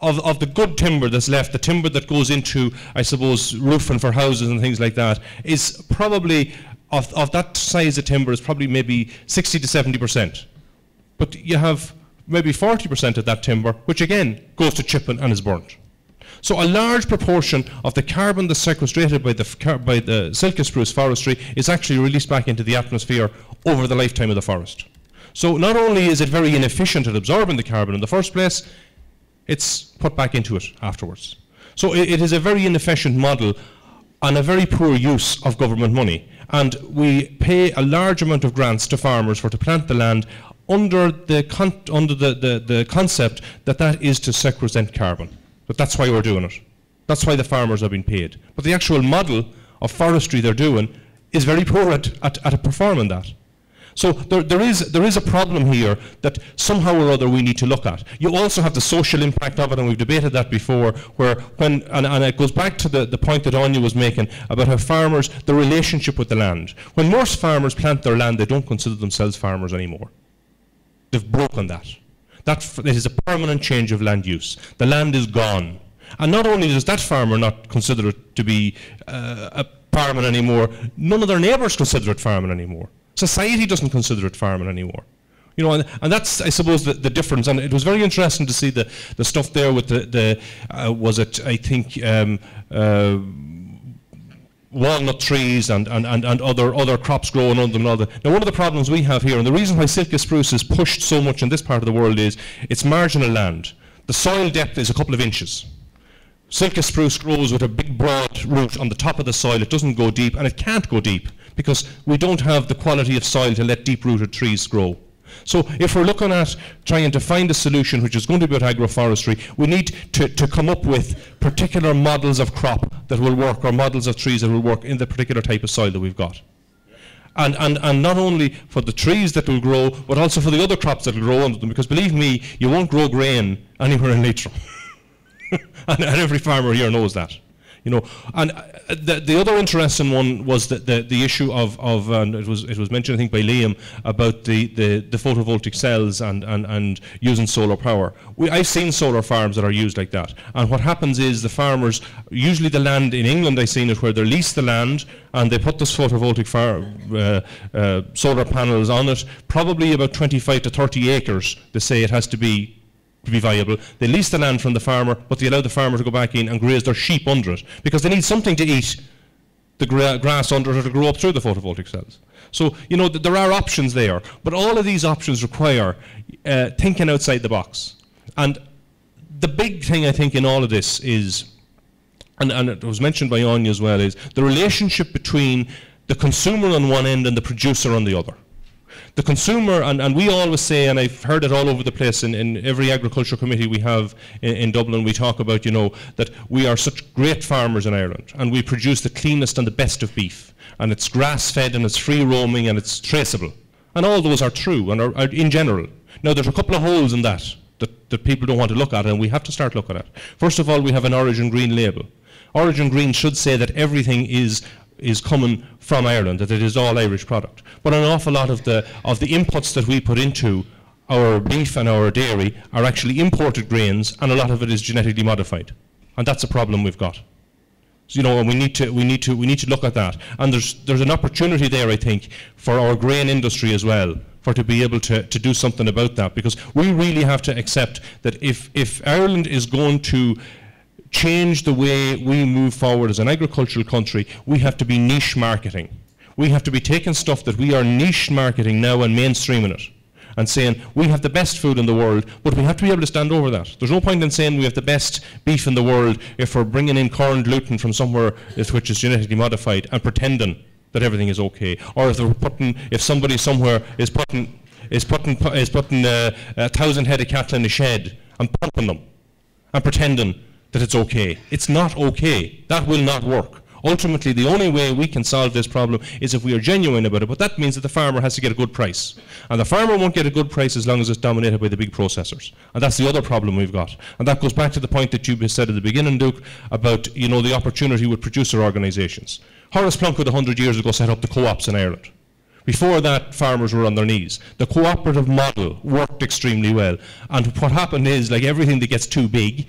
of, of the good timber that's left, the timber that goes into, I suppose, roofing for houses and things like that, is probably, of, of that size of timber, is probably maybe 60 to 70 percent. But you have maybe 40% of that timber, which again goes to chipping and is burnt. So a large proportion of the carbon that's sequestrated by the, by the Sitka spruce forestry is actually released back into the atmosphere over the lifetime of the forest. So not only is it very inefficient at absorbing the carbon in the first place, it's put back into it afterwards. So it, it is a very inefficient model and a very poor use of government money. And we pay a large amount of grants to farmers for to plant the land under the under the, the, the concept that that is to sequestrate carbon. But that's why we're doing it. That's why the farmers are being paid. But the actual model of forestry they're doing is very poor at, at, at performing that. So there, there, is, there is a problem here that somehow or other we need to look at. You also have the social impact of it, and we've debated that before, where when, and, and it goes back to the, the point that Áine was making about how farmers, the relationship with the land. When most farmers plant their land, they don't consider themselves farmers anymore. They've broken that. That it is a permanent change of land use. The land is gone. And not only does that farmer not consider it to be uh, a farming anymore, none of their neighbours consider it farming anymore. Society doesn't consider it farming anymore. You know, and, and that's, I suppose, the, the, difference. And it was very interesting to see the, the stuff there with the, the uh, was it, I think, um, uh, walnut trees and, and, and, and other, other crops growing under them. And all that. Now, one of the problems we have here, and the reason why Sitka spruce is pushed so much in this part of the world is it's marginal land. The soil depth is a couple of inches. Sitka spruce grows with a big broad root on the top of the soil. It doesn't go deep, and it can't go deep because we don't have the quality of soil to let deep-rooted trees grow. So if we're looking at trying to find a solution which is going to be about agroforestry, we need to, to come up with particular models of crop that will work or models of trees that will work in the particular type of soil that we've got. And, and, and not only for the trees that will grow, but also for the other crops that will grow under them. Because believe me, you won't grow grain anywhere in Leitrim. and, and every farmer here knows that. You know, and uh, the, the other interesting one was the, the, the issue of, of and it was it was mentioned I think by Liam about the, the, the photovoltaic cells and, and, and using solar power. We, I've seen solar farms that are used like that, and what happens is the farmers usually the land in England I've seen it where they lease the land and they put this photovoltaic far, uh, uh, solar panels on it, probably about 25 to 30 acres. They say it has to be to be viable. They lease the land from the farmer, but they allow the farmer to go back in and graze their sheep under it because they need something to eat the gra grass under it to grow up through the photovoltaic cells. So, you know, th there are options there, but all of these options require uh, thinking outside the box. And the big thing, I think, in all of this is, and, and it was mentioned by Áine as well, is the relationship between the consumer on one end and the producer on the other the consumer, and, and we always say, and I've heard it all over the place in, in every agriculture committee we have in, in, Dublin, we talk about, you know, that we are such great farmers in Ireland and we produce the cleanest and the best of beef. And it's grass fed and it's free roaming and it's traceable. And all those are true and are, are in general. Now, there's a couple of holes in that, that that people don't want to look at, and we have to start looking at. First of all, we have an Origin Green label. Origin Green should say that everything is is coming from Ireland, that it is all Irish product. But an awful lot of the, of the inputs that we put into our beef and our dairy are actually imported grains, and a lot of it is genetically modified. And that's a problem we've got. So, you know, and we need to we need to we need to look at that. And there's there's an opportunity there, I think, for our grain industry as well, for to be able to, to do something about that. Because we really have to accept that if if Ireland is going to change the way we move forward as an agricultural country, we have to be niche marketing. We have to be taking stuff that we are niche marketing now and mainstreaming it and saying we have the best food in the world, but we have to be able to stand over that. There's no point in saying we have the best beef in the world if we're bringing in corn gluten from somewhere which is genetically modified and pretending that everything is okay, or if they're putting, if somebody somewhere is putting is putting is putting uh, a thousand head of cattle in a shed and pumping them and pretending that it's okay. It's not okay. That will not work. Ultimately, the only way we can solve this problem is if we are genuine about it, but that means that the farmer has to get a good price. And the farmer won't get a good price as long as it's dominated by the big processors. And that's the other problem we've got. And that goes back to the point that you said at the beginning, Luke, about you know, the opportunity with producer organisations. Horace Plunkett 100 years ago set up the co-ops in Ireland. Before that, farmers were on their knees. The cooperative model worked extremely well. And what happened is, like everything that gets too big,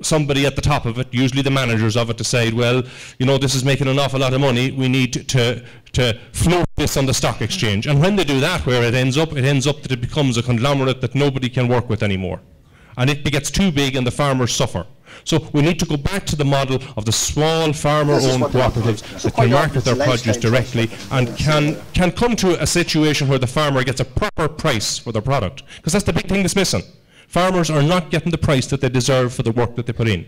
somebody at the top of it, usually the managers of it, decide, well, you know, this is making an awful lot of money. We need to to float this on the stock exchange. And when they do that, where it ends up, it ends up that it becomes a conglomerate that nobody can work with anymore, and it gets too big, and the farmers suffer. So we need to go back to the model of the small farmer-owned cooperatives that can market their produce directly and can can come to a situation where the farmer gets a proper price for their product, because that's the big thing that's missing. Farmers are not getting the price that they deserve for the work that they put in.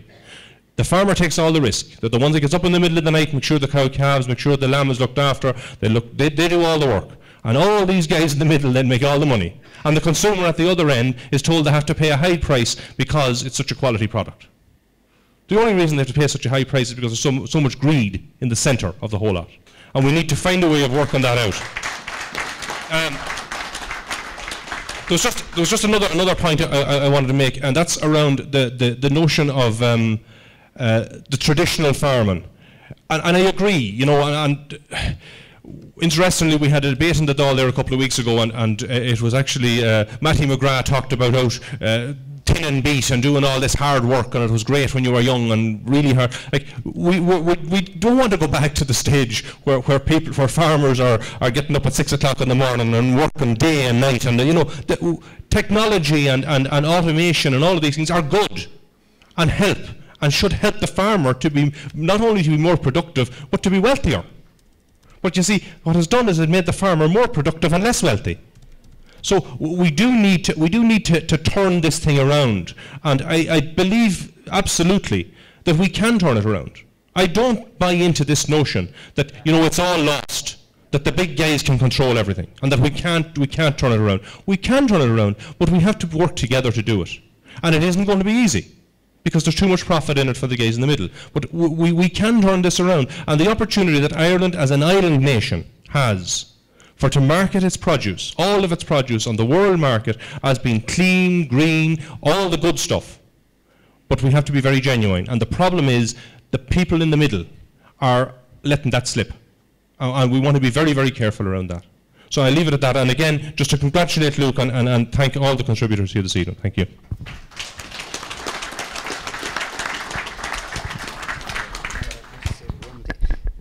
The farmer takes all the risk. They're the ones that gets up in the middle of the night, make sure the cow calves, make sure the lamb is looked after. They, look, they, they do all the work. And all these guys in the middle then make all the money. And the consumer at the other end is told they have to pay a high price because it's such a quality product. The only reason they have to pay such a high price is because there's so, so much greed in the centre of the whole lot. And we need to find a way of working that out. Um, there's just there's just another another point I, I, wanted to make, and that's around the the, the notion of um, uh, the traditional farming, and, and, I agree. You know, and, and, interestingly, we had a debate in the Dáil there a couple of weeks ago, and, and uh, it was actually uh, Mattie McGrath talked about out uh, and beat and doing all this hard work, and it was great when you were young and really hard. Like we, we, we don't want to go back to the stage where, where people, where farmers are, are getting up at six o'clock in the morning and working day and night, and you know, the, technology and, and, and automation and all of these things are good and help and should help the farmer to be not only to be more productive but to be wealthier. But you see, what has done is it made the farmer more productive and less wealthy. So we do need to, we do need to, to turn this thing around. And I, I believe absolutely that we can turn it around. I don't buy into this notion that, you know, it's all lost that the big guys can control everything and that we can't, we can't turn it around. We can turn it around, but we have to work together to do it. And it isn't going to be easy because there's too much profit in it for the guys in the middle. But we, we can turn this around. And the opportunity that Ireland, as an island nation, has for to market its produce, all of its produce on the world market as being clean, green, all the good stuff. But we have to be very genuine. And the problem is the people in the middle are letting that slip. And we want to be very, very careful around that. So I leave it at that. And again, just to congratulate Luke and, and, and thank all the contributors here this evening. Thank you.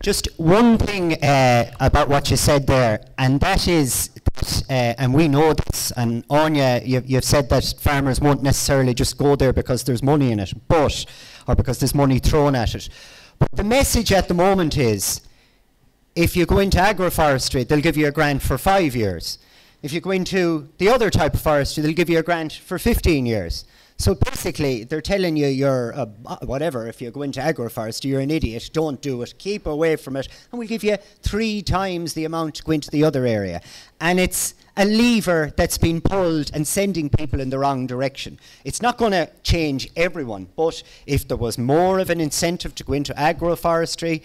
Just one thing uh, about what you said there, and that is, that, uh, and we know this, and Áine, you've, you've, said that farmers won't necessarily just go there because there's money in it, but, or because there's money thrown at it. But the message at the moment is, if you go into agroforestry, they'll give you a grant for five years. If you go into the other type of forestry, they'll give you a grant for 15 years. So basically, they're telling you you're a, whatever. If you go into agroforestry, you're an idiot. Don't do it. Keep away from it, and we'll give you three times the amount to go into the other area. And it's a lever that's been pulled and sending people in the wrong direction. It's not going to change everyone, but if there was more of an incentive to go into agroforestry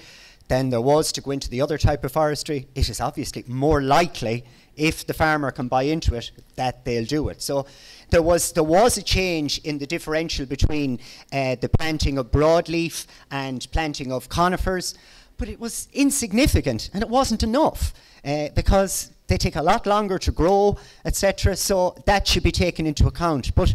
than there was to go into the other type of forestry, it is obviously more likely if the farmer can buy into it that they'll do it. So there was there was a change in the differential between uh, the planting of broadleaf and planting of conifers, but it was insignificant and it wasn't enough uh, because they take a lot longer to grow, etc. So that should be taken into account. But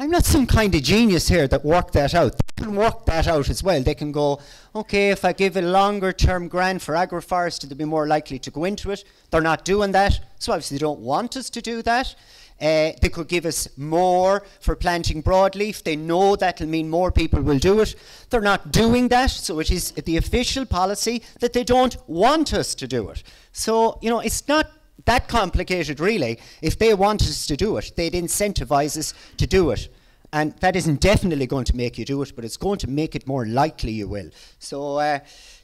I'm not some kind of genius here that worked that out. They can work that out as well. They can go, okay, if I give a longer term grant for agroforestry, they'll be more likely to go into it. They're not doing that, so obviously they don't want us to do that. Uh, they could give us more for planting broadleaf. They know that'll mean more people will do it. They're not doing that, so it is the official policy that they don't want us to do it. So, you know, it's not that complicated, really. If they wanted us to do it, they'd incentivize us to do it. And that isn't definitely going to make you do it, but it's going to make it more likely you will. So, uh,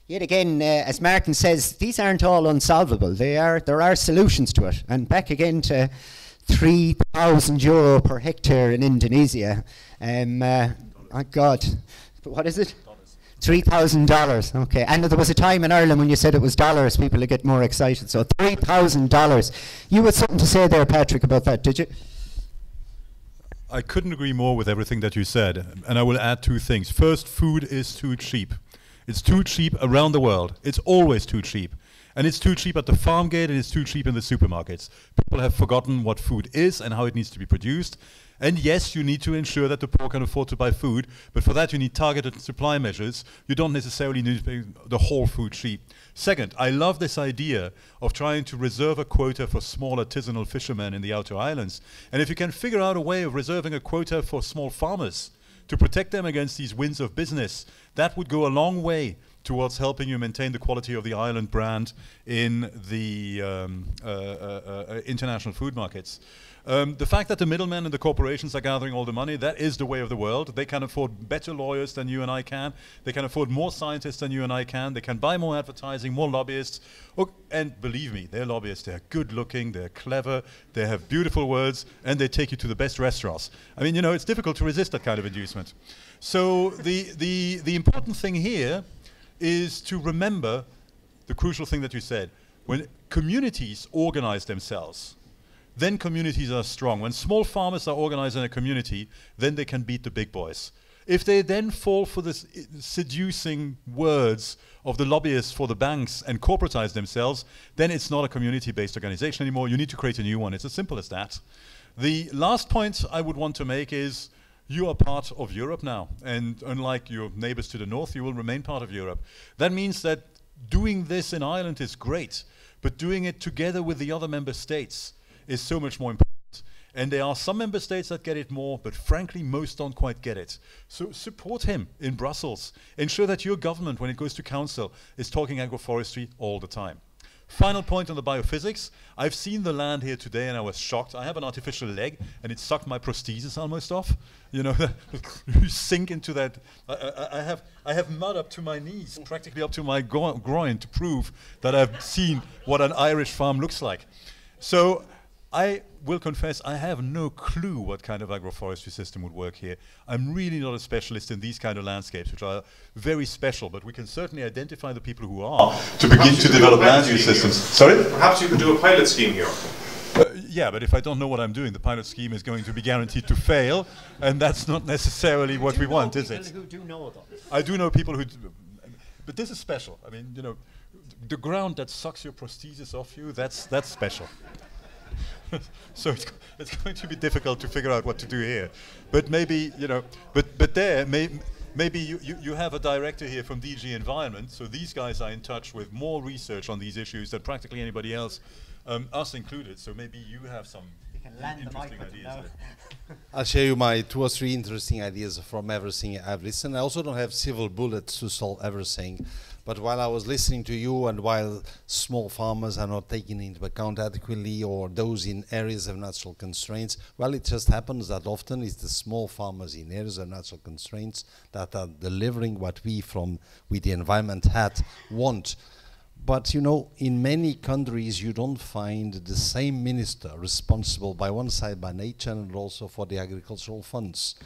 yet again, uh, as Martin says, these aren't all unsolvable. They are, there are solutions to it. And back again to 3,000 euro per hectare in Indonesia. Um, uh, my God, what is it? Three thousand dollars. Okay, and there was a time in Ireland when you said it was dollars, people would get more excited. So three thousand dollars. You had something to say there, Patrick, about that, did you? I couldn't agree more with everything that you said, and I will add two things. First, food is too cheap. It's too cheap around the world. It's always too cheap. And it's too cheap at the farm gate and it's too cheap in the supermarkets. People have forgotten what food is and how it needs to be produced. And yes, you need to ensure that the poor can afford to buy food, but for that you need targeted supply measures. You don't necessarily need to the whole food cheap. Second, I love this idea of trying to reserve a quota for small artisanal fishermen in the outer islands. And if you can figure out a way of reserving a quota for small farmers to protect them against these winds of business, that would go a long way towards helping you maintain the quality of the island brand in the um, uh, uh, uh, international food markets. Um, the fact that the middlemen and the corporations are gathering all the money, that is the way of the world. They can afford better lawyers than you and I can. They can afford more scientists than you and I can. They can buy more advertising, more lobbyists. And believe me, they're lobbyists. They're good looking, they're clever, they have beautiful words, and they take you to the best restaurants. I mean, you know, it's difficult to resist that kind of inducement. So the, the, the important thing here is to remember the crucial thing that you said. When communities organize themselves, then communities are strong. When small farmers are organized in a community, then they can beat the big boys. If they then fall for the seducing words of the lobbyists for the banks and corporatize themselves, then it's not a community based organization anymore. You need to create a new one. It's as simple as that. The last point I would want to make is you are part of Europe now. And unlike your neighbors to the north, you will remain part of Europe. That means that doing this in Ireland is great, but doing it together with the other member states is so much more important. And there are some member states that get it more, but frankly, most don't quite get it. So support him in Brussels. Ensure that your government, when it goes to council, is talking agroforestry all the time. Final point on the biophysics. I've seen the land here today and I was shocked. I have an artificial leg and it sucked my prosthesis almost off. You know, you sink into that. I, I, I, have, I have mud up to my knees, practically up to my groin to prove that I've seen what an Irish farm looks like. So I will confess I have no clue what kind of agroforestry system would work here. I'm really not a specialist in these kind of landscapes, which are very special, but we can certainly identify the people who are to begin to develop land use systems. Sorry? Perhaps you could do a pilot scheme here. Uh, yeah, but if I don't know what I'm doing, the pilot scheme is going to be guaranteed to fail, and that's not necessarily what we want, is it? Who do know I do know people who, but this is special. I mean, you know, the ground that sucks your prosthesis off you, that's, that's special. so it's, it's going to be difficult to figure out what to do here. But maybe, you know, but, but there, may, maybe you, you, you have a director here from DG Environment, so these guys are in touch with more research on these issues than practically anybody else, um, us included, so maybe you have some interesting ideas. Eh? I'll share you my two or three interesting ideas from everything I've listened. I also don't have silver bullets to solve everything. But while I was listening to you and while small farmers are not taken into account adequately or those in areas of natural constraints, well, it just happens that often it's the small farmers in areas of natural constraints that are delivering what we from with the environment hat want. But you know, in many countries, you don't find the same minister responsible by one side by nature and also for the agricultural funds.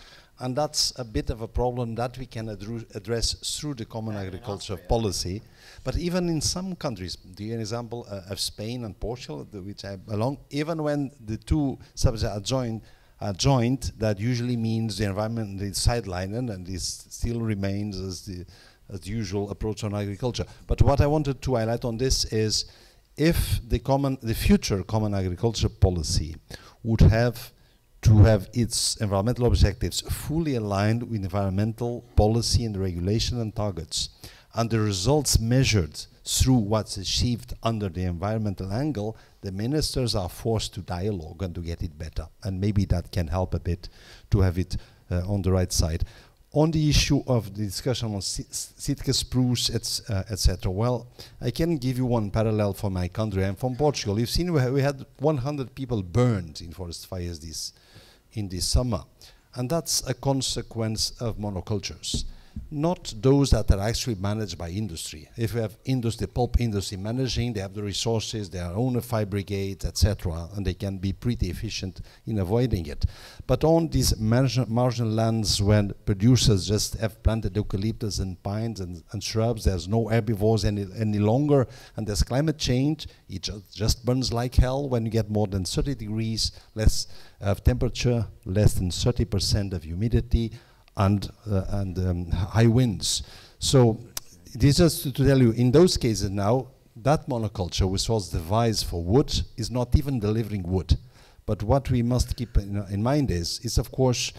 And that's a bit of a problem that we can address through the common yeah, agriculture policy. But even in some countries, the example uh, of Spain and Portugal, which I belong, even when the two subjects are joined, are joined, that usually means the environment is sidelined and this still remains as the, as the usual approach on agriculture. But what I wanted to highlight on this is if the common, the future common agriculture policy would have to have its environmental objectives fully aligned with environmental policy and regulation and targets, and the results measured through what's achieved under the environmental angle, the ministers are forced to dialogue and to get it better. And maybe that can help a bit to have it uh, on the right side. On the issue of the discussion on Sitka spruce, etc., uh, well, I can give you one parallel for my country. I'm from Portugal. You've seen we, ha we had 100 people burned in forest fires this in the summer. And that's a consequence of monocultures, not those that are actually managed by industry. If you have industry, pulp industry managing, they have the resources, their own a fire brigades, etc., and they can be pretty efficient in avoiding it. But on these marginal lands when producers just have planted eucalyptus and pines and, and shrubs, there's no herbivores any, any longer, and there's climate change, it just, just burns like hell when you get more than 30 degrees, less of temperature, less than 30% of humidity, and, uh, and um, high winds. So this is to, tell you, in those cases now, that monoculture, which was devised for wood, is not even delivering wood. But what we must keep in, in mind is, is of course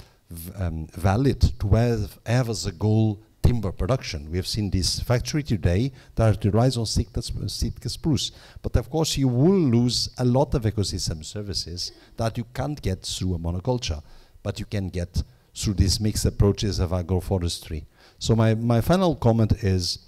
um, valid to have, have as a goal timber production. We have seen this factory today that relies on Sitka spruce. But of course, you will lose a lot of ecosystem services that you can't get through a monoculture, but you can get through these mixed approaches of agroforestry. So my, my final comment is,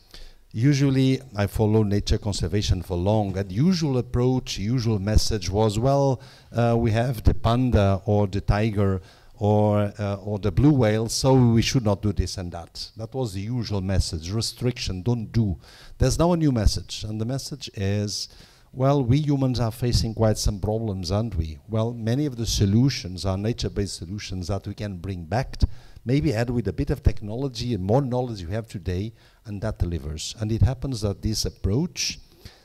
usually I follow nature conservation for long. And usual approach, usual message was, well, uh, we have the panda or the tiger or, uh, or the blue whale, so we should not do this and that. That was the usual message, restriction, don't do. There's now a new message, and the message is, well, we humans are facing quite some problems, aren't we? Well, many of the solutions are nature-based solutions that we can bring back, maybe add with a bit of technology and more knowledge you have today, and that delivers. And it happens that this approach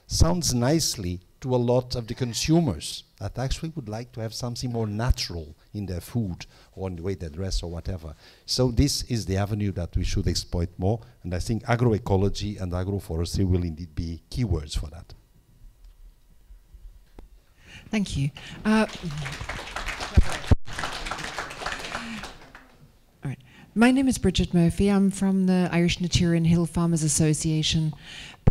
sounds nicely to a lot of the consumers that actually would like to have something more natural in their food or in the way they dress or whatever. So this is the avenue that we should exploit more, and I think agroecology and agroforestry will indeed be keywords for that. Thank you. Uh, all right. My name is Bridget Murphy. I'm from the Irish Natura and Hill Farmers Association.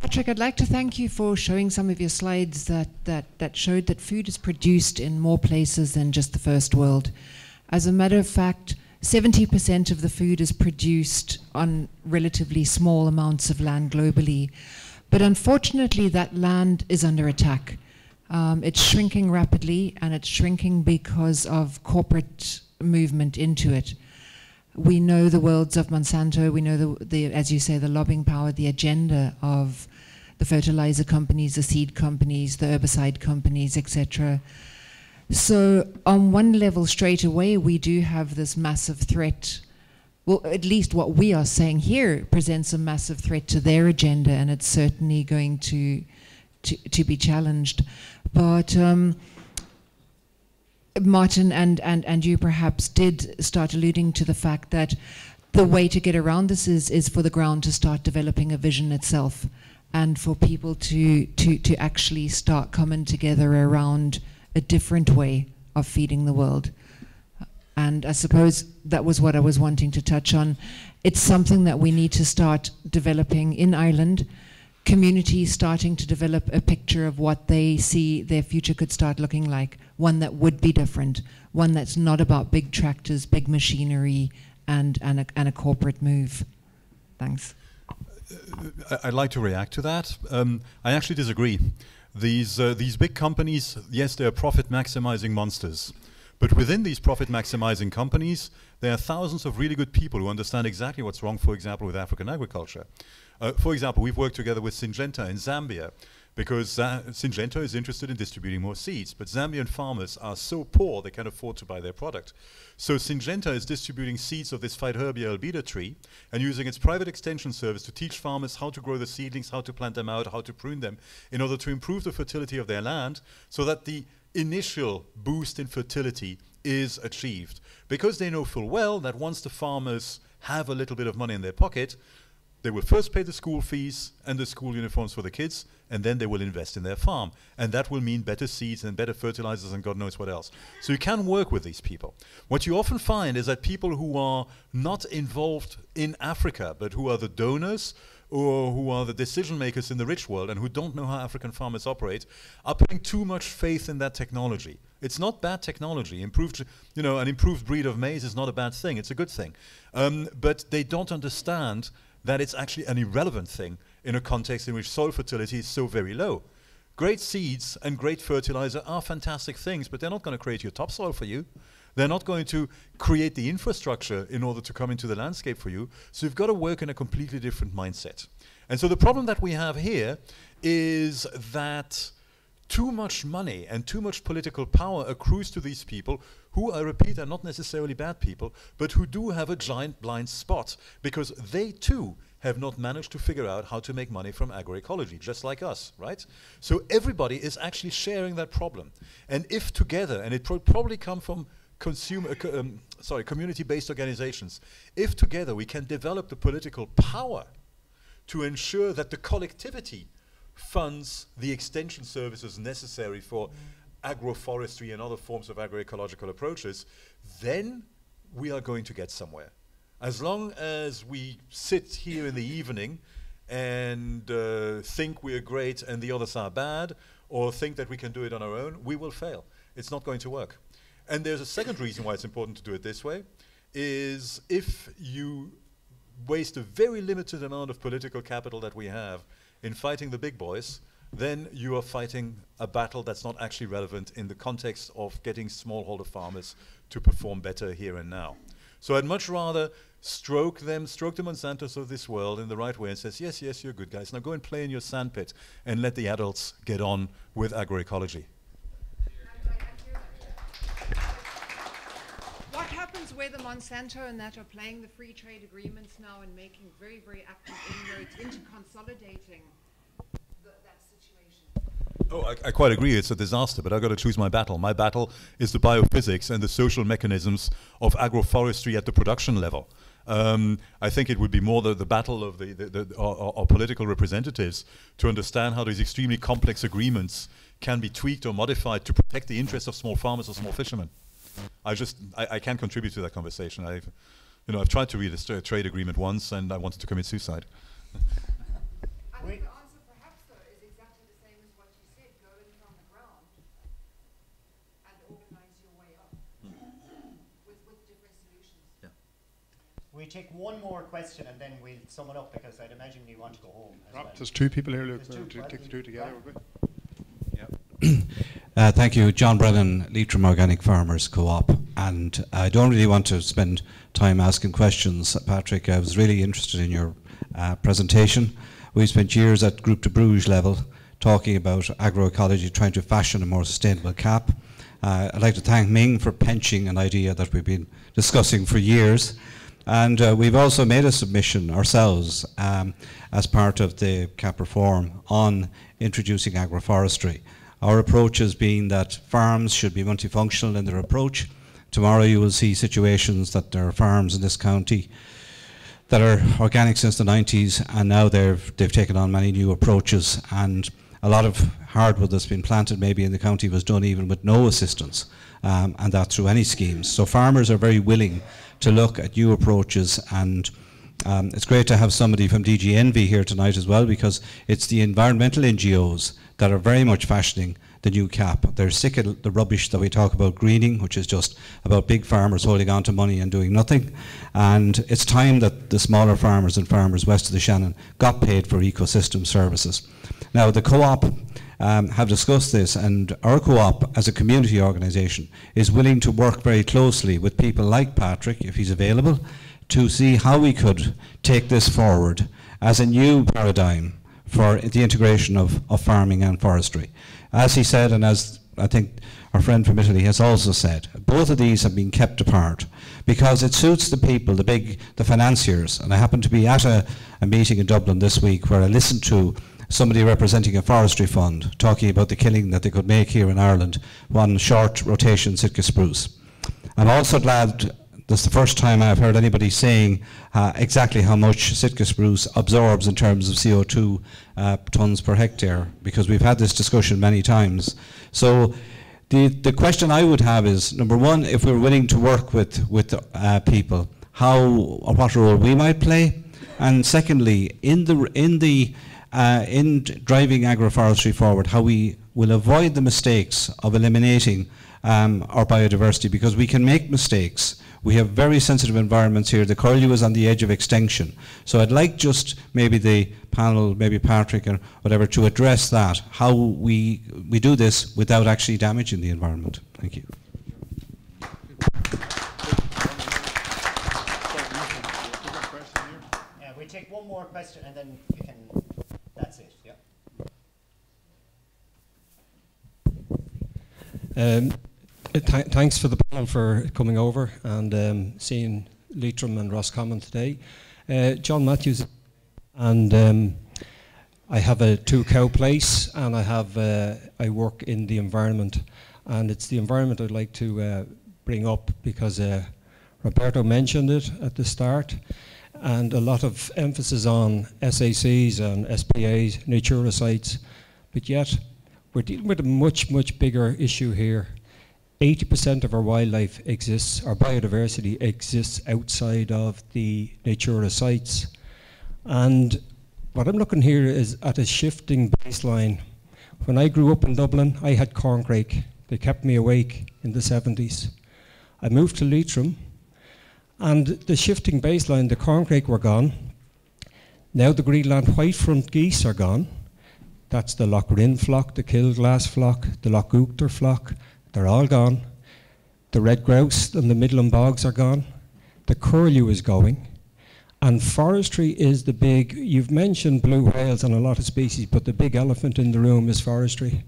Patrick, I'd like to thank you for showing some of your slides that, that, that showed that food is produced in more places than just the first world. As a matter of fact, 70% of the food is produced on relatively small amounts of land globally. But unfortunately, that land is under attack. Um, it's shrinking rapidly, and it's shrinking because of corporate movement into it. We know the worlds of Monsanto. We know the, the, as you say, the lobbying power, the agenda of the fertilizer companies, the seed companies, the herbicide companies, etc. So, on one level, straight away, we do have this massive threat. Well, at least what we are saying here presents a massive threat to their agenda, and it's certainly going to to, to be challenged. But um, Martin and, and, and you perhaps did start alluding to the fact that the way to get around this is, is for the ground to start developing a vision itself and for people to, to, to actually start coming together around a different way of feeding the world. And I suppose that was what I was wanting to touch on. It's something that we need to start developing in Ireland communities starting to develop a picture of what they see their future could start looking like, one that would be different, one that's not about big tractors, big machinery, and, and, a, and a corporate move. Thanks. I'd like to react to that. Um, I actually disagree. These, uh, these big companies, yes, they're profit maximizing monsters. But within these profit maximizing companies, there are thousands of really good people who understand exactly what's wrong, for example, with African agriculture. Uh, for example, we've worked together with Syngenta in Zambia because uh, Syngenta is interested in distributing more seeds, but Zambian farmers are so poor they can't afford to buy their product. So Syngenta is distributing seeds of this Faidherbia albida tree and using its private extension service to teach farmers how to grow the seedlings, how to plant them out, how to prune them, in order to improve the fertility of their land so that the initial boost in fertility is achieved. Because they know full well that once the farmers have a little bit of money in their pocket, they will first pay the school fees and the school uniforms for the kids, and then they will invest in their farm. And that will mean better seeds and better fertilizers and God knows what else. So you can work with these people. What you often find is that people who are not involved in Africa, but who are the donors, or who are the decision makers in the rich world and who don't know how African farmers operate are putting too much faith in that technology. It's not bad technology. Improved, you know, an improved breed of maize is not a bad thing. It's a good thing. Um, but they don't understand that it's actually an irrelevant thing in a context in which soil fertility is so very low. Great seeds and great fertilizer are fantastic things, but they're not going to create your topsoil for you. They're not going to create the infrastructure in order to come into the landscape for you. So you've got to work in a completely different mindset. And so the problem that we have here is that too much money and too much political power accrues to these people who, I repeat, are not necessarily bad people, but who do have a giant blind spot because they too have not managed to figure out how to make money from agroecology, just like us, right? So everybody is actually sharing that problem. And if together, and it pro probably come from consumer, uh, um, sorry, community-based organizations, if together we can develop the political power to ensure that the collectivity funds the extension services necessary for agroforestry and other forms of agroecological approaches, then we are going to get somewhere. As long as we sit here in the evening and uh, think we're great and the others are bad, or think that we can do it on our own, we will fail. It's not going to work. And there's a second reason why it's important to do it this way, is if you waste a very limited amount of political capital that we have in fighting the big boys, then you are fighting a battle that's not actually relevant in the context of getting smallholder farmers to perform better here and now. So I'd much rather stroke them, stroke the Monsantos of this world in the right way and says, yes, yes, you're good guys. Now go and play in your sandpit and let the adults get on with agroecology. Happens where the Monsanto and that are playing the free trade agreements now and making very, very active inroads into consolidating the, that situation. Oh, I, I, quite agree. It's a disaster, but I've got to choose my battle. My battle is the biophysics and the social mechanisms of agroforestry at the production level. Um, I think it would be more the, the battle of the, the, the our, our, political representatives to understand how these extremely complex agreements can be tweaked or modified to protect the interests of small farmers or small fishermen. I just I, I can't contribute to that conversation. I've you know I've tried to read a trade agreement once and I wanted to commit suicide. I think the answer perhaps though is exactly the same as what you said. Go in there the ground and organize your way up hmm. with with different solutions. Yeah. We take one more question and then we'll sum it up because I'd imagine you want to go home. as well. There's two people here, Luke. There's two, We'll well, take the two together. right. We? Uh, thank you, John Brennan, Leitrim Organic Farmers Co-op. And I don't really want to spend time asking questions, Patrick. I was really interested in your uh, presentation. We've spent years at Groupe de Bruges level talking about agroecology, trying to fashion a more sustainable cap. Uh, I'd like to thank Ming for penching an idea that we've been discussing for years. And uh, we've also made a submission ourselves um, as part of the CAP reform on introducing agroforestry. Our approach has been that farms should be multifunctional in their approach. Tomorrow you will see situations that there are farms in this county that are organic since the 90s and now they've, they've taken on many new approaches and a lot of hardwood that's been planted maybe in the county was done even with no assistance um, and that through any schemes. So farmers are very willing to look at new approaches and um, it's great to have somebody from DG Envy here tonight as well because it's the environmental NGOs that are very much fashioning the new cap. They're sick of the rubbish that we talk about greening, which is just about big farmers holding on to money and doing nothing. And it's time that the smaller farmers and farmers west of the Shannon got paid for ecosystem services. Now, the co-op um, have discussed this, and our co-op, as a community organisation, is willing to work very closely with people like Patrick, if he's available, to see how we could take this forward as a new paradigm for the integration of, of farming and forestry. As he said, and as I think our friend from Italy has also said, both of these have been kept apart because it suits the people, the big, the financiers. And I happened to be at a, a meeting in Dublin this week where I listened to somebody representing a forestry fund talking about the killing that they could make here in Ireland, one short rotation Sitka spruce. I'm also glad that's the first time I've heard anybody saying uh, exactly how much Sitka spruce absorbs in terms of CO2 uh, tons per hectare, because we've had this discussion many times. So the, the question I would have is, number one, if we're willing to work with, with uh, people, how or what role we might play, and secondly, in the, in the uh, in driving agroforestry forward, how we will avoid the mistakes of eliminating um, our biodiversity, because we can make mistakes we have very sensitive environments here. The curlew is on the edge of extinction. So I'd like just maybe the panel, maybe Patrick or whatever, to address that, how we, we do this without actually damaging the environment. Thank you. Uh, we take one more question and then we can, that's it, yeah. Um, th thanks for the panel for coming over and um, seeing Leitrim and Roscommon today. Uh, John Matthews, and um, I have a two cow place, and I have uh, I work in the environment, and it's the environment I'd like to uh, bring up because uh, Roberto mentioned it at the start, and a lot of emphasis on SACs and SPAs, Natura sites, but yet we're dealing with a much much bigger issue here 80% of our wildlife exists, our biodiversity exists outside of the Natura sites. And what I'm looking here is at a shifting baseline. When I grew up in Dublin, I had corncrake. They kept me awake in the 70s. I moved to Leitrim, and the shifting baseline, the corncrake were gone. Now the Greenland white-front geese are gone. That's the Loch Rinn flock, the Kilglass flock, the Loch Uachtar flock, they're all gone. The red grouse and the Midland bogs are gone. The curlew is going. And forestry is the big, you've mentioned blue whales and a lot of species, but the big elephant in the room is forestry.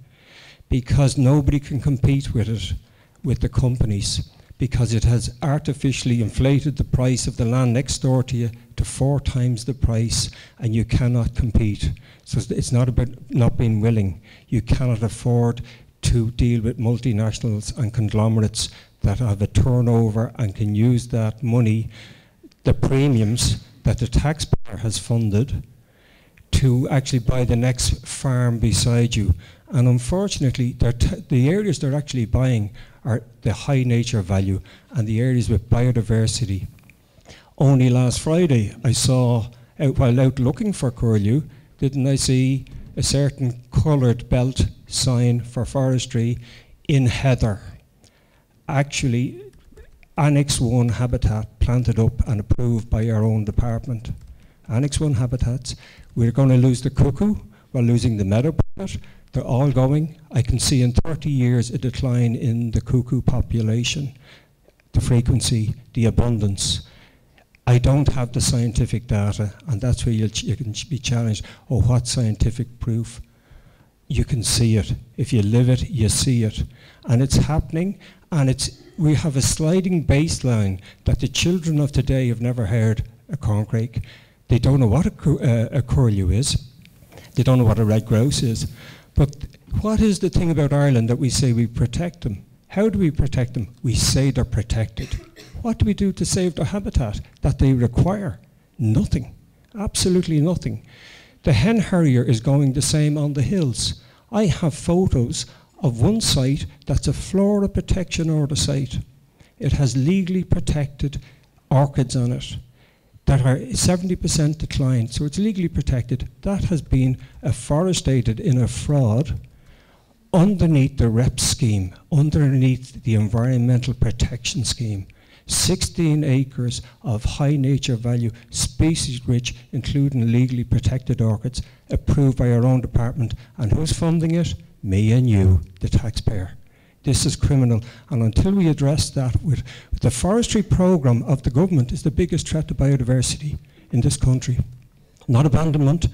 Because nobody can compete with it, with the companies, because it has artificially inflated the price of the land next door to you to four times the price, and you cannot compete. So it's not about not being willing. You cannot afford to deal with multinationals and conglomerates that have a turnover and can use that money, the premiums that the taxpayer has funded, to actually buy the next farm beside you. And unfortunately, the areas they're actually buying are the high nature value and the areas with biodiversity. Only last Friday, I saw, out, while out looking for curlew, didn't I see a certain coloured belt sign for forestry in heather. Actually, Annex 1 habitat planted up and approved by our own department. Annex 1 habitats. We're going to lose the cuckoo, we're losing the meadow pipit. They're all going. I can see in 30 years a decline in the cuckoo population, the frequency, the abundance. I don't have the scientific data, and that's where you can be challenged. Oh, what scientific proof? You can see it. If you live it, you see it. And it's happening, and it's, we have a sliding baseline that the children of today have never heard a corncrake. They don't know what a, uh, a curlew is. They don't know what a red grouse is. But what is the thing about Ireland that we say we protect them? How do we protect them? We say they're protected. What do we do to save their habitat that they require? Nothing. Absolutely nothing. The hen harrier is going the same on the hills. I have photos of one site that's a flora protection order site. It has legally protected orchids on it that are 70% declined, so it's legally protected. That has been afforested in a fraud underneath the REP scheme, underneath the Environmental Protection Scheme. 16 acres of high nature value, species rich, including legally protected orchids, approved by our own department. And who's funding it? Me and you, the taxpayer. This is criminal. And until we address that with, with the forestry program of the government is the biggest threat to biodiversity in this country. Not abandonment,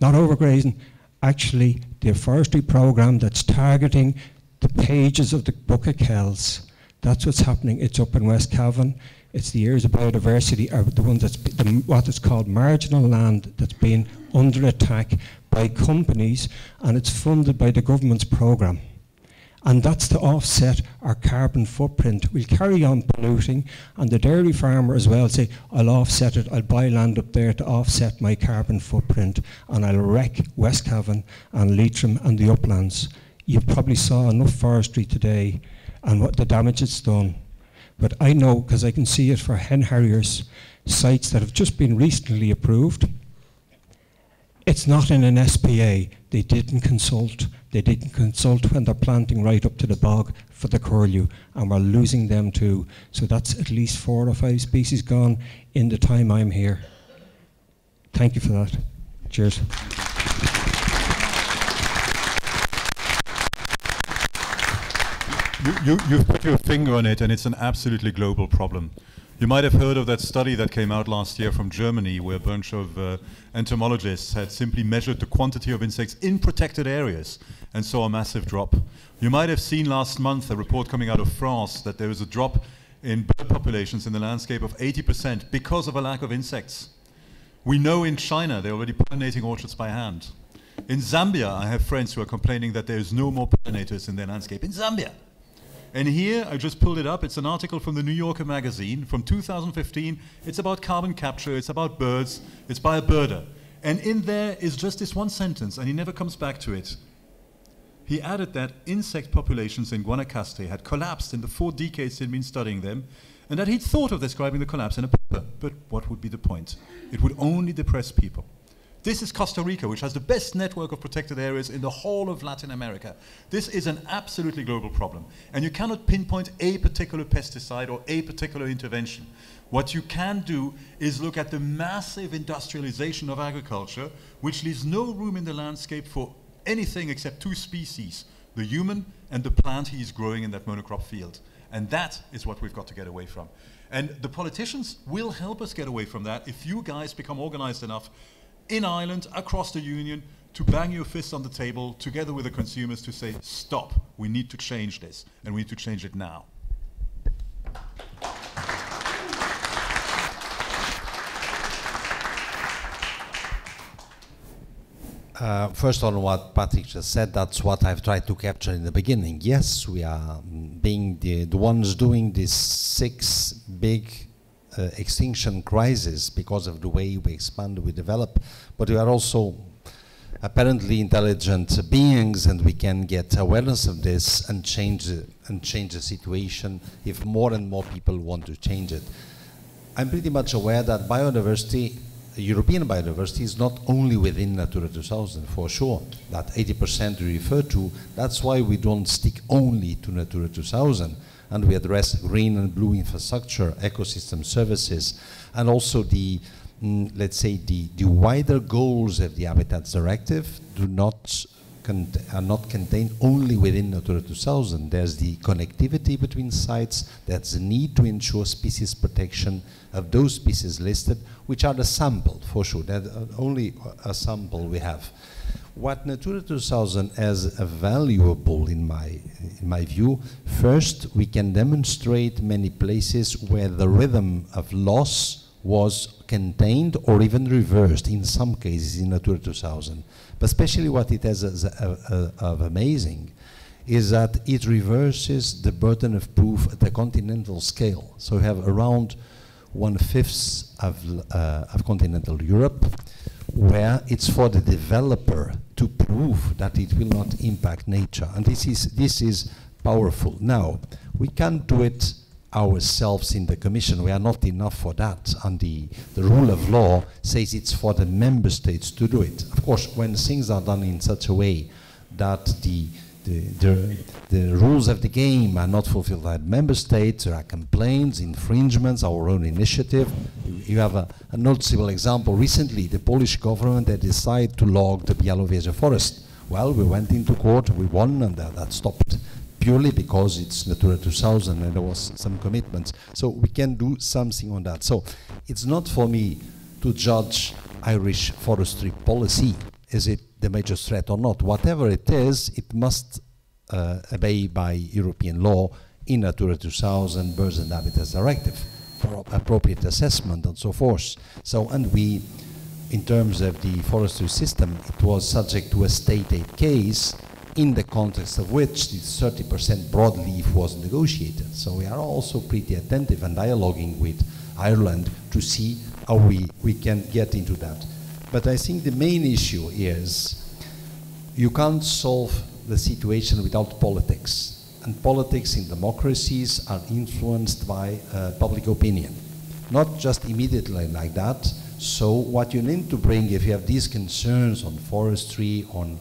not overgrazing, actually the forestry program that's targeting the pages of the Book of Kells that's what's happening. It's up in West Cavan. It's the areas of biodiversity are the ones that's the, what is called marginal land that's been under attack by companies and it's funded by the government's programme. And that's to offset our carbon footprint. We'll carry on polluting, and the dairy farmer as well say, I'll offset it, I'll buy land up there to offset my carbon footprint, and I'll wreck West Cavan and Leitrim and the uplands. You probably saw enough forestry today and what the damage it's done. But I know, because I can see it for hen harriers, sites that have just been recently approved. It's not in an SPA. They didn't consult. They didn't consult when they're planting right up to the bog for the curlew, and we're losing them too. So that's at least four or five species gone in the time I'm here. Thank you for that. Cheers. You, you, you've put your finger on it, and it's an absolutely global problem. You might have heard of that study that came out last year from Germany, where a bunch of uh, entomologists had simply measured the quantity of insects in protected areas and saw a massive drop. You might have seen last month a report coming out of France that there was a drop in bird populations in the landscape of 80% because of a lack of insects. We know in China they're already pollinating orchards by hand. In Zambia, I have friends who are complaining that there's no more pollinators in their landscape. In Zambia! And here, I just pulled it up. It's an article from the New Yorker magazine from 2015. It's about carbon capture, it's about birds, it's by a birder. And in there is just this one sentence, and he never comes back to it. He added that insect populations in Guanacaste had collapsed in the four decades he'd been studying them, and that he'd thought of describing the collapse in a paper. But what would be the point? It would only depress people. This is Costa Rica, which has the best network of protected areas in the whole of Latin America. This is an absolutely global problem. And you cannot pinpoint a particular pesticide or a particular intervention. What you can do is look at the massive industrialization of agriculture, which leaves no room in the landscape for anything except two species, the human and the plant he is growing in that monocrop field. And that is what we've got to get away from. And the politicians will help us get away from that if you guys become organized enough in Ireland, across the Union, to bang your fist on the table together with the consumers to say, stop, we need to change this, and we need to change it now. Uh, first on what Patrick just said, that's what I've tried to capture in the beginning. Yes, we are being the, the ones doing these six big uh, extinction crisis because of the way we expand, we develop, but we are also apparently intelligent beings and we can get awareness of this and change and change the situation if more and more people want to change it. I'm pretty much aware that biodiversity, European biodiversity, is not only within Natura 2000 for sure. That 80% you refer to, that's why we don't stick only to Natura 2000 and we address green and blue infrastructure, ecosystem services, and also the, mm, let's say, the, the wider goals of the Habitats Directive do not are not contained only within Natura 2000. There's the connectivity between sites, there's the need to ensure species protection of those species listed, which are the sample for sure. That's only a sample we have. What Natura 2000 has a valuable in my, in my view, first we can demonstrate many places where the rhythm of loss was contained or even reversed in some cases in Natura 2000. But especially what it has as a, a, of amazing is that it reverses the burden of proof at the continental scale. So we have around one-fifth of, uh, of continental Europe, where it's for the developer to prove that it will not impact nature. And this is, this is powerful. Now, we can't do it ourselves in the Commission. We are not enough for that. And the, the rule of law says it's for the member states to do it. Of course, when things are done in such a way that the, the, the, the rules of the game are not fulfilled by member states, there are complaints, infringements, our own initiative. You have a, a noticeable example. Recently, the Polish government decided to log the Białowieża forest. Well, we went into court, we won, and that, that stopped purely because it's Natura 2000 and there was some commitments. So we can do something on that. So it's not for me to judge Irish forestry policy. Is it the major threat or not? Whatever it is, it must uh, obey by European law in Natura 2000, Birds and Habitats Directive for appropriate assessment and so forth. So, and we, in terms of the forestry system, it was subject to a state aid case in the context of which the 30% broadleaf was negotiated. So we are also pretty attentive and dialoguing with Ireland to see how we, we can get into that. But I think the main issue is you can't solve the situation without politics. And politics in democracies are influenced by uh, public opinion. Not just immediately like that. So what you need to bring, if you have these concerns on forestry, on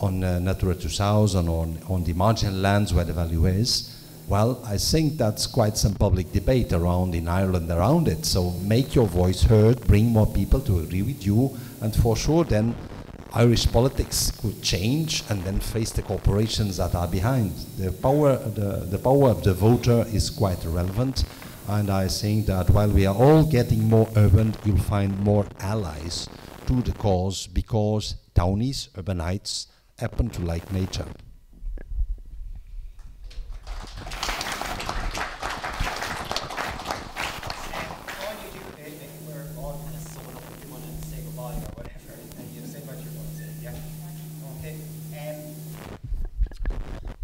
on uh, Natura 2000 on, on the marginal lands where the value is, well, I think that's quite some public debate around in Ireland around it. So make your voice heard, bring more people to agree with you, and for sure then Irish politics could change and then face the corporations that are behind. The power, the, the power of the voter is quite relevant, and I think that while we are all getting more urban, you'll find more allies to the cause because townies, urbanites, happen to like nature.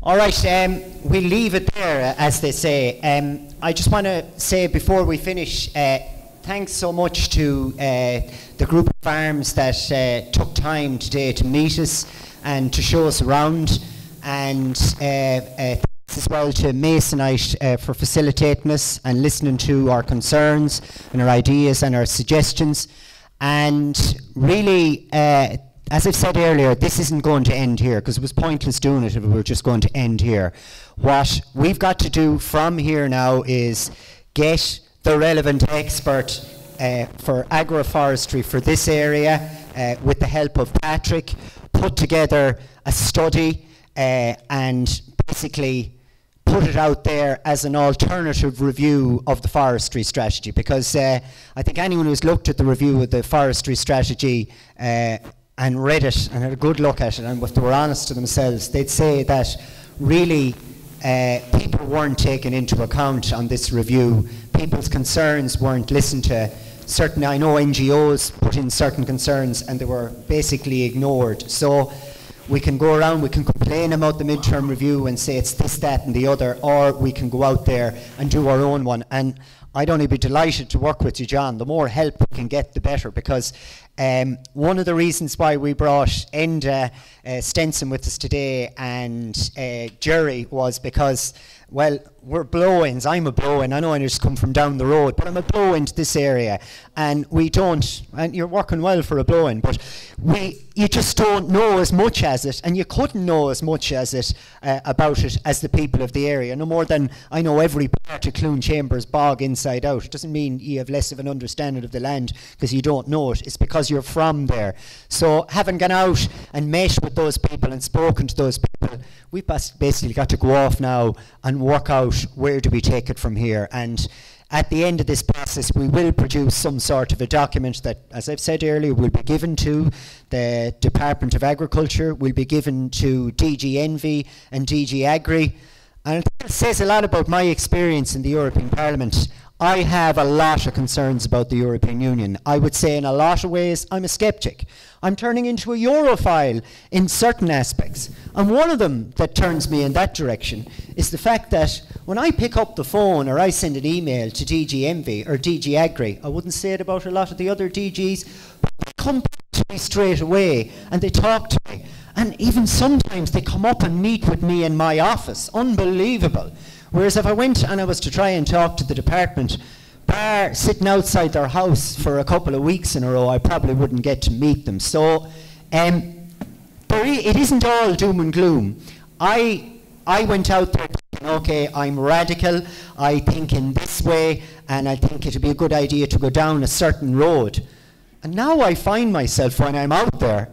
All right, um, we'll leave it there, uh, as they say. Um, I just want to say before we finish, uh, thanks so much to uh, the group of farms that uh, took time today to meet us and to show us around. And uh, uh, thanks as well to Masonite for facilitating us and listening to our concerns and our ideas and our suggestions. And really, as I've said earlier, this isn't going to end here because it was pointless doing it if we were just going to end here. What we've got to do from here now is get the relevant expert uh, for agroforestry for this area uh, with the help of Patrick put together a study uh, and basically put it out there as an alternative review of the forestry strategy because uh, I think anyone who's looked at the review of the forestry strategy uh, and read it and had a good look at it and if they were honest to themselves they'd say that really uh, people weren't taken into account on this review people's concerns weren't listened to certain, I know NGOs put in certain concerns and they were basically ignored. So we can go around, we can complain about the midterm review and say it's this, that, and the other, or we can go out there and do our own one. And I'd only be delighted to work with you, John. The more help we can get, the better, because Um, one of the reasons why we brought Enda uh, Stenson with us today and uh, Jerry was because, well, we're blow-ins. I'm a blow-in. I know I just come from down the road, but I'm a blow-in to this area, and we don't. And you're working well for a blow-in, but we you just don't know as much as it, and you couldn't know as much as it uh, about it as the people of the area. No more than I know every part of Cloonchambers bog inside out. It doesn't mean you have less of an understanding of the land because you don't know it. It's because you're from there. So having gone out and met with those people and spoken to those people, we've basically got to go off now and work out where do we take it from here. And at the end of this process, we will produce some sort of a document that, as I've said earlier, will be given to the Department of Agriculture, will be given to DG Envy and DG Agri. And it says a lot about my experience in the European Parliament. I have a lot of concerns about the European Union. I would say, in a lot of ways, I'm a skeptic. I'm turning into a Europhile in certain aspects. And one of them that turns me in that direction is the fact that when I pick up the phone or I send an email to DG Envy or DG Agri, I wouldn't say it about a lot of the other DGs, but they come to me straight away and they talk to me. And even sometimes they come up and meet with me in my office. Unbelievable. Whereas if I went and I was to try and talk to the department, bar sitting outside their house for a couple of weeks in a row, I probably wouldn't get to meet them. So um, it isn't all doom and gloom. I, I went out there thinking, okay, I'm radical, I think in this way, and I think it would be a good idea to go down a certain road. And now I find myself when I'm out there,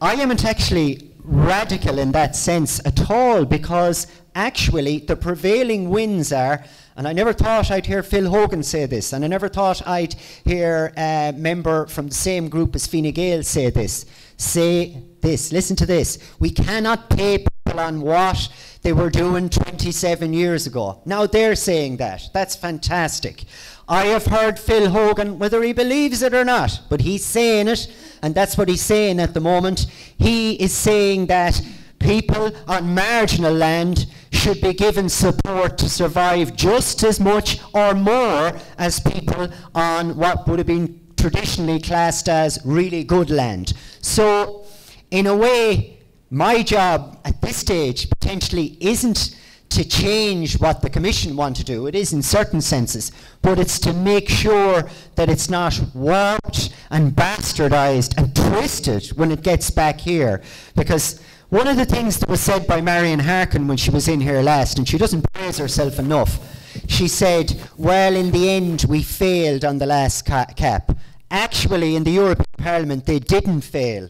I am actually radical in that sense at all because actually the prevailing winds are, and I never thought I'd hear Phil Hogan say this, and I never thought I'd hear a member from the same group as Fine Gael say this. Say this, listen to this. We cannot pay people on what they were doing 27 years ago. Now they're saying that. That's fantastic. I have heard Phil Hogan, whether he believes it or not, but he's saying it, and that's what he's saying at the moment. He is saying that people on marginal land should be given support to survive just as much or more as people on what would have been traditionally classed as really good land. So, in a way, my job at this stage potentially isn't to change what the Commission want to do. It is in certain senses, but it's to make sure that it's not warped and bastardized and twisted when it gets back here. Because one of the things that was said by Marian Harkin when she was in here last, and she doesn't praise herself enough, she said, well, in the end, we failed on the last ca cap. Actually, in the European Parliament, they didn't fail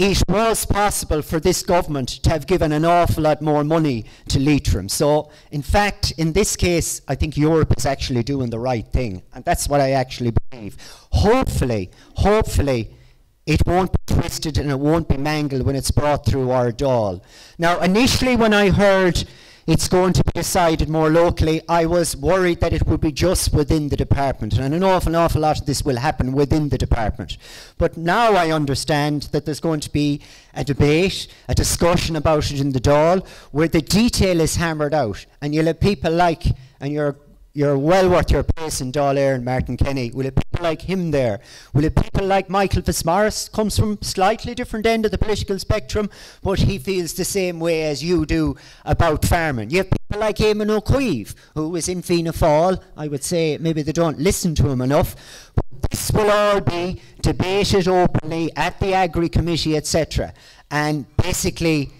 it was possible for this government to have given an awful lot more money to Leitrim. So, in fact, in this case, I think Europe is actually doing the right thing. And that's what I actually believe. Hopefully, hopefully, it won't be twisted and it won't be mangled when it's brought through our Dáil. Now, initially, when I heard it's going to be decided more locally. I was worried that it would be just within the department, and an awful, awful lot of this will happen within the department. But now I understand that there's going to be a debate, a discussion about it in the Dáil, where the detail is hammered out, and you'll have people like, and you're you're well worth your place in Dáil and Martin Kenny. Will it people like him there? Will it people like Michael Fitzmaurice comes from slightly different end of the political spectrum, but he feels the same way as you do about farming. You have people like Eamon Ó Cuív, who is in Fianna Fáil. I would say maybe they don't listen to him enough. But this will all be debated openly at the Agri Committee, etc. And basically,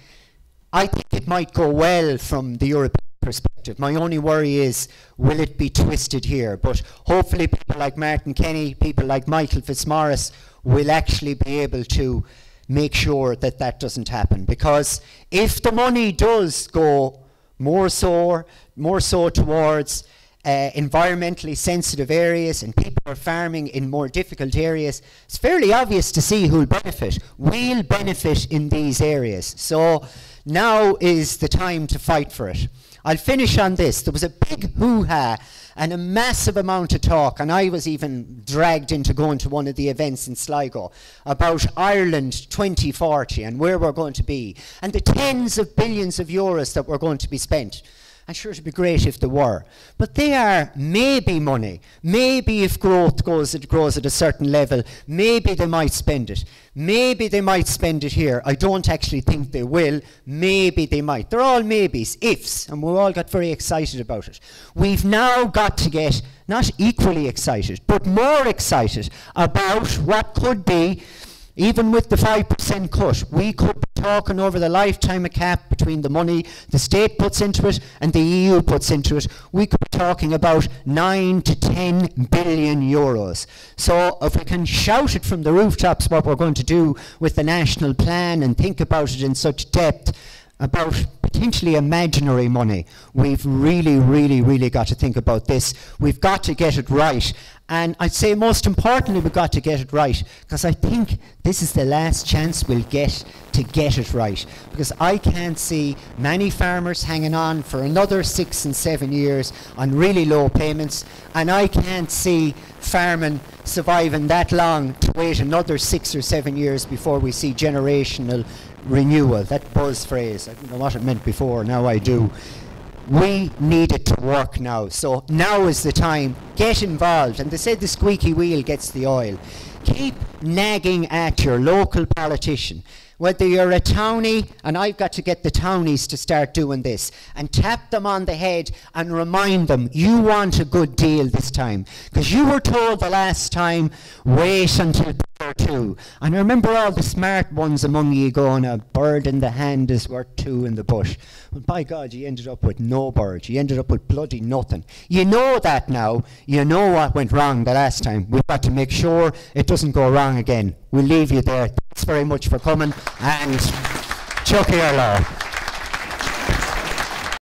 I think it might go well from the European perspective. My only worry is, will it be twisted here? But hopefully people like Martin Kenny, people like Michael Fitzmaurice will actually be able to make sure that that doesn't happen. Because if the money does go more so, more so towards uh, environmentally sensitive areas and people are farming in more difficult areas, it's fairly obvious to see who'll benefit. We'll benefit in these areas. So now is the time to fight for it. I'll finish on this. There was a big hoo ha and a massive amount of talk, and I was even dragged into going to one of the events in Sligo about Ireland 2040 and where we're going to be, and the tens of billions of euros that we're going to be spent. And sure, it'd be great if they were. But they are maybe money. Maybe if growth goes, it grows at a certain level, maybe they might spend it. Maybe they might spend it here. I don't actually think they will. Maybe they might. They're all maybes, ifs, and we all got very excited about it. We've now got to get not equally excited, but more excited about what could be even with the 5% cut, we could be talking over the lifetime of CAP between the money the state puts into it and the EU puts into it, we could be talking about 9 to 10 billion euros. So if we can shout it from the rooftops what we're going to do with the national plan and think about it in such depth, about potentially imaginary money. We've really, really, really got to think about this. We've got to get it right. And I'd say most importantly, we've got to get it right because I think this is the last chance we'll get to get it right. Because I can't see many farmers hanging on for another six and seven years on really low payments, and I can't see farming surviving that long to wait another six or seven years before we see generational renewal. That buzz phrase, I don't know what it meant before, now I do. We need it to work now. So now is the time. Get involved. And they said the squeaky wheel gets the oil. Keep nagging at your local politician whether you're a townie, and I've got to get the townies to start doing this, and tap them on the head and remind them you want a good deal this time. Because you were told the last time, wait until or two. And I remember all the smart ones among you going, a bird in the hand is worth two in the bush. But by God, you ended up with no bird. You ended up with bloody nothing. You know that now. You know what went wrong the last time. We've got to make sure it doesn't go wrong again. We'll leave you there. Thanks very much for coming and Chuck Laura.